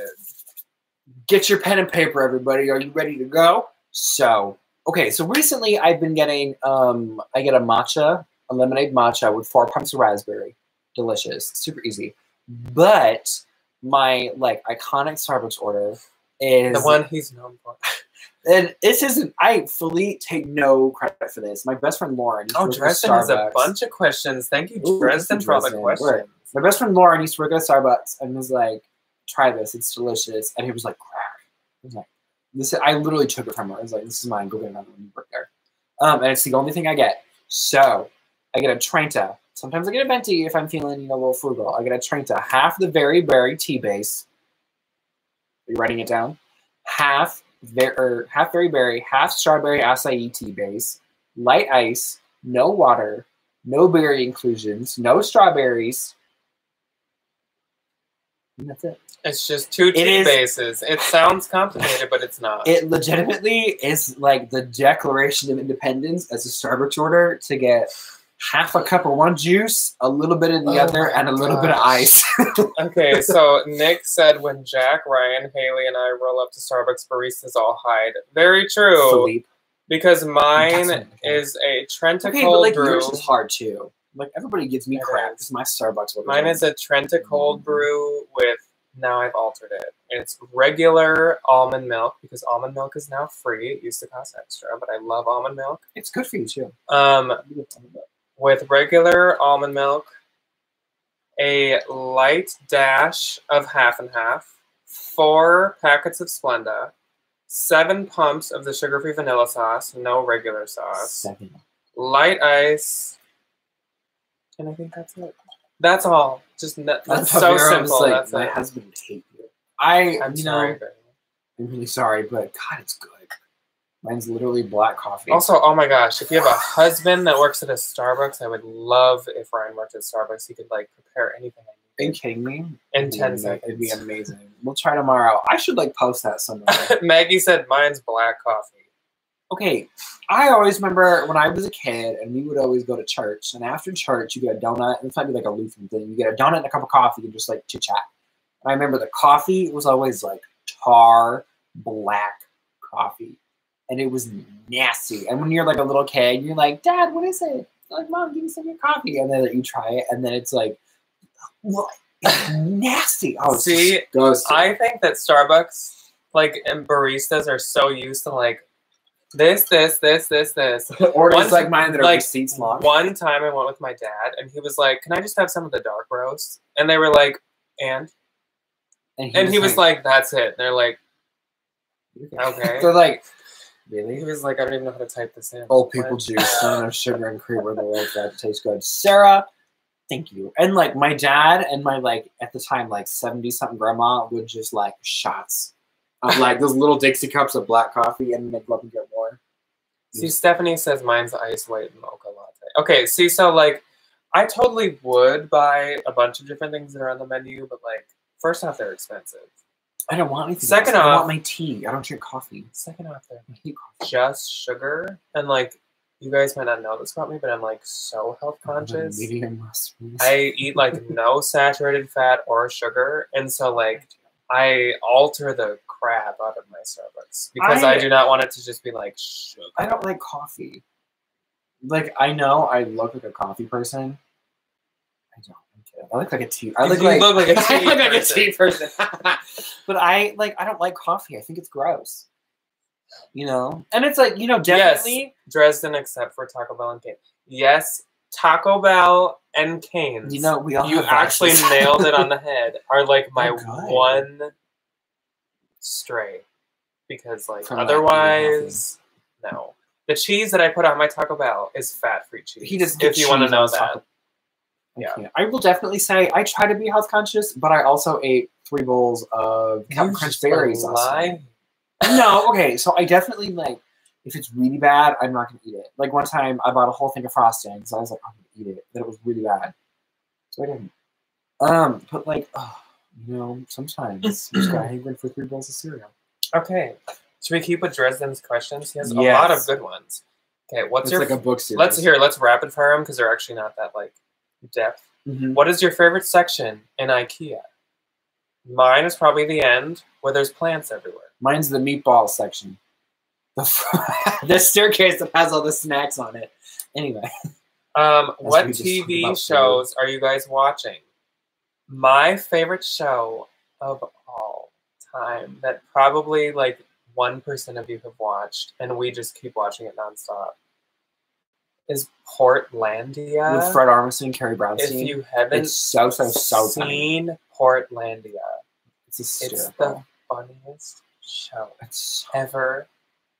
Get your pen and paper, everybody. Are you ready to go? So, okay. So recently, I've been getting. Um, I get a matcha, a lemonade matcha with four pumps of raspberry. Delicious, super easy. But my like iconic Starbucks order is The one he's known for. [LAUGHS] And this isn't. I fully take no credit for this. My best friend Lauren. Oh, Dresden has a bunch of questions. Thank you, Ooh, Dresden, for all the questions. Word. My best friend Lauren used to work at Starbucks and was like, "Try this. It's delicious." And he was like, "Crack." I was like, "This." I literally took it from her. I was like, "This is mine. Go get another one. You work there." Um, and it's the only thing I get. So I get a Trenta. Sometimes I get a venti if I'm feeling you know a little frugal. I get a Trenta, half the very berry tea base. Are you writing it down? Half ver- or half berry berry, half strawberry acai tea base, light ice, no water, no berry inclusions, no strawberries. And that's it. It's just two It tea is- bases. It sounds complicated, but it's not. It legitimately is like the Declaration of Independence as a Starbucks order to get half a cup of one juice, a little bit of the Oh other, and a little bit of ice. [LAUGHS] okay, so Nick said when Jack, Ryan, Haley, and I roll up to Starbucks, baristas all hide. Very true. Philippe. Because mine is a Trenta Okay, but cold like brew. yours is hard too. Like everybody gives me It crap. is. This is my Starbucks order. Mine is a Trenta Mm. cold brew with now I've altered it. It's regular almond milk because almond milk is now free. It used to cost extra, but I love almond milk. It's good for you too. Um, with regular almond milk, a light dash of half and half, four packets of Splenda, seven pumps of the sugar-free vanilla sauce, no regular sauce, Seven. light ice, and I think that's it. That's all. Just n- that's, That's so Javier simple. Like, that's my it. husband would hate you. I, I'm you sorry. know, babe. I'm really sorry, but God, it's good. Mine's literally black coffee. Also, oh my gosh, if you have a husband that works at a Starbucks, I would love if Ryan worked at Starbucks. He could like prepare anything I Are you need kidding me? in It'd ten ama- seconds. It'd be [LAUGHS] amazing. We'll try tomorrow. I should like post that somewhere. [LAUGHS] Maggie said mine's black coffee. okay, I always remember when I was a kid and we would always go to church. And after church, you get a donut. This might be like a Lutheran thing. You get a donut and a cup of coffee and just like chit chat. And I remember the coffee was always like tar black coffee. And it was nasty. And when you're like a little kid, you're like, Dad, what is it? Like, Mom, give me some of your coffee. And then you try it, and then it's like, what? It's nasty. Oh, See, disgusting. I think that Starbucks, like, and baristas are so used to like this, this, this, this, this. [LAUGHS] Orders One- like mine that are like, receipts long. One time I went with my dad, and he was like, "Can I just have some of the dark roast?" And they were like, "And," and he was like, "That's it." they're like, okay. [LAUGHS] They're like, he was like, "I don't even know how to type this in." Old people What? juice, don't have sugar and cream where they like that. It tastes good. Sarah, thank you. And like my dad and my like at the time like seventy something grandma would just like shots of like those little Dixie cups of black coffee, and they'd love to get more. See, Stephanie says mine's ice white mocha latte. Okay, see, so like, I totally would buy a bunch of different things that are on the menu, but like, first off, they're expensive. I don't want anything. Second else. I off- want my tea. I don't drink coffee. Second off, they're I hate coffee. just sugar, and like, you guys might not know this about me, but I'm like so health conscious. Medium mushrooms. I eat like [LAUGHS] no saturated fat or sugar, and so like I alter the crap out of my Starbucks because I, I- do not want it to just be like sugar. I don't like coffee. Like I know I look like a coffee person. I don't. I look like a tea. I look like, look like a [LAUGHS] I tea look like a person. tea person. [LAUGHS] but I like. I don't like coffee. I think it's gross. You know, and it's like you know, definitely. Dresden, except for Taco Bell and Canes. Yes, Taco Bell and Canes. You know, we all you actually [LAUGHS] nailed it on the head. Are like my Oh, one stray because like From, otherwise, no. The cheese that I put on my Taco Bell is fat-free cheese. He just if you want to know that. Taco- I Yeah. I will definitely say I try to be health conscious, but I also ate three bowls of Captain Crunch berries. last lie. night. no, okay. So I definitely like if it's really bad, I'm not gonna eat it. Like one time I bought a whole thing of frosting, so I was like, I'm gonna eat it. Then it was really bad. So I didn't. Um, but like, oh, you know, sometimes you just gotta hankering for three bowls of cereal. Okay. Should we keep with Dresden's questions? He has a lot of good ones. Okay, what's It's your like a book series. let's hear let's rapid fire them because they're actually not that like depth. Mhm. What is your favorite section in IKEA? Mine is probably the end where there's plants everywhere. Mine's the meatball section. The, [LAUGHS] the staircase that has all the snacks on it. Anyway, Um, what we just talked TV shows are you guys watching? My favorite show of all time that probably like one percent of you have watched, and we just keep watching it nonstop, is Portlandia. With Fred Armisen and Carrie if you haven't it's so so so funny. seen Portlandia, It's it's the funniest show It's ever.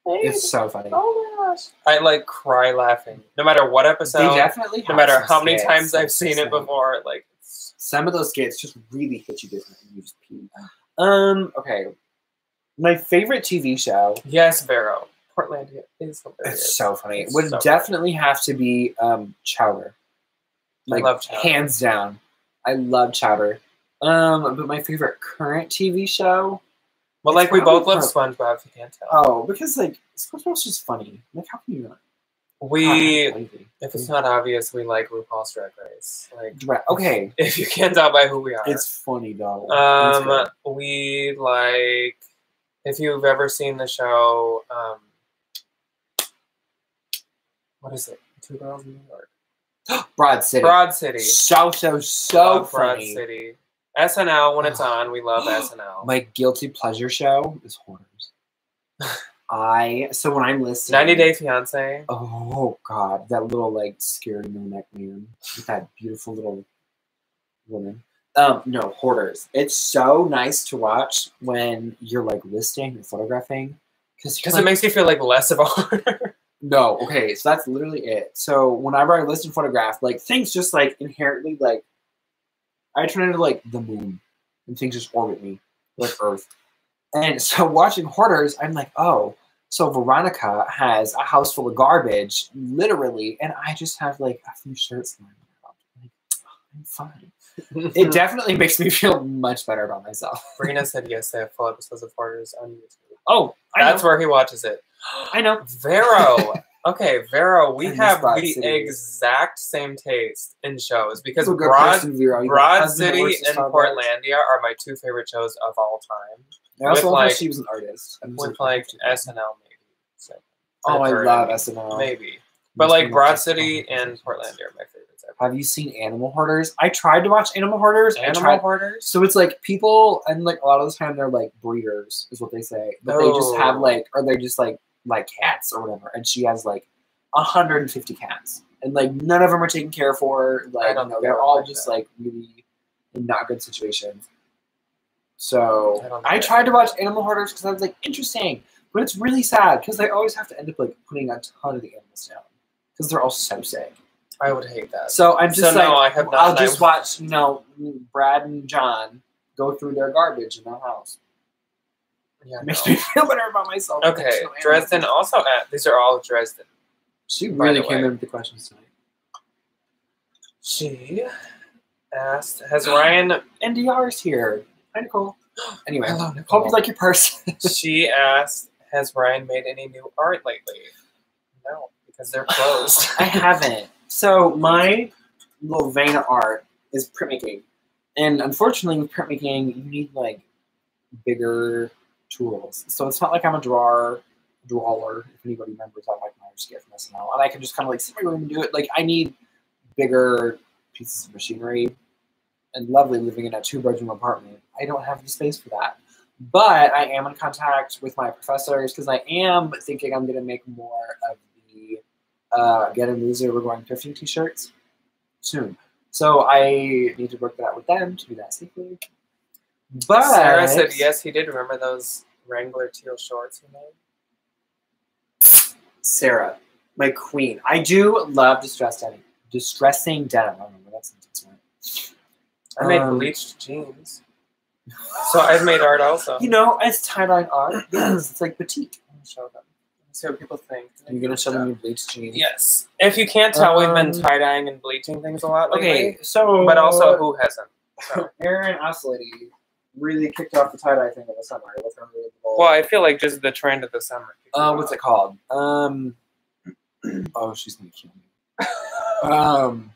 it's so funny. Oh my gosh! I like cry laughing, no matter what they episode, definitely. no have matter some how many skits times I've seen it before. Like, Some of those skits just really hit you different. You just pee. Um. Okay. My favorite TV show. yes, Vero. Is hilarious. It's so funny. It's would so definitely have to be um Chowder. I love Chowder. hands down. I love Chowder. Um, but my favorite current TV show. Well, like we both love SpongeBob. If you can't tell, Oh, because like SpongeBob's just funny. Like how can you not? we. Ah. If it's not obvious, we like RuPaul's Drag Race. Like, Right, Okay, [LAUGHS] if you can't tell by who we are, it's funny though. Um, we like. If you've ever seen the show, um, what is it? Two Girls in New York. [GASPS] Broad City. Broad City. So so so Love Broad funny. City. SNL when it's on, we love [GASPS] SNL. My guilty pleasure show is Hoarders. [LAUGHS] I so when I'm listening, 90 Day Fiance. Oh god, that little like scary no neck man with that beautiful little woman. Um, no, hoarders. It's so nice to watch when you're like listing or photographing because Because it makes you feel like less of a [LAUGHS] hoarder. No. Okay, so that's literally it. So whenever I list and photograph, like things just like inherently like I turn into like the moon and things just orbit me like Earth. And so [LAUGHS] watching hoarders, I'm like, oh, so Veronica has a house full of garbage, literally, and I just have like a few shirts lying around. Like, I'm fine. It [LAUGHS] definitely makes me feel much better about myself. Brina said yes, they have full episodes of Hoarders on YouTube. Oh, I That's know. where he watches it. I know. Vero. [LAUGHS] Okay, Vero, we have the City. exact same taste in shows because Broad, person, Vero. You got a Broad City and Portlandia are my two favorite shows of all time. I also with, love like- she was an artist. I'm With like SNL maybe. So, Oh, I love. SNL. Maybe. But Must like Broad City and Portlandia are my favorites ever. Have you seen Animal Hoarders? I tried to watch Animal Hoarders. Animal Hoarders? So it's like people, and like a lot of the time they're like breeders, is what they say. But they just have Oh. like, or they're just like like cats or whatever. And she has like 150 cats, and like none of them are taken care for. Like don't you know, they're all like just that. like really in not good situations. So I I, tried to watch Animal Hoarders because I was like interesting, but it's really sad because they always have to end up like putting a ton of the animals down because they're all so sick. I would hate that. So I'm just So, like, no, I have not, I'll just watch, you know, Brad and John go through their garbage in their house. Yeah, It makes no. me [LAUGHS] feel better about myself. Okay, Dresden also at these are all Dresden. She really the came way. in with the questions tonight. She asked, "Has Ryan?" [GASPS] NDR's here. Hi, Nicole. [GASPS] Anyway, Hello, hope you like your purse. [LAUGHS] [LAUGHS] she asked, "Has Ryan made any new art lately?" No, because they're [GASPS] closed. I haven't. So my little vein of art is printmaking, and unfortunately, with printmaking, you need like bigger tools. So it's not like I'm a drawer, drawer. If anybody remembers that Mike Myers skit from SNL, and I can just kind of like sit in my room and do it. Like I need bigger pieces of machinery. And lovely living in a two-bedroom apartment. I don't have the space for that. But I am in contact with my professors because I am thinking I'm going to make more of the uh, Get a Loser We're Going Thrifting t-shirts soon. So I need to work that out with them to do that safely. But Sarah said yes. He did remember those Wrangler teal shorts he made. Sarah, my queen. I do love distressed denim. Distressing denim. I don't know that sentence went. I made Um, bleached jeans. So I've made art also. You know, it's tie-dye art. Yes, [CLEARS THROAT] it's like batik. I'll show them. See what people think. You're gonna show them your bleached jeans. Yes. If you can't tell, we've been Um, tie dyeing and bleaching things a lot lately. Okay, so But also, who hasn't? So. [LAUGHS] Aaron Oslady really kicked off the tie-dye thing in the summer with her little. Well, I feel like just the trend of the summer. Uh, what's it called? Um. [CLEARS THROAT] Oh, she's gonna kill me. Um.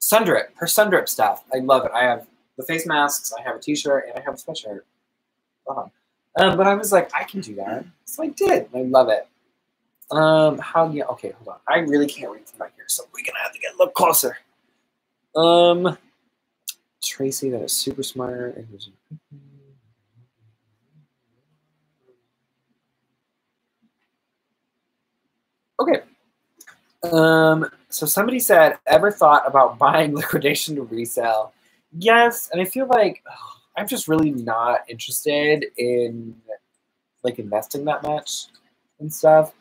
Sundrip, her Sundrip stuff. I love it. I have the face masks. I have a T-shirt, and I have a sweatshirt. Love 'em. Um, but I was like, I can do that, so I did. I love it. Um, how yeah? Okay, hold on. I really can't read from back here, so we're gonna have to get a little closer. Um, Tracy that is super smart and who's Okay. Um, so somebody said, ever thought about [LAUGHS] buying liquidation to resell? Yes, and I feel like [SIGHS] I'm just really not interested in like investing that much and stuff.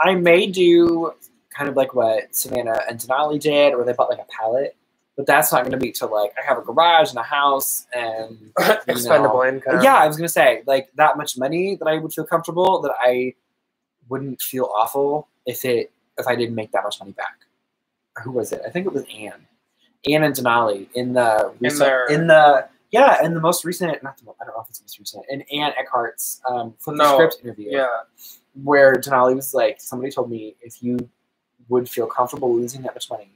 I may do kind of like what Savannah and Denali did, where they bought like a pallet but that's not going to be till like I have a garage and a house and [LAUGHS] Expendable income. yeah, I was gonna say like that much money that I would feel comfortable that I wouldn't feel awful if it if I didn't make that much money back. Who was it? I think it was Ann, Ann and Denali in the In their- in the yeah in the most recent not the, I don't know if it's the most recent in Ann Eckhart's um, flip the No, script interview Yeah. where Denali was like somebody told me if you would feel comfortable losing that much money,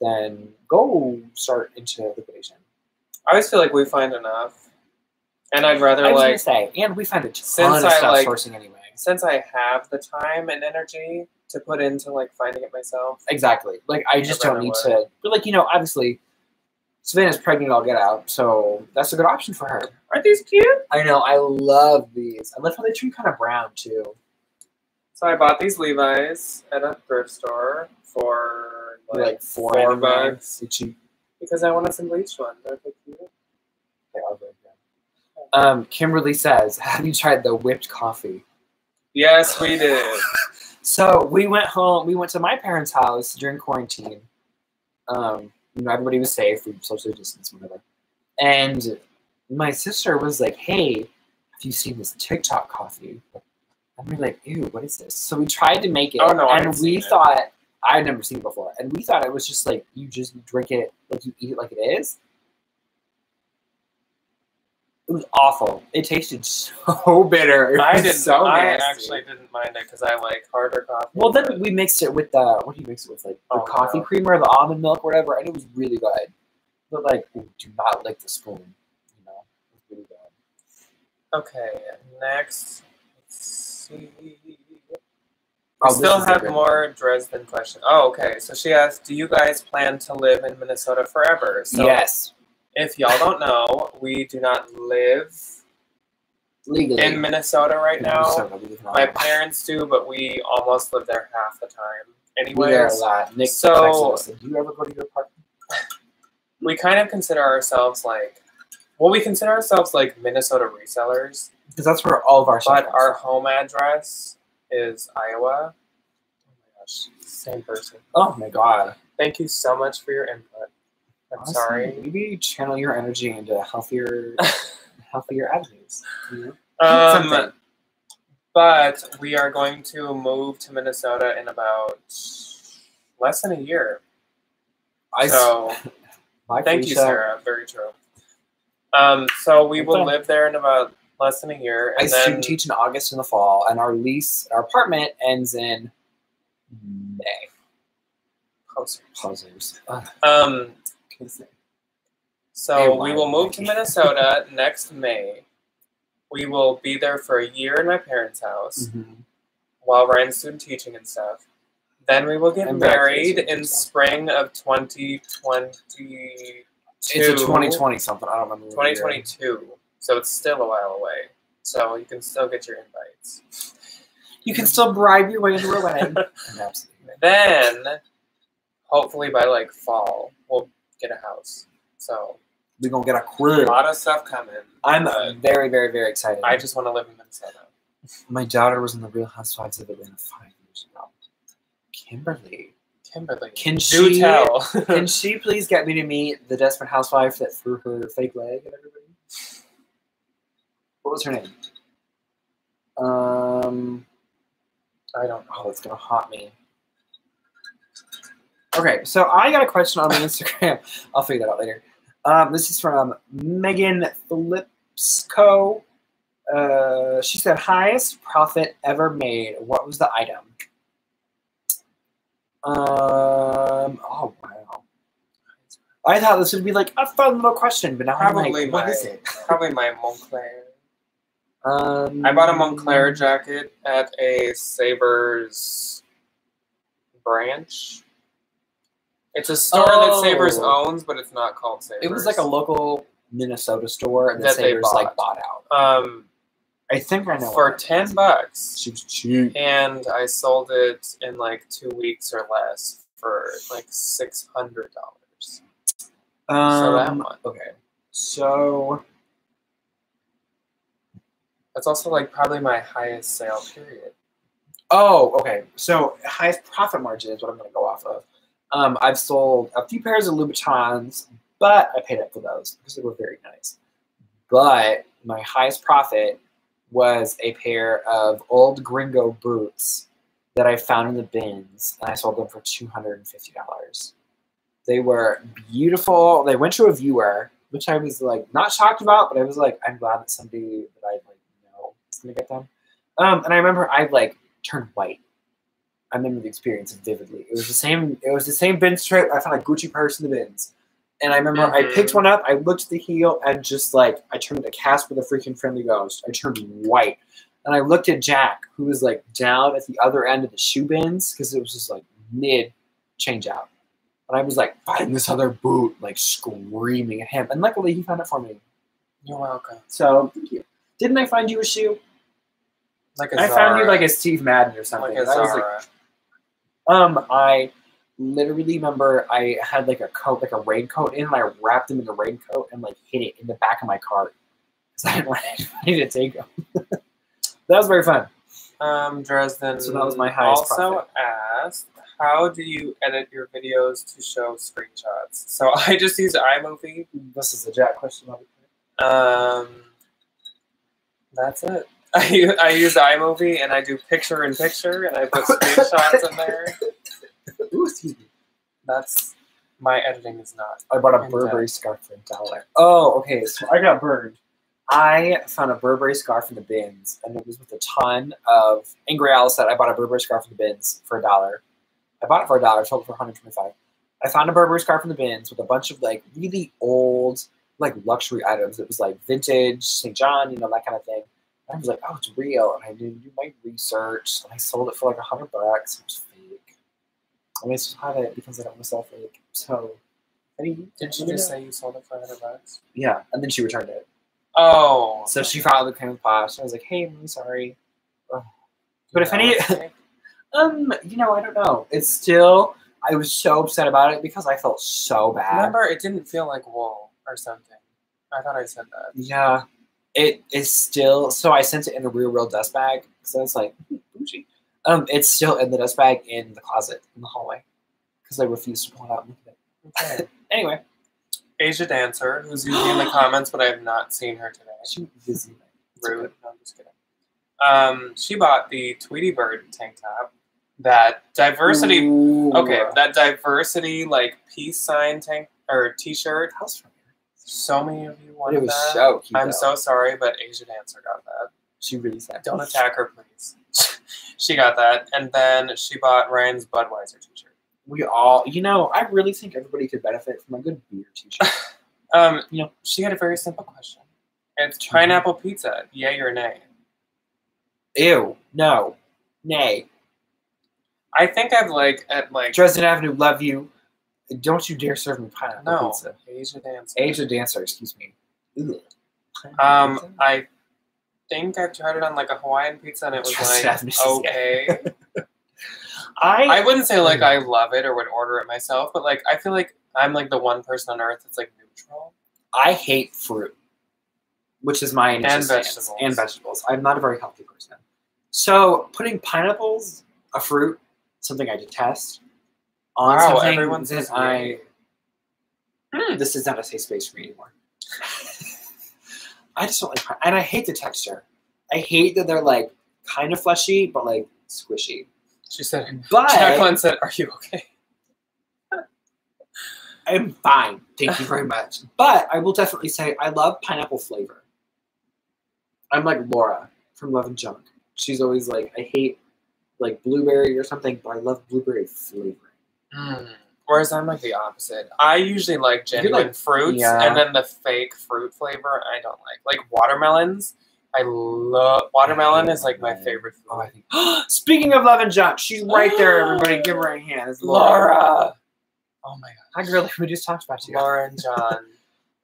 then go start into liquidation. I always feel like we find enough. And I'd rather I was like gonna say, and we find a ton Since of I, stuff like- sourcing anyway. since I have the time and energy to put into like finding it myself. Exactly. Like I just don't need would. to. But like you know, obviously, Savannah's pregnant. I'll get out, so that's a good option for her. Aren't these cute? I know. I love these. I love how they turn kind of brown too. So I bought these Levi's at a thrift store for like, like four, four $4 bucks They're because I wanted some bleached ones. They're so cute. They are very good. Um, Kimberly says, "Have you tried the whipped coffee?" Yes, we did. [LAUGHS] So we went home. We went to my parents' house during quarantine. Um, you know, everybody was safe. We socially distanced, whatever. And my sister was like, "Hey, have you seen this TikTok coffee?" And we're like, "Ew, what is this?" So we tried to make it, Oh, no, and we seen it. thought I'd never seen it before, and we thought it was just like you just drink it, like you eat it like it is. It was awful. It tasted so [LAUGHS] bitter. It I didn't. So I nasty. actually didn't mind it because I like harder coffee. Well, then we mixed it with the what do you mix it with? Like the Oh, coffee no. creamer, the almond milk, or whatever, and it was really good. But like, ooh, do not lick the spoon. You know, it was really good. Okay, next. Let's see. Oh, still have more Dresden questions. Oh, okay. So she asked, "Do you guys plan to live in Minnesota forever?" So yes, if y'all don't know, we do not live legally in Minnesota right now. Minnesota, My parents do, but we almost live there half the time. We there a lot. Nick so- us, Do you ever go to your apartment? [LAUGHS] we kind of consider ourselves like, well, we consider ourselves like Minnesota resellers, Because that's where all of our but our home address is Iowa. Oh my gosh, same person. Oh my god! Thank you so much for your input. I'm Honestly, sorry. Maybe channel your energy into healthier, [LAUGHS] healthier avenues. You know? Um, Something. but we are going to move to Minnesota in about less than a year. I So [LAUGHS] thank you, Sarah. Very true. Um, so we will live there in about less than a year, I then student teach in August in the fall, and our lease, our apartment ends in May. Posers. Ugh, Um, so we will move to Minnesota [LAUGHS] next May. We will be there for a year in my parents' house Mhm. while Ryan's student teaching and stuff. Then we will get And back to the married in spring of 2020. It's a 2020 something. I don't remember. 2022. So it's still a while away. So you can still get your invites. You can still bribe your way into a wedding. [LAUGHS] Absolutely. Then, hopefully by like fall, we'll get a house. So We're gonna get a crew. a lot of stuff coming. I'm very, very, very excited. I just want to live in Minnesota. My daughter was in the Real Housewives of Atlanta five years ago. Kimberly, Kimberly, Can do she- tell? [LAUGHS] can she please get me to meet the desperate housewife that threw her fake leg at everybody? What was her name? Um. I don't know. Oh, it's gonna haunt me. Okay, so I got a question on the [LAUGHS] Instagram. I'll figure that out later. Um, this is from Megan Flipsco. Uh, she said, "Highest profit ever made. What was the item?" Um. Oh wow. I thought this would be like a fun little question, but now I'm Probably like, what my- is it? Probably my Moncler. Um, I bought a Moncler jacket at a Savers branch. It's a store Oh. that Savers owns, but it's not called Savers. It was like a local Minnesota store, and the That they Savers like bought. bought out. Um, I think I know. for ten bucks, She was cheap. and I sold it in like two weeks or less for like six hundred dollars. So that Um, one. okay. So That's also like probably my highest sale period. Oh, okay. So highest profit margin is what I'm going to go off of. Um, I've sold a few pairs of Louboutins, but I paid up for those because they were very nice. But my highest profit was a pair of old Gringo boots that I found in the bins, and I sold them for two hundred and fifty dollars. They were beautiful. They went to a viewer, which I was like not shocked about, but I was like, I'm glad that somebody that I like know is gonna get them. Um, and I remember I like turned white. I remember the experience vividly. It was the same. It was the same bins trip. I found a Gucci purse in the bins, and I remember I Mhm. picked one up. I looked at the heel and just like I turned to Casper the freaking friendly ghost. I turned white, and I looked at Jack, who was like down at the other end of the shoe bins because it was just like mid change out, and I was like find this other boot, like screaming at him, and luckily he found it for me. You're welcome. So thank you. Didn't I find you a shoe? Like I found you like a Steve Madden or something. like I was like, Um, I literally remember I had like a coat, like a raincoat in, and I wrapped him in the raincoat and like hid it in the back of my car because [LAUGHS] I didn't want anybody to take them. [LAUGHS] that was very fun. Um, Dresden. So that was my highest Also profit. asked, how do you edit your videos to show screenshots? So [LAUGHS] I just use iMovie. This is a Jack question. Um, that's it. [LAUGHS] I use, I use iMovie and I do picture in picture and I put screenshots in there. [LAUGHS] Ooh, excuse me. That's my editing is not. I bought a Burberry scarf for a dollar. Oh, okay. So I got burned. I found a Burberry scarf in the bins, and it was with a ton of Angry Alice said I bought a Burberry scarf in the bins for a dollar. I bought it for a dollar, sold it for 125. I found a Burberry scarf in the bins with a bunch of like really old, like luxury items. It was like vintage, St. John, you know, that kind of thing. I was like, oh, it's real. And I did do my research, and I sold it for like a hundred bucks. It was fake. And I still have it because I don't want to sell fake. So, I mean, Did you just say you sold it for a 100 bucks? yeah, and then she returned it. Oh. So she filed the claim with Posh. I was like, "Hey, I'm really sorry." Ugh. But if any, [LAUGHS] um, you know, I don't know. It's still. I was so upset about it because I felt so bad. Remember, it didn't feel like wool or something. I thought I said that. Yeah, it is still. So I sent it in a real, real dust bag. So it's like hmm, bougie. Um, it's still in the dust bag in the closet in the hallway because I refuse to pull it out and look at it. Okay. [LAUGHS] Anyway, Asia Dancer, who's [GASPS] usually in the comments, but I have not seen her today. she busy. Rude. okay. No, I'm just kidding. Um, she bought the Tweety Bird tank top. That diversity. Ooh. Okay, that diversity like peace sign tank or T-shirt. Here. So many of you wanted it was that. so cute. I'm though. so sorry, but Asia Dancer got that. She really said. Don't attack her, please. [LAUGHS] she got that, and then she bought Ryan's Budweiser T-shirt. We all, you know, I really think everybody could benefit from a good beer t-shirt. [LAUGHS] Um, You know- she had a very simple question. It's pineapple pizza, yay or nay? Ew, no, nay. I think I've like at like Dresden Avenue, love you. Don't you dare serve me pineapple no pizza. Asia Dancer. Asia dancer, excuse me. Ugh. Um, I think I tried it on like a Hawaiian pizza and it was Just like have okay. [LAUGHS] I, I wouldn't say like I love it or would order it myself, but like I feel like I'm like the one person on earth that's like neutral. I hate fruit, which is my initial And stance. vegetables. And vegetables. I'm not a very healthy person. So putting pineapples, a fruit, something I detest, on Wow, something everyone that says I. Hmm, this is not a safe space for me anymore. [LAUGHS] I just don't like, and I hate the texture. I hate that they're like kind of fleshy, but like squishy. She said. But Jacqueline said, "Are you okay?" [LAUGHS] I'm fine. Thank you very much. But I will definitely say I love pineapple flavor. I'm like Laura from Love and Junk. She's always like, I hate like blueberry or something, but I love blueberry flavoring. Mm. Whereas I'm like the opposite. I usually like genuine like- fruits, yeah. and then the fake fruit flavor I don't like. Like watermelons. I love watermelon is like my favorite food. Oh, I think. Speaking of Love and Junk, she's right there. [GASPS] Everybody, give her a hand. It's Laura. Laura. Oh my god. I really We just talked about you. Laura and [LAUGHS] John.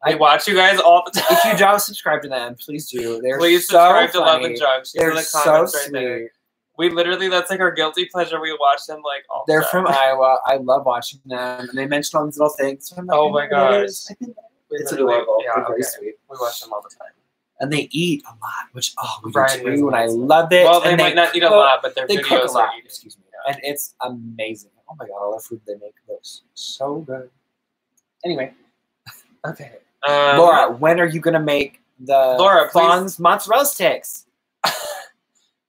I watch you guys all the time. [LAUGHS] if you don't subscribe to them, please do. They're Please so subscribe to Love and Junk. She's They're the so right sweet. We literally, that's like our guilty pleasure. We watch them like all the They're time. from Iowa. I love watching them. And they mention all these little things. I'm like, Oh my what it gosh. is. I think We it's adorable. Yeah, They're very okay. sweet. We watch them all the time. And they eat a lot, which oh we Brian do too, and I love it. Well, they and might not eat a lot, but their They videos cook a lot. are. Excuse me. And it's amazing. Oh my god, all the food they make looks so good. Anyway, [LAUGHS] Okay. Um, Laura, when are you gonna make the Laura. Fawn's mozzarella sticks? [LAUGHS]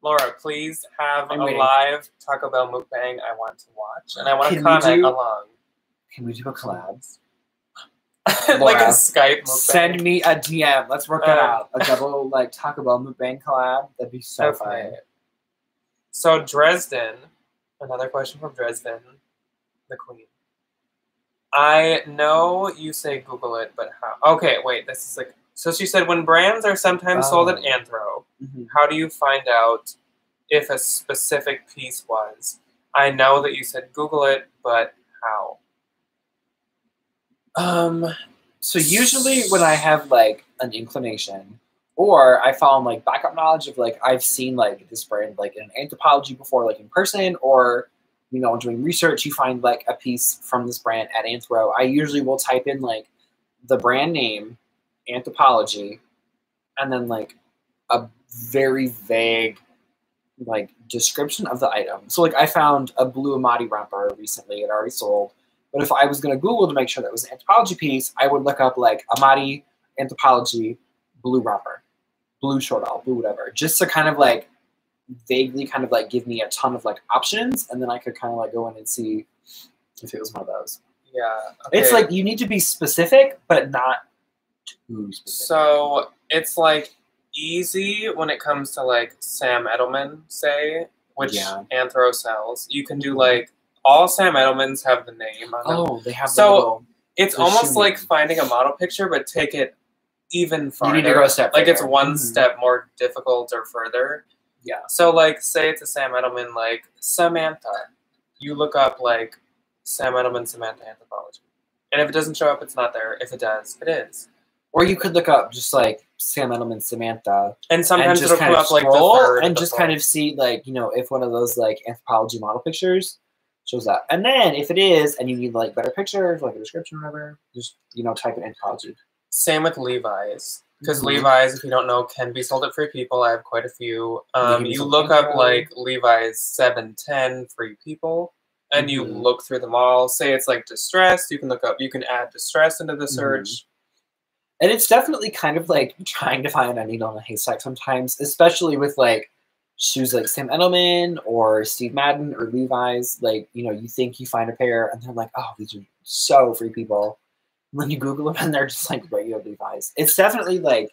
Laura, please have I'm a waiting. live Taco Bell mukbang I want to watch, and I want to Can we comment do- along. Can we do a collab? [LAUGHS] like a Laura, Skype mukbang. Send me a DM. Let's work that Um, out. A double [LAUGHS] like Taco Bell mukbang collab. That'd be so Okay. fun. So Dresden, another question from Dresden, the queen. I know you say Google it, but how? Okay, wait. This is like so. She said when brands are sometimes sold at Oh. Anthro, Mhm. how do you find out if a specific piece was? I know that you said Google it, but how? Um, so usually when I have like an inclination, or I found like backup knowledge of like I've seen like this brand like in an Anthropologie before, like in person, or you know doing research, you find like a piece from this brand at Anthro. I usually will type in like the brand name, Anthropologie, and then like a very vague like description of the item. So like I found a blue Amati romper recently, it already sold. But if I was going to Google to make sure that it was an Anthropologie piece, I would look up like Amati Anthropologie blue romper, blue short all, blue whatever, just to kind of like vaguely kind of like give me a ton of like options, and then I could kind of like go in and see if it was one of those. Yeah. It's like you need to be specific, but not too specific. So it's like easy when it comes to like Sam Edelman, say, which Yeah. Anthro sells. You can do like all Sam Edelmans have the name on them. oh, they have So, the little. it's almost shoe like finding a model picture, but take it even You need to go a step. like it's further. one Mhm. step more difficult or further. Yeah. So like say it's a Sam Edelman like Samantha. You look up like Sam Edelman Samantha Anthropologie. And if it doesn't show up, it's not there. If it does, it is. Or you could look up just like Sam Edelman, Samantha, And sometimes and just it'll come kind of up like the third and just kind of see like you know if one of those like Anthropologie model pictures shows up, and then if it is, and you need like better pictures, like a description, or whatever, just you know type in Anthropologie. Same with Levi's. Because Mhm. Levi's, if you don't know, can be sold at Free People. I have quite a few. Um, you look up Anthro. like Levi's 710 Free People, and you Mhm. look through them all. Say it's like distressed, you can look up, you can add distress into the Mhm. search. And it's definitely kind of like trying to find a needle in a haystack sometimes, especially with like shoes like Sam Edelman or Steve Madden or Levi's. Like, you know, you think you find a pair and they're like, oh, these are so free people. When you Google them and they're just like regular Levi's. It's definitely like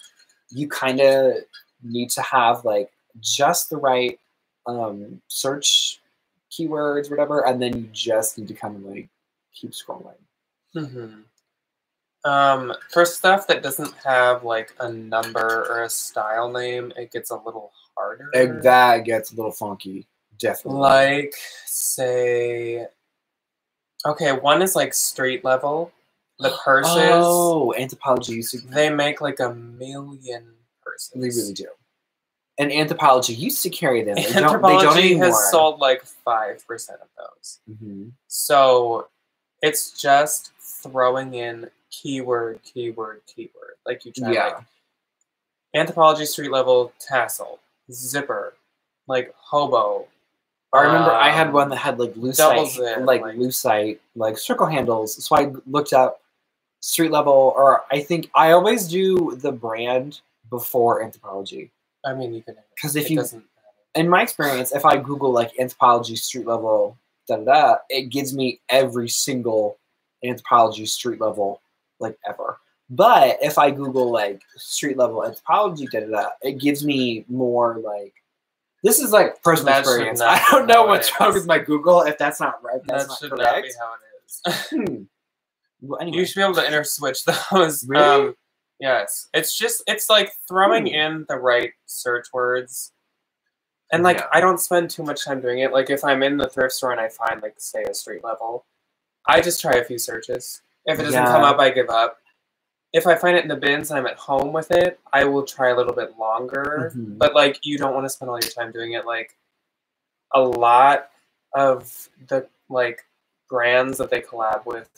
you kind of need to have like just the right um, search keywords, whatever, and then you just need to kind of like keep scrolling. hmm Um, for stuff that doesn't have like a number or a style name, it gets a little harder. And that gets a little funky, definitely. Like, say, okay, one is like street level. The purses, Oh, Anthropologie used to they make like a million purses. they really do. And Anthropologie used to carry them. They don't, they don't has sold like five percent of those. Mhm. So it's just throwing in keyword, keyword, keyword. Like you try Yeah. like Anthropologie street level tassel, zipper, like hobo. I remember I had um, one that had like lucite, like, like- lucite, like circle handles. So I looked up street level, or I think I always do the brand before Anthropologie. I mean, you can. 'Cause if you- doesn't. In my experience, if I Google like Anthropologie street level, da da da, it gives me every single Anthropologie street level like ever. But if I Google like street level Anthropologie, da da da, it gives me more like. This is like personal That experience. [LAUGHS] I don't know what's wrong is. with my Google. If that's not right, that's that not should correct. not be how it is. [CLEARS THROAT] Well, anyway, You should be able to inter switch [LAUGHS] those. Really? Um, yes, it's just it's like throwing Hmm. in the right search words, and like Yeah. I don't spend too much time doing it. Like if I'm in the thrift store and I find like say a street level, I just try a few searches. If it doesn't come up, I give up. if I find it in the bins and I'm at home with it, I will try a little bit longer. Mhm. But like, you don't want to spend all your time doing it. Like, a lot of the like brands that they collab with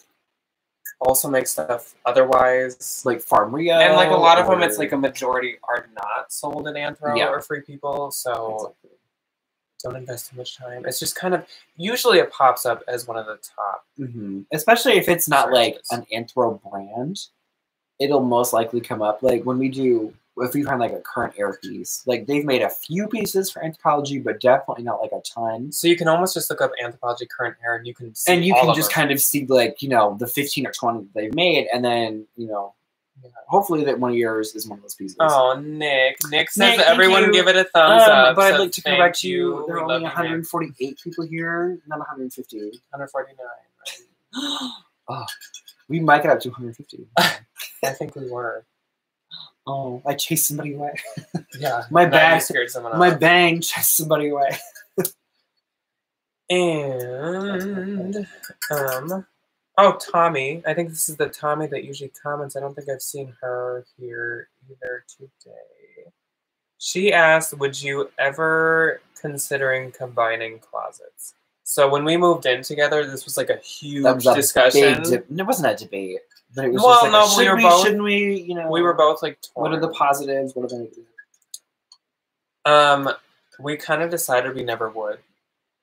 also make stuff otherwise. like Farm Rio. and like a lot of them, it's like a majority are not sold in Anthro Yeah. or Free People. So Exactly. Don't invest too much time. It's just kind of usually it pops up as one of the top. Mhm. Especially if it's not like an Anthro brand, it'll most likely come up. Like when we do, if we find like a current air piece, like they've made a few pieces for Anthropologie, but definitely not like a ton. So you can almost just look up Anthropologie current air and you can see And you can just kind of see like you know the fifteen or twenty they've made, and then you know Yeah. hopefully that one of yours is one of those pieces. Oh, Nick! Nick says Nick, everyone give it a thumbs Um, up. but I'd like to correct thank back to you. There are love only you, 148 people here, not 150. 149. [GASPS] Right? oh, we might get up to 150. [LAUGHS] I think we were. oh, I chased somebody away. [LAUGHS] Yeah. My Now bag- you scared someone My off. bang chased somebody away. And um oh Tommy. I think this is the Tommy that usually comments. I don't think I've seen her here either today. She asked, would you ever considering combining closets? So when we moved in together, this was like a huge That was a discussion. Big. It wasn't a debate, but it was Well, just like, no, a, we should were we, both- shouldn't we? You know, we were both like What are the positives? What are the negatives? Um, we kind of decided we never would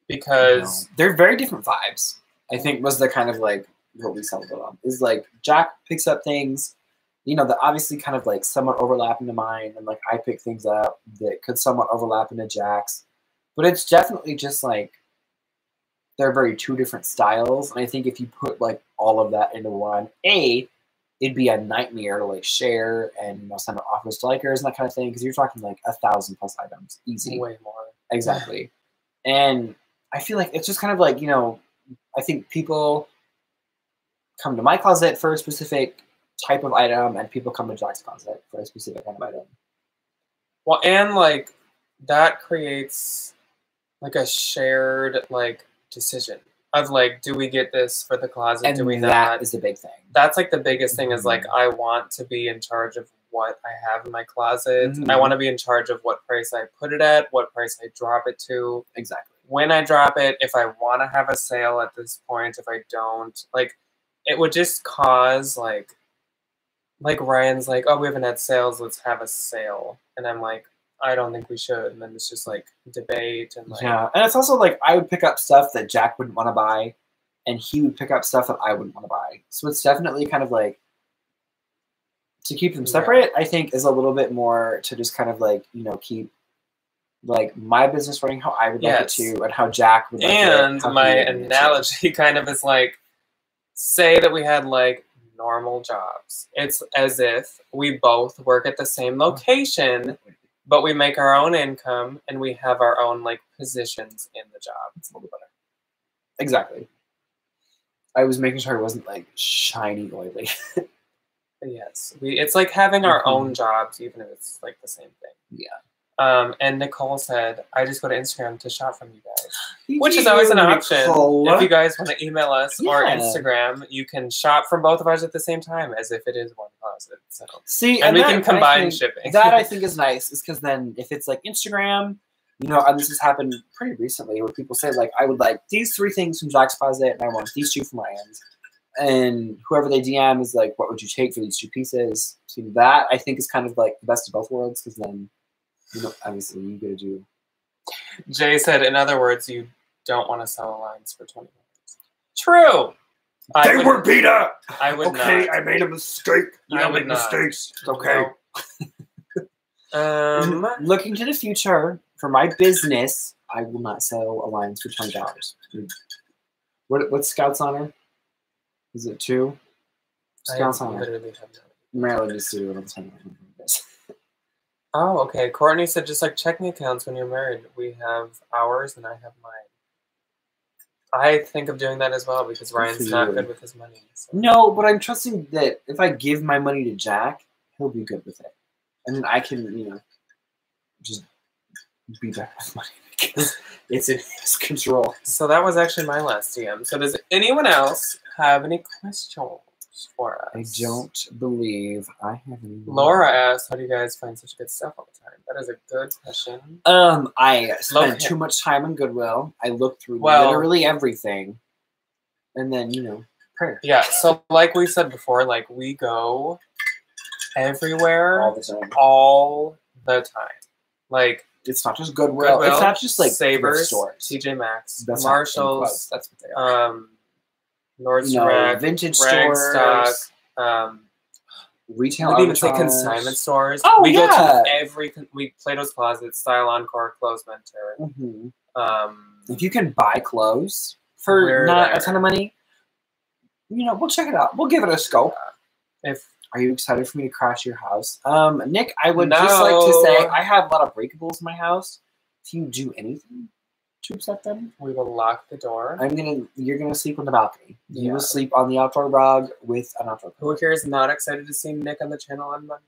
because they're very different vibes. I think was the kind of like what we settled on is like Jack picks up things, you know, that obviously kind of like somewhat overlap into mine, and like I pick things up that could somewhat overlap into Jack's, but it's definitely just like they're very two different styles, and I think if you put like all of that into one, a it'd be a nightmare to like share and you know send offers to likers and that kind of thing because you're talking like a thousand plus items easy. way more. Exactly. and I feel like it's just kind of like, you know, I think people come to my closet for a specific type of item and people come to Jack's closet for a specific kind of item. Well, and like that creates like a shared like decision of like, do we get this for the closet? And do we that not? is the big thing. That's like the biggest thing is like Mhm. I want to be in charge of what I have in my closet. I Mhm. want to be in charge of what price I put it at, what price I drop it to, Exactly. when I drop it, if I want to have a sale at this point, if I don't, like, it would just cause like, like Ryan's like, oh, we haven't had sales, let's have a sale, and I'm like, I don't think we should, and then it's just like debate and like, Yeah. And it's also like I would pick up stuff that Jack wouldn't want to buy and he would pick up stuff that I wouldn't want to buy. So it's definitely kind of like to keep them Yeah. separate, I think is a little bit more to just kind of like, you know, keep like my business running how I would like it to and how Jack would like and it, he my analogy [LAUGHS] kind of is like, say that we had like normal jobs. It's as if we both work at the same location, but we make our own income and we have our own like positions in the job. It's a little better. Exactly. I was making sure it wasn't like shiny oily. [LAUGHS] Yes, we. It's like having our Mhm. own jobs, even if it's like the same thing. Yeah. Um, and Nicole said, "I just go to Instagram to shop from you guys, which is always an option. Nicole. If you guys want to email us or Instagram, you can shop from both of us at the same time, as if it is one closet. So, See, and, we that- can combine think- shipping. that I think [LAUGHS] is nice, is because then if it's like Instagram, you know, and this has happened pretty recently where people say like, I would like these three things from Jack's Closet, and I want these two from Ryan's, and whoever they DM is like, what would you take for these two pieces? So that I think is kind of like the best of both worlds, because then, you know, obviously you gotta do. Jay said, in other words, you don't want to sell Aligns for twenty dollars. True. I would, beat up. I would not. I made a mistake. You don't make mistakes. It's okay. Um, [LAUGHS] Looking to the future for my business, I will not sell Aligns for twenty dollars. What what's Scout's honor? Is it two? Scout's honor. literally have no Maryland needs to do it on the time. Oh, okay. Courtney said just like checking accounts when you're married, we have ours and I have mine. I think of doing that as well because Ryan's not good with his money. so- No, but I'm trusting that if I give my money to Jack, he'll be good with it, and then I can, you know, just be better with [LAUGHS] money because it's in his control. So that was actually my last DM. So does anyone else have any questions? For I don't believe I have any. Laura asked, "How do you guys find such good stuff all the time?" That is a good question. Um, I spent too much time on Goodwill. I looked through Well- literally everything, and then you know, prayer Yeah. So, like we said before, like we go everywhere all the time. all the time. Like It's not just Goodwill. Goodwill, it's not just like Savers, stores. TJ Maxx, That's not in quotes, Marshalls, That's what they are. um, Nordstrom no, Rack, vintage stores, Stock, um, retail. we even say consignment stores. Oh, we go yeah. to every we Plato's Closet, Style Encore, Clothes Mentor. Mhm. Um, If you can buy clothes for not there. a ton of money, you know, we'll check it out. We'll give it a scope. if Are you excited for me to crash your house? Um, Nick, I would just like to say I have a lot of breakables in my house. If you do anything to upset them, we will lock the door. I'm gonna you're gonna sleep on the balcony. You Yeah. will sleep on the outdoor rug with an outdoor Who here is not excited to see Nick on the channel on Monday,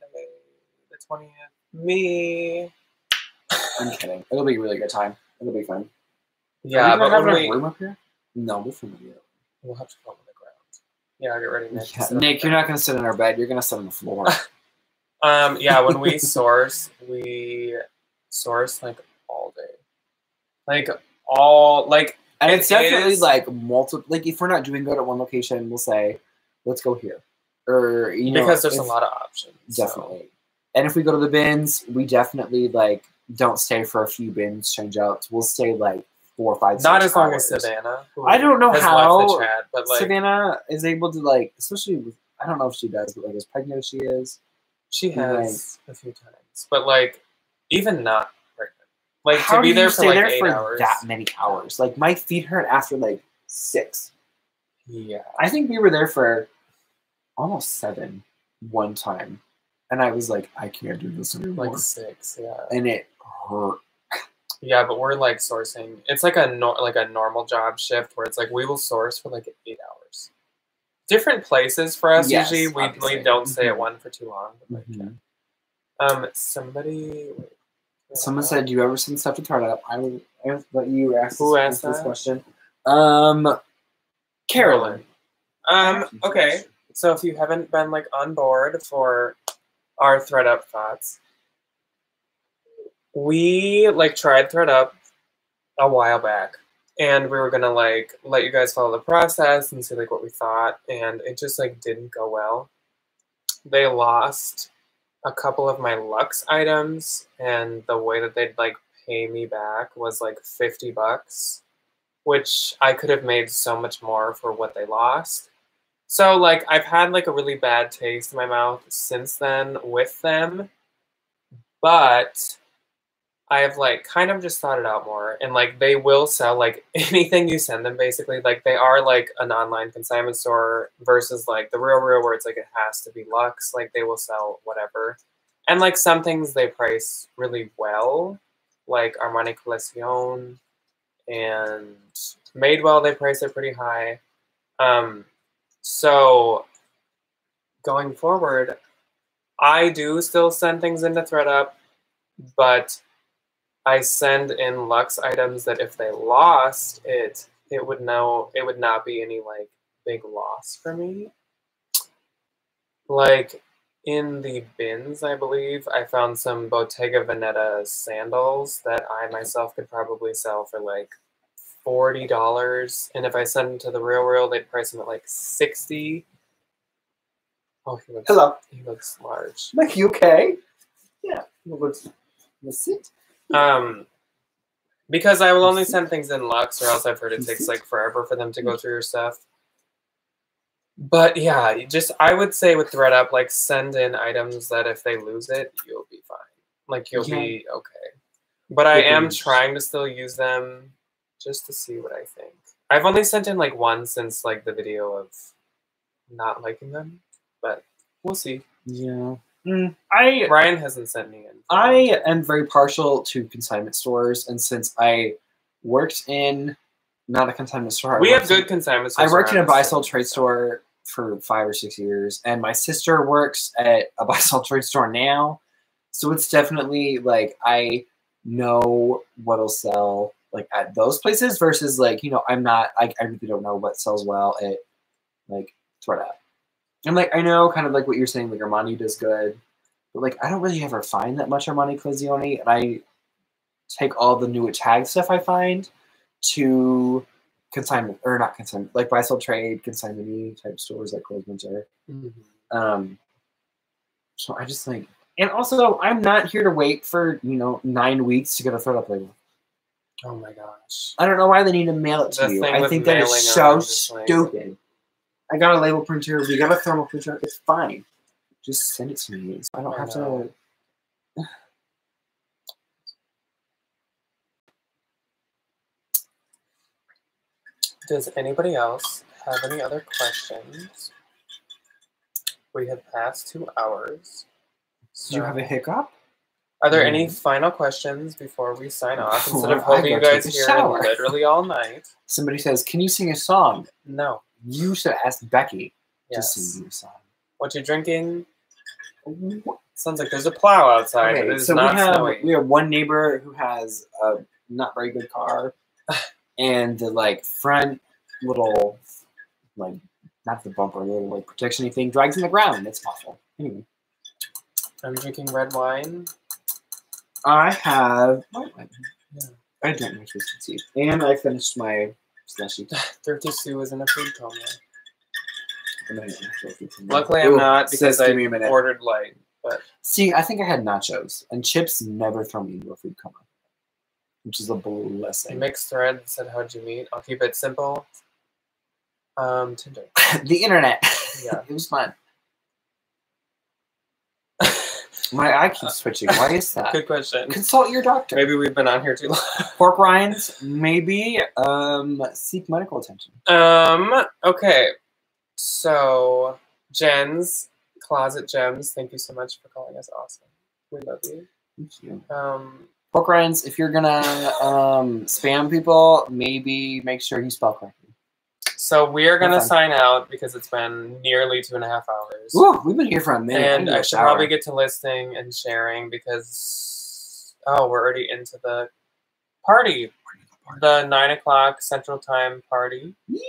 the twentieth? Me. I'm kidding. It'll be a really good time. It'll be fun. Yeah, Are we gonna but have when a we room up here? No, we'll film it. we'll have to film on the ground. Yeah, get ready, Nick. Yeah, Nick, you're not gonna sit in our bed. You're gonna sit on the floor. [LAUGHS] Um, yeah, when we [LAUGHS] source, we source like all day, like all like And It it's definitely is- like multiple. Like if we're not doing good at one location, we'll say, "Let's go here," or you know, because there's a lot of options. so. Definitely. And if we go to the bins, we definitely like don't stay for a few bins change outs. We'll stay like four or five. Not as long hours. as Savannah. I don't know how chat, but like Savannah is able to like, especially with. I don't know if she does, but like as pregnant as she is, she has a few times, but like even not like how to be there for like there eight for hours. that many hours? Like my feet hurt after like six. Yeah, I think we were there for almost seven one time, and I was like, I can't do this anymore, like six. Yeah, and it hurt. yeah, but we're like sourcing. It's like a nor- like a normal job shift where it's like we will source for like eight hours. Different places for us. Yes, usually, we, we don't stay at Mhm. one for too long. But like, Mhm. Um, somebody. Wait, Someone said, "Do you ever send stuff to ThredUp?" I will let you ask Who asked this that? question. Um, Carolyn. Um, okay. So if you haven't been like on board for our ThredUp thoughts, we like tried ThredUp a while back and we were gonna like let you guys follow the process and see like what we thought and it just like didn't go well. They lost a couple of my Lux items and the way that they'd like pay me back was like 50 bucks which I could have made so much more for what they lost. So like I've had like a really bad taste in my mouth since then with them, but I have like kind of just thought it out more and like they will sell like [LAUGHS] anything you send them basically like they are like an online consignment store versus like the RealReal where it's like it has to be Lux like they will sell whatever and like some things they price really well like Armani Collection and Madewell they price it pretty high. Um, so going forward, I do still send things into ThredUp, but I send in Lux items that if they lost it, it would no, it would not be any like big loss for me. Like in the bins, I believe I found some Bottega Veneta sandals that I myself could probably sell for like forty dollars, and if I send them to the RealReal, they'd price them at like sixty. Oh, he looks Hello, he looks large. Mike. You okay? Yeah. Let's let's sit. Um, because I will only send things in Lux, or else I've heard it takes like forever for them to go through your stuff. But yeah, just I would say with ThredUp, like send in items that if they lose it, you'll be fine. Like you'll be okay. But I am trying to still use them just to see what I think. I've only sent in like one since like the video of not liking them, but we'll see. Yeah. Mm, I Ryan hasn't sent me in. I am very partial to consignment stores, and since I worked in not a consignment store, I we have worked in- good consignment. Stores. I worked in a buy sell trade store for five or six years, and my sister works at a [LAUGHS] buy sell trade store now. So it's definitely like I know what'll sell like at those places versus like you know I'm not I, I really don't know what sells well at like ThredUp. And like I know kind of like what you're saying, like Armani does good. But like I don't really ever find that much Armani Collezioni. And I take all the new tag stuff I find to consignment or not consignment, like buy sell trade, consignment type stores like Clothes Mentor. Um so I just like and also I'm not here to wait for, you know, nine weeks to get a ThredUp label. Oh my gosh. I don't know why they need to mail it to The you. I think that is so just like- stupid. I got a label printer. We got a thermal printer. It's fine. Just send it to me. So I don't I have know. to. [SIGHS] Does anybody else have any other questions? We have passed two hours. Do you have a hiccup? Are there any Mm. final questions before we sign off? [LAUGHS] Instead of holding you guys here shower. literally all night. Somebody says, "Can you sing a song?" No. You should ask Becky to Yes. sing you a song. What you drinking? Sounds like there's a plow outside, Okay, it is so we have snowing. we have one neighbor who has a not very good car, and the like front little like not the bumper, the little like protection thing drags in the ground. It's awful. Anyway, I'm drinking red wine. I have. white wine. Yeah. I drank my twisted tea, and I finished my slushy. Thrifty Sue is in a food coma. And then actual food from Luckily. I'm Ooh, not says, because I give me a minute. ordered light. But See, I think I had nachos, and chips never throw me into a food coma, which is a blessing. mixed thread said, "How'd you meet?" I'll keep it simple. Um, Tinder. [LAUGHS] the internet. Yeah. [LAUGHS] it was fun. My eye keeps switching. Why is [LAUGHS] that? Good question. Consult your doctor. Maybe we've been on here too long. [LAUGHS] Pork rinds, maybe. Um, seek medical attention. Um. Okay. So, Jen's Closet Gems. Thank you so much for calling us awesome. We love you. Thank you. Um. Pork rinds. If you're gonna um, spam people, maybe make sure you spell correctly. So we're gonna sign out because it's been nearly two and a half hours. Ooh, we've been here for a minute. and I should probably get to listing and sharing because oh, we're already into the party, the nine o'clock Central Time party. Yeek.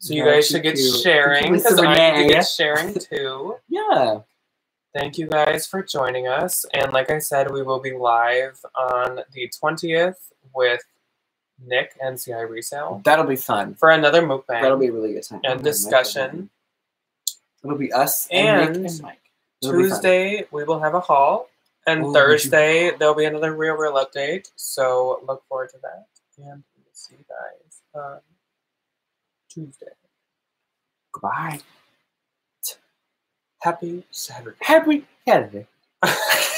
So you Yeah, guys should get sharing because I need to get sharing too. [LAUGHS] Yeah. Thank you guys for joining us. And like I said, we will be live on the 20th with Nick NCI Resale That'll be fun. for another mukbang. That'll be a really good time. and oh, discussion. It'll be us and, Nick And and Mike. It'll be fun. Tuesday, we will have a haul. And Oh, you- Thursday, there'll be another RealReal update. So look forward to that. And we will see you guys on Tuesday. Goodbye. Happy Saturday. Happy Saturday. [LAUGHS]